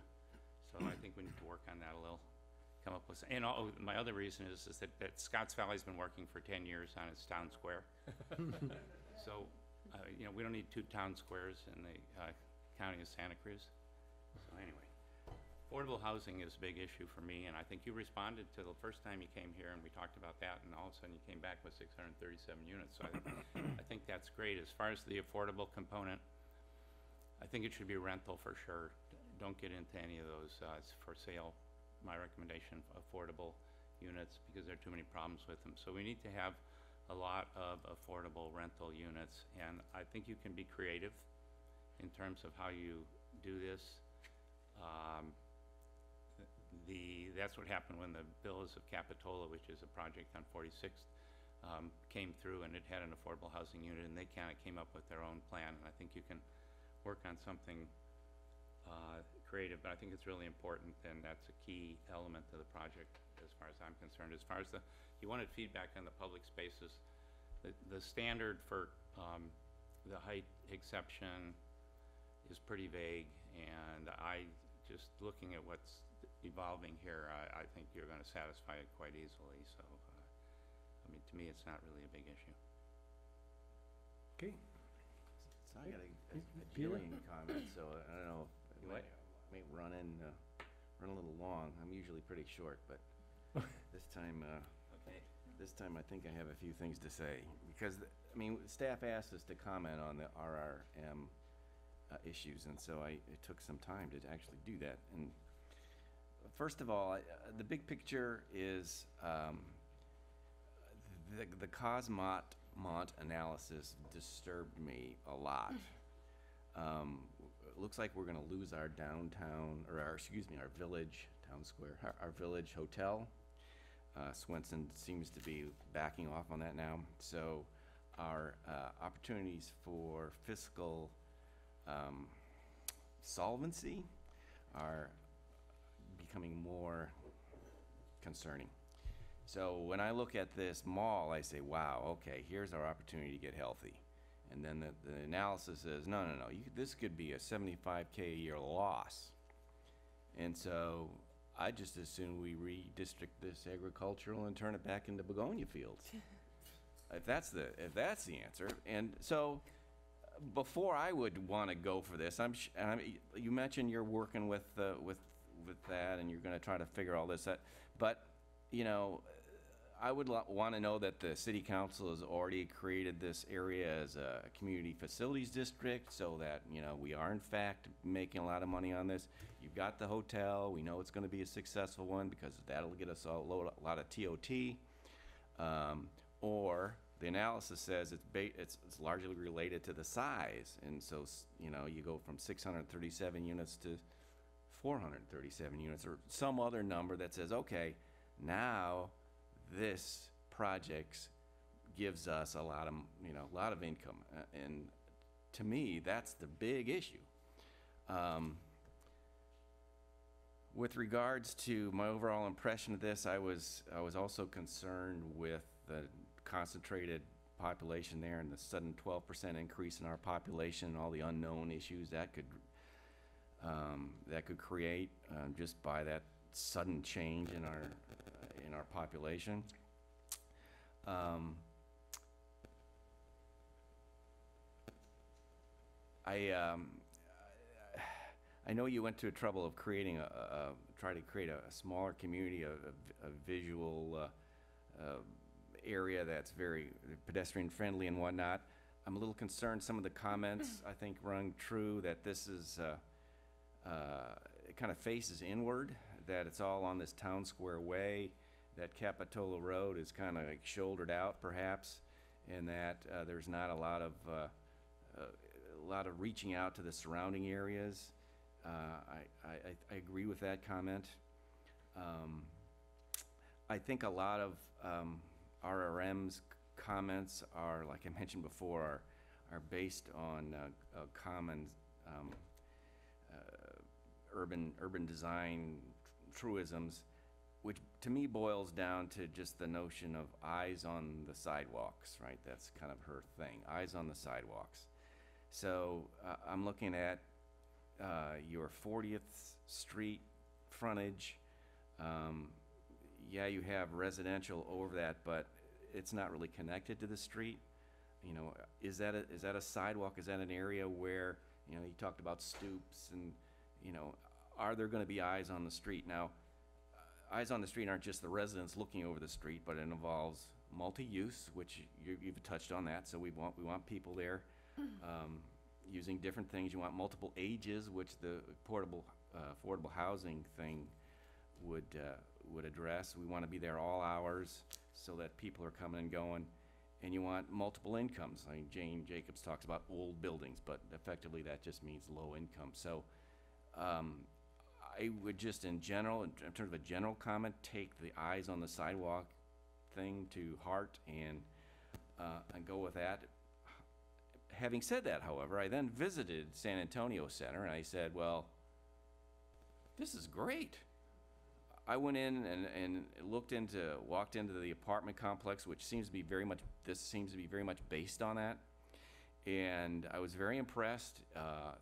so I think we need to work on that a little. Come up with, and oh, my other reason is, is that, that Scotts Valley's been working for ten years on its town square. So, uh, you know, we don't need two town squares in the, uh, county of Santa Cruz. So anyway, affordable housing is a big issue for me, and I think you responded to the first time you came here, and we talked about that, and all of a sudden you came back with six hundred and thirty-seven units, so I, think- I think that's great. As far as the affordable component, I think it should be rental for sure. Don't get into any of those, uh, for sale, my recommendation, affordable units, because there are too many problems with them. So we need to have a lot of affordable rental units, and I think you can be creative in terms of how you do this. Um, the, that's what happened when the Villas of Capitola, which is a project on 46th, um, came through and it had an affordable housing unit, and they kind of came up with their own plan. And I think you can work on something uh, creative, but I think it's really important, and that's a key element of the project as far as I'm concerned. As far as the, you wanted feedback on the public spaces. The, the standard for um, the height exception is pretty vague, and I, just looking at what's evolving here, I, I think you're gonna satisfy it quite easily, so, uh, I mean, to me, it's not really a big issue. Okay. So I got a, a a Peter? jillion comments, so I don't know, it You may, what? may run in, uh, run a little long. I'm usually pretty short, but this time, uh, Okay. this time I think I have a few things to say. Because, I mean, staff asked us to comment on the RRM uh, issues, and so I, it took some time to actually do that. And first of all, I- the big picture is, um, the, the Cosmot Mont analysis disturbed me a lot. Um, it looks like we're gonna lose our downtown, or our, excuse me, our village, town square, our, our village hotel. Uh, Swenson seems to be backing off on that now. So our, uh, opportunities for fiscal, um, solvency are becoming more concerning. So when I look at this mall, I say, wow, okay, here's our opportunity to get healthy. And then the, the analysis says, no, no, no, you, this could be a seventy-five K a year loss. And so I just assume we redistrict this agricultural and turn it back into begonia fields. If that's the, if that's the answer. And so, before I would want to go for this, I'm, sh- and I'm, you mentioned you're working with, uh, with, with that and you're gonna try to figure all this out. But, you know, I would want to know that the city council has already created this area as a community facilities district so that, you know, we are in fact making a lot of money on this. You've got the hotel, we know it's going to be a successful one because that'll get us a lo- a lot of TOT. Um, or the analysis says it's it's, it's largely related to the size. And so, you know, you go from 637 units to 437 units or some other number that says, okay, now this project gives us a lot of, you know, a lot of income. Uh, And to me, that's the big issue. Um, with regards to my overall impression of this, I was, I was also concerned with the concentrated population there and the sudden twelve percent increase in our population, and all the unknown issues that could, um, that could create, um, just by that sudden change in our, in our population. Um, I, um, I know you went to a trouble of creating a, a, try to create a, a smaller community, a, a, a visual, uh, uh, area that's very pedestrian friendly and whatnot. I'm a little concerned, some of the comments, I think, rung true, that this is, uh, uh, it kind of faces inward, that it's all on this town square way, that Capitola Road is kind of like shouldered out perhaps, and that, uh, there's not a lot of, uh, uh, a lot of reaching out to the surrounding areas. Uh, I, I, I- agree with that comment. Um, I think a lot of um, RRM's comments are, like I mentioned before, are, are based on uh, common um, urban, urban design truisms, which to me boils down to just the notion of eyes on the sidewalks, right? That's kind of her thing, eyes on the sidewalks. So uh, I'm looking at uh, your 40th Street frontage. Um, yeah, you have residential over that, but it's not really connected to the street. You know, is that a, is that a sidewalk? Is that an area where, you know, you talked about stoops and, you know, are there gonna be eyes on the street? Now, uh, eyes on the street aren't just the residents looking over the street, but it involves multi-use, which you, you've touched on that, so we want, we want people there, um, using different things. You want multiple ages, which the portable, uh, affordable housing thing would, uh, would address. We want to be there all hours so that people are coming and going. And you want multiple incomes. I mean, Jane Jacobs talks about old buildings, but effectively that just means low income. So, um, I would just in general, in terms of a general comment, take the eyes on the sidewalk thing to heart and, uh, and go with that. Having said that, however, I then visited San Antonio Center and I said, well, this is great. I went in and, and looked into, walked into the apartment complex, which seems to be very much, this seems to be very much based on that. And I was very impressed. Uh,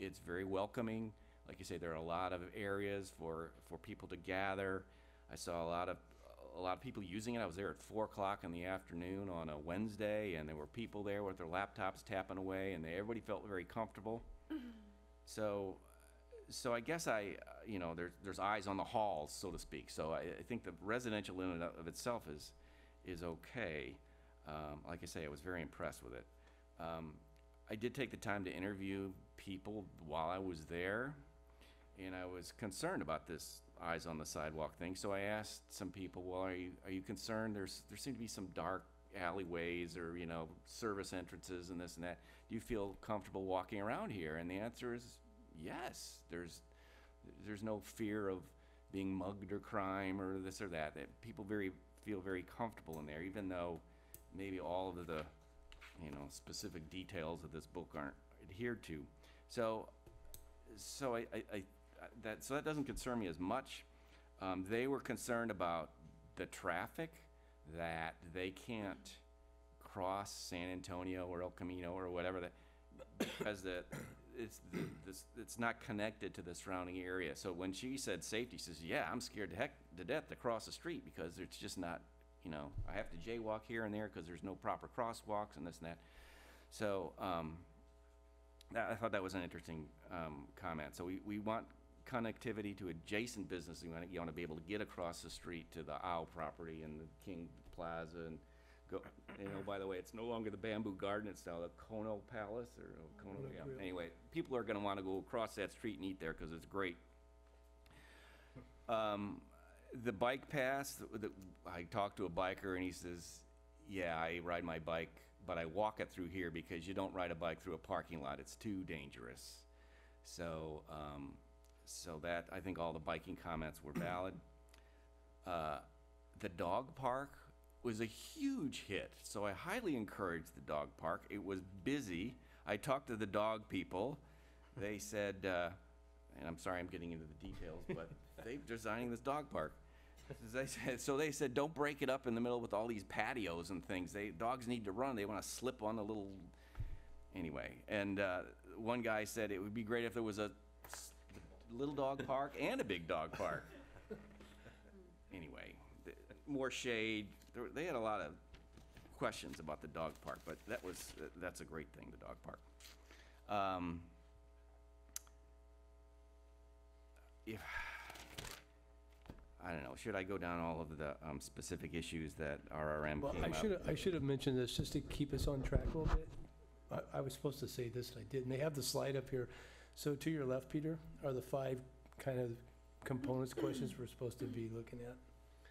it's very welcoming. Like you say, there are a lot of areas for, for people to gather. I saw a lot of, a lot of people using it. I was there at four o'clock in the afternoon on a Wednesday, and there were people there with their laptops tapping away, and they, everybody felt very comfortable. So, so I guess I, you know, there's, there's eyes on the halls, so to speak. So I, I think the residential in and of itself is, is okay. Um, like I say, I was very impressed with it. Um, I did take the time to interview people while I was there, and I was concerned about this eyes on the sidewalk thing. So I asked some people, well, are you, are you concerned? There's, there seem to be some dark alleyways or, you know, service entrances and this and that. Do you feel comfortable walking around here? And the answer is yes. There's, there's no fear of being mugged or crime or this or that. That People very, feel very comfortable in there, even though maybe all of the, you know, specific details of this book aren't adhered to. So, so I, I, that, so that doesn't concern me as much. Um, they were concerned about the traffic, that they can't cross San Antonio or El Camino or whatever that, because the, it's, the, this, it's not connected to the surrounding area. So when she said safety, she says, yeah, I'm scared to heck, to death to cross the street because it's just not, you know, I have to jaywalk here and there because there's no proper crosswalks and this and that. So, um, that, I thought that was an interesting, um, comment. So we, we want connectivity to adjacent businesses. You want, you want to be able to get across the street to the Owl property and the King Plaza and go, you know, by the way, it's no longer the Bamboo Garden, it's now the Kono Palace or oh, Kono, yeah. Anyway, people are going to want to go across that street and eat there because it's great. Um, the bike pass, th- th- I talked to a biker and he says, yeah, I ride my bike, but I walk it through here because you don't ride a bike through a parking lot. It's too dangerous. So, um, so that, I think all the biking comments were valid. Uh, the dog park was a huge hit, so I highly encourage the dog park. It was busy. I talked to the dog people. They said, uh, and I'm sorry I'm getting into the details, but they're designing this dog park. They said, so they said, don't break it up in the middle with all these patios and things. They dogs need to run. They want to slip on the little. Anyway, and uh, one guy said it would be great if there was a little dog park and a big dog park. anyway, th- more shade. There, they had a lot of questions about the dog park, but that was that's a great thing, the dog park. Um, if I don't know, should I go down all of the um, specific issues that RRM Well, came I up? should have, I should have mentioned this just to keep us on track a little bit. I, I was supposed to say this and I didn't. They have the slide up here. So to your left, Peter, are the five kind of components, questions we're supposed to be looking at.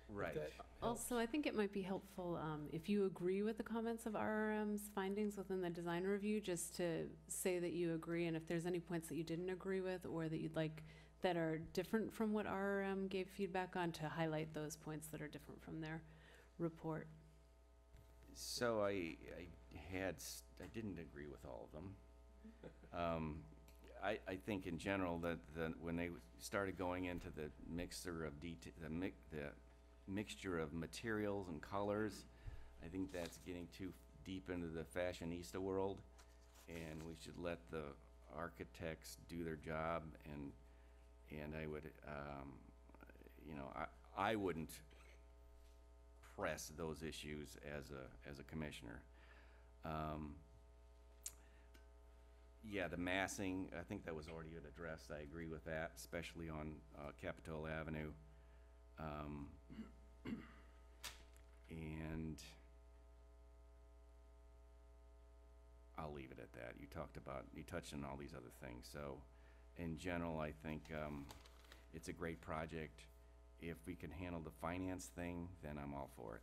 Right. that Also, I think it might be helpful, um, if you agree with the comments of RRM's findings within the design review, just to say that you agree, and if there's any points that you didn't agree with, or that you'd like, that are different from what RRM gave feedback on, to highlight those points that are different from their report. So I, I had, s- I didn't agree with all of them. Um, I, I think in general that, when they started going into the mixer of deta- the mi- the mixture of materials and colors, I think that's getting too deep into the fashionista world. And we should let the architects do their job and, and I would, um, you know, I, I wouldn't press those issues as a, as a commissioner. Um, yeah, the massing, I think that was already addressed, I agree with that, especially on, uh, Capitola Avenue. Um, and I'll leave it at that. You talked about, you touched on all these other things. So in general, I think um, it's a great project. If we can handle the finance thing, then I'm all for it.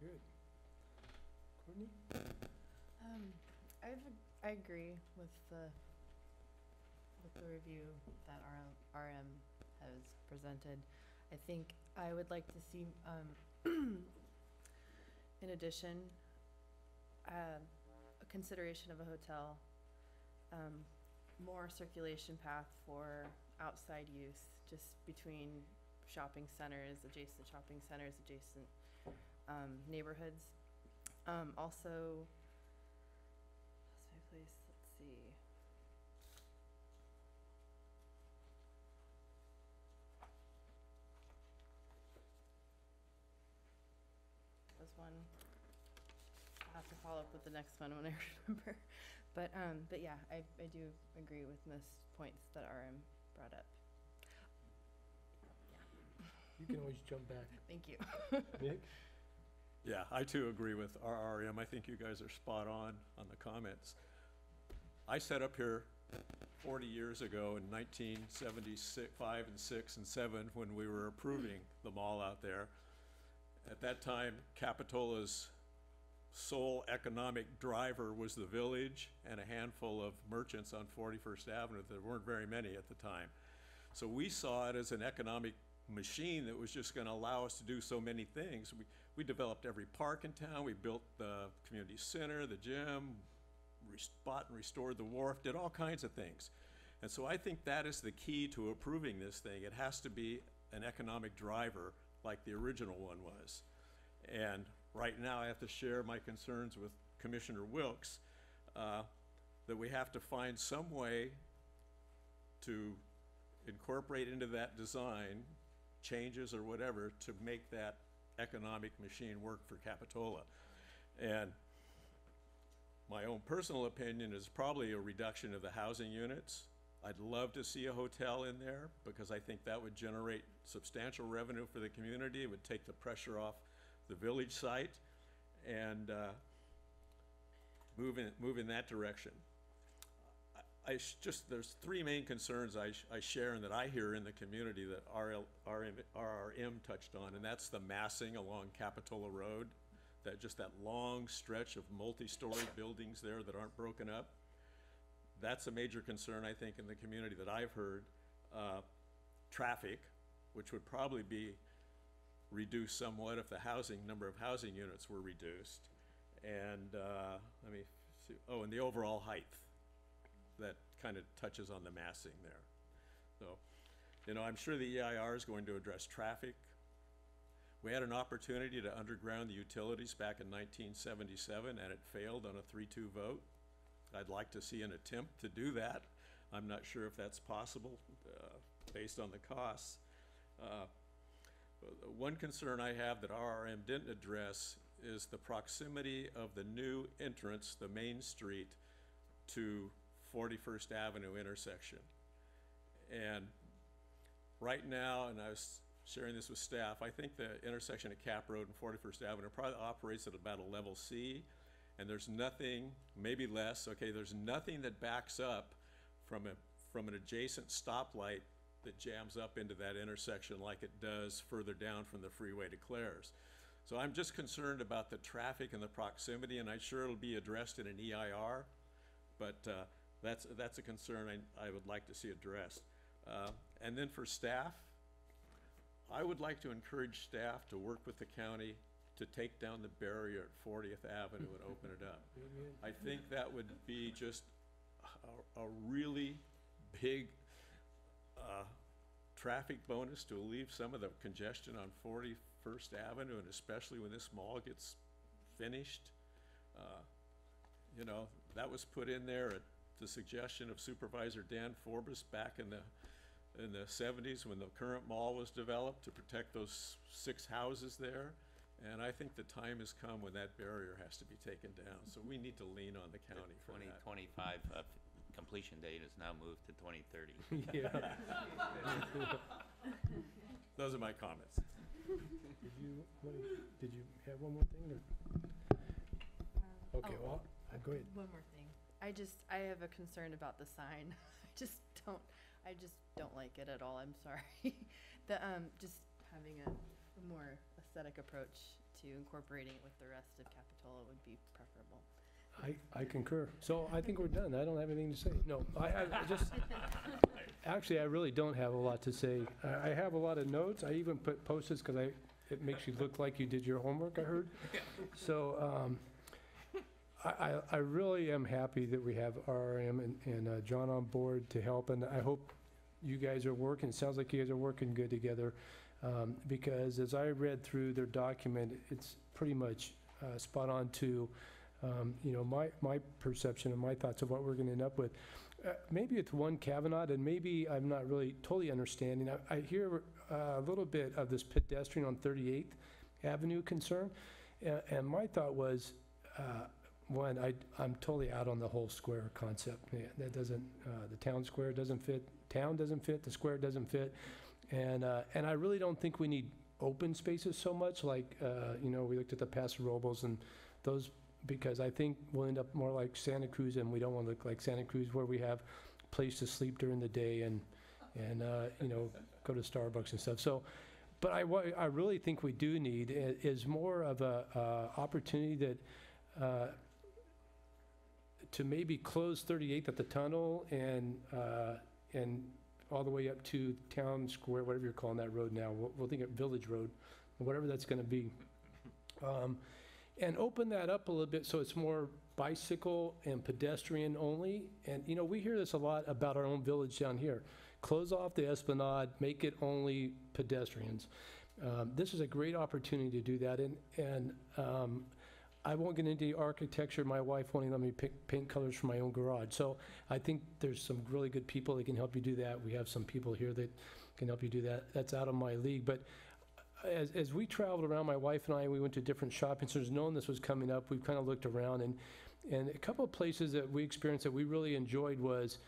Good. Courtney? Um, I've, I agree with the, with the review that RRM has presented. I think I would like to see, um, in addition, uh, a consideration of a hotel, um, more circulation path for outside use, just between shopping centers, adjacent shopping centers, adjacent, um, neighborhoods. Um, also, lost my place, let's see. Was one, I'll have to follow up with the next one when I remember. But, um, but yeah, I, I do agree with most points that RM brought up. You can always jump back. Thank you. Nick? Yeah, I too agree with RRM. I think you guys are spot on on the comments. I set up here 40 years ago in 1975 and 6 and 7 when we were approving the mall out there. At that time, Capitola's sole economic driver was the village and a handful of merchants on 41st Avenue. There weren't very many at the time. So we saw it as an economic machine that was just going to allow us to do so many things. We, we developed every park in town. We built the community center, the gym, bought and restored the wharf, did all kinds of things. And so I think that is the key to approving this thing. It has to be an economic driver like the original one was. And right now, I have to share my concerns with Commissioner Wilks uh, that we have to find some way to incorporate into that design changes or whatever to make that economic machine work for Capitola. And my own personal opinion is probably a reduction of the housing units. I'd love to see a hotel in there because I think that would generate substantial revenue for the community. It would take the pressure off the village site and uh, move in, move in that direction. I just, there's three main concerns I, I share and that I hear in the community that RL, RM, RRM touched on, and that's the massing along Capitola Road. That, just that long stretch of multi-story buildings there that aren't broken up. That's a major concern, I think, in the community that I've heard. Uh, traffic, which would probably be reduced somewhat if the housing, number of housing units were reduced. And, uh, let me see, oh, and the overall height that kind of touches on the massing there. So, you know, I'm sure the EIR is going to address traffic. We had an opportunity to underground the utilities back in 1977, and it failed on a 3-2 vote. I'd like to see an attempt to do that. I'm not sure if that's possible, uh, based on the costs. Uh, One concern I have that RRM didn't address is the proximity of the new entrance, the main street, to 41st Avenue intersection. And right now, and I was sharing this with staff, I think the intersection at Cap Road and 41st Avenue probably operates at about a level C, and there's nothing, maybe less, okay, there's nothing that backs up from a, from an adjacent stoplight that jams up into that intersection like it does further down from the freeway to Clares. So I'm just concerned about the traffic and the proximity, and I'm sure it'll be addressed in an EIR, but uh, that's, that's a concern I, I would like to see addressed. Uh, And then for staff, I would like to encourage staff to work with the county to take down the barrier at 40th Avenue and open it up. I think that would be just a, a really big uh, traffic bonus to alleviate some of the congestion on 41st Avenue, and especially when this mall gets finished. Uh, You know, that was put in there at the suggestion of Supervisor Dan Forbes back in the, in the 70s when the current mall was developed to protect those six houses there. And I think the time has come when that barrier has to be taken down, so we need to lean on the county for that. 2025 uh, completion date is now moved to 2030. Yeah. Those are my comments. Did you, wanna- did you have one more thing, or? Okay, well, I go ahead. One more thing. I just, I have a concern about the sign. I just don't, I just don't like it at all. I'm sorry. The, um, just having a a more aesthetic approach to incorporating it with the rest of Capitola would be preferable. I, I concur. So I think we're done. I don't have anything to say. No, I, I I just, actually, I really don't have a lot to say. I, I have a lot of notes. I even put post-its because I, it makes you look like you did your homework, I heard. So, um, I, I, really am happy that we have RRM and, and uh, John on board to help, and I hope you guys are working, it sounds like you guys are working good together. Um, because as I read through their document, it's pretty much, uh, spot on to, um, you know, my, my perception and my thoughts of what we're gonna end up with. Uh, maybe it's one caveat, and maybe I'm not really totally understanding. I, I hear uh, a little bit of this pedestrian on 38th Avenue concern, and, and my thought was, uh, one, I, I'm totally out on the whole square concept. Yeah, That doesn't, uh, the town square doesn't fit, town doesn't fit, the square doesn't fit. And, uh, and I really don't think we need open spaces so much, like, uh, you know, we looked at the Paso Robles and those, because I think we'll end up more like Santa Cruz, and we don't want to look like Santa Cruz, where we have place to sleep during the day and, and, uh, you know, go to Starbucks and stuff. So, but I, what I really think we do need is more of a, uh, opportunity that, uh, to maybe close 38th at the tunnel and, uh, and all the way up to Town Square, whatever you're calling that road now, we'll, we'll think of Village Road, whatever that's gonna be. Um, And open that up a little bit so it's more bicycle and pedestrian only. And, you know, we hear this a lot about our own village down here. Close off the Esplanade, make it only pedestrians. Um, This is a great opportunity to do that, and, and um, I won't get into the architecture, my wife won't even let me pick paint colors for my own garage. So I think there's some really good people that can help you do that. We have some people here that can help you do that. That's out of my league, but as, as we traveled around, my wife and I, we went to different shopping centers, knowing this was coming up, we've kind of looked around, and, and a couple of places that we experienced that we really enjoyed was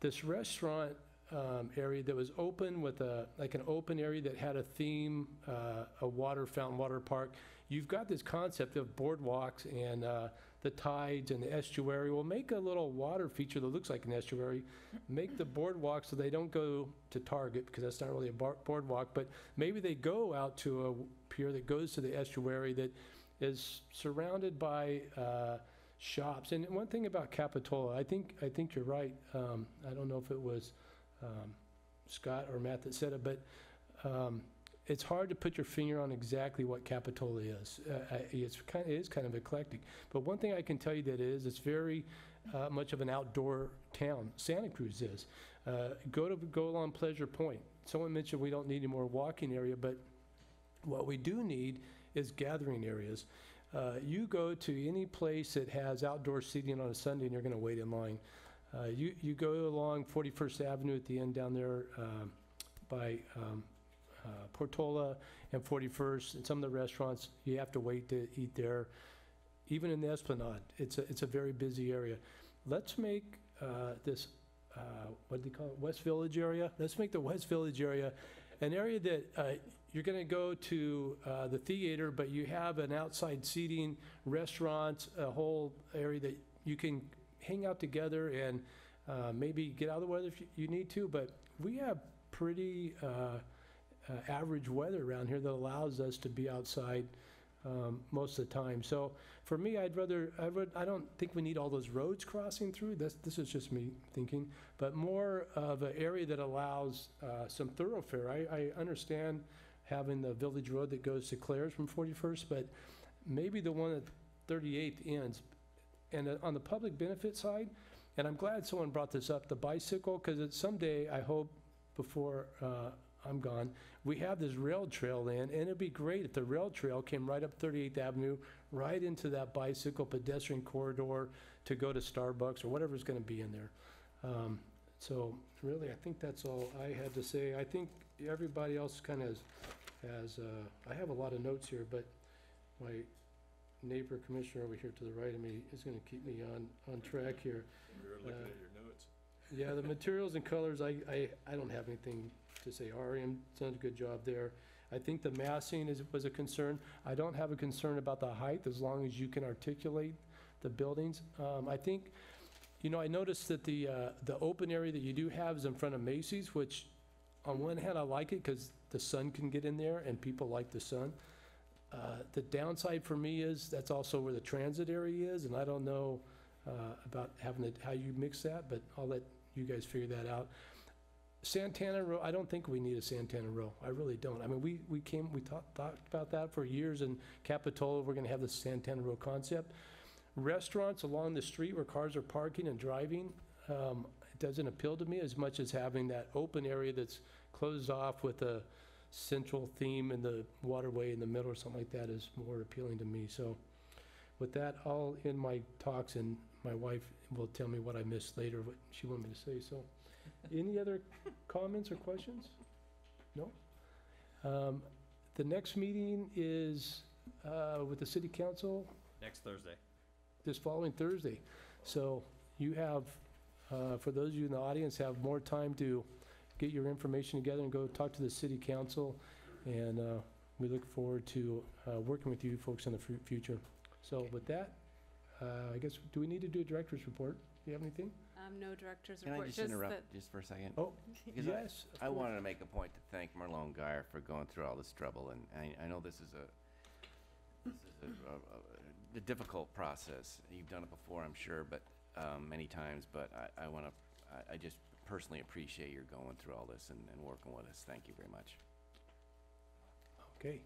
this restaurant um, area that was open with a, like an open area that had a theme, uh, a water fountain, water park. You've got this concept of boardwalks and uh, the tides and the estuary. Well, make a little water feature that looks like an estuary. Make the boardwalk so they don't go to Target, because that's not really a boardwalk, but maybe they go out to a pier that goes to the estuary that is surrounded by uh, shops. And one thing about Capitola, I think, I think you're right. Um, I don't know if it was um, Scott or Matt that said it, but um, it's hard to put your finger on exactly what Capitola is. Uh, It's kind, it is kind of eclectic. But one thing I can tell you that is, it is, very uh, much of an outdoor town. Santa Cruz is. Uh, Go to, go along Pleasure Point. Someone mentioned we don't need any more walking area, but what we do need is gathering areas. Uh, You go to any place that has outdoor seating on a Sunday and you're gonna wait in line. Uh, You, you go along 41st Avenue at the end down there um, by um, uh, Portola and 41st, and some of the restaurants, you have to wait to eat there. Even in the Esplanade, it's a, it's a very busy area. Let's make uh, this, uh, what do they call it, West Village area? Let's make the West Village area an area that uh, you're going to go to uh, the theater, but you have an outside seating, restaurants, a whole area that you can hang out together and uh, maybe get out of the weather if you- you need to. But we have pretty uh, average weather around here that allows us to be outside um, most of the time. So for me, I'd rather, I would, I don't think we need all those roads crossing through. This, this is just me thinking, but more of an area that allows uh, some thoroughfare. I, I understand having the village road that goes to Clares from 41st, but maybe the one at 38th ends. And uh, on the public benefit side, and I'm glad someone brought this up, the bicycle, because someday, I hope, before uh, I'm gone, we have this rail trail in, and it'd be great if the rail trail came right up 38th Avenue, right into that bicycle pedestrian corridor to go to Starbucks or whatever's gonna be in there. Um, So really, I think that's all I had to say. I think everybody else kind of has, has, uh, I have a lot of notes here, but my neighbor commissioner over here to the right of me is gonna keep me on, on track here. We were looking Uh, at your notes. Yeah, the materials and colors, I, I, I don't have anything to say. RRM done a good job there. I think the massing is, was a concern. I don't have a concern about the height, as long as you can articulate the buildings. Um, I think, you know, I noticed that the, uh, the open area that you do have is in front of Macy's, which on one hand, I like it because the sun can get in there and people like the sun. Uh, The downside for me is, that's also where the transit area is, and I don't know uh, about having it, how you mix that, but I'll let you guys figure that out. Santana Row, I don't think we need a Santana Row. I really don't. I mean, we, we came, we talked, about that for years in Capitola. We're gonna have the Santana Row concept. Restaurants along the street where cars are parking and driving, um, it doesn't appeal to me as much as having that open area that's closed off with a central theme and the waterway in the middle or something like that is more appealing to me. So with that, I'll end my talks and my wife will tell me what I missed later, what she wanted me to say, so. Any other comments or questions? No? Um, The next meeting is uh, with the city council Next Thursday. this following Thursday. So you have, uh, for those of you in the audience, have more time to get your information together and go talk to the city council. And uh, we look forward to uh, working with you folks in the fu- future. So with that, uh, I guess, do we need to do a director's report? Do you have anything? Um, no director's Can I report, just just that, interrupt just for a second? Oh, Because I- yes. of I course. wanted to make a point to thank Merlone Geier for going through all this trouble, and I, I know this is a, this is a, a, a- a difficult process. You've done it before, I'm sure, but, um, many times, but I, I wanna, I, I just personally appreciate your going through all this and, and working with us. Thank you very much. Okay.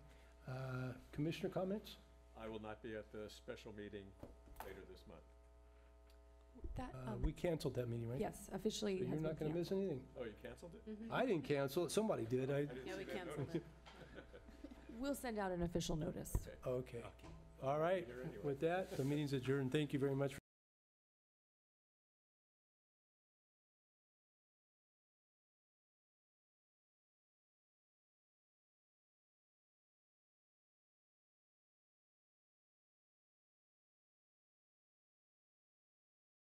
Uh, Commissioner comments? I will not be at the special meeting later this month. That, Uh, um, We canceled that meeting, right? yes, officially So you're been not gonna miss anything? Oh, you canceled it? Mhm. I didn't cancel it, somebody did. I, I didn't Yeah, see we that canceled notice. it. We'll send out an official notice. okay. All right, Be there anyway. with that, the meeting's adjourned. Thank you very much.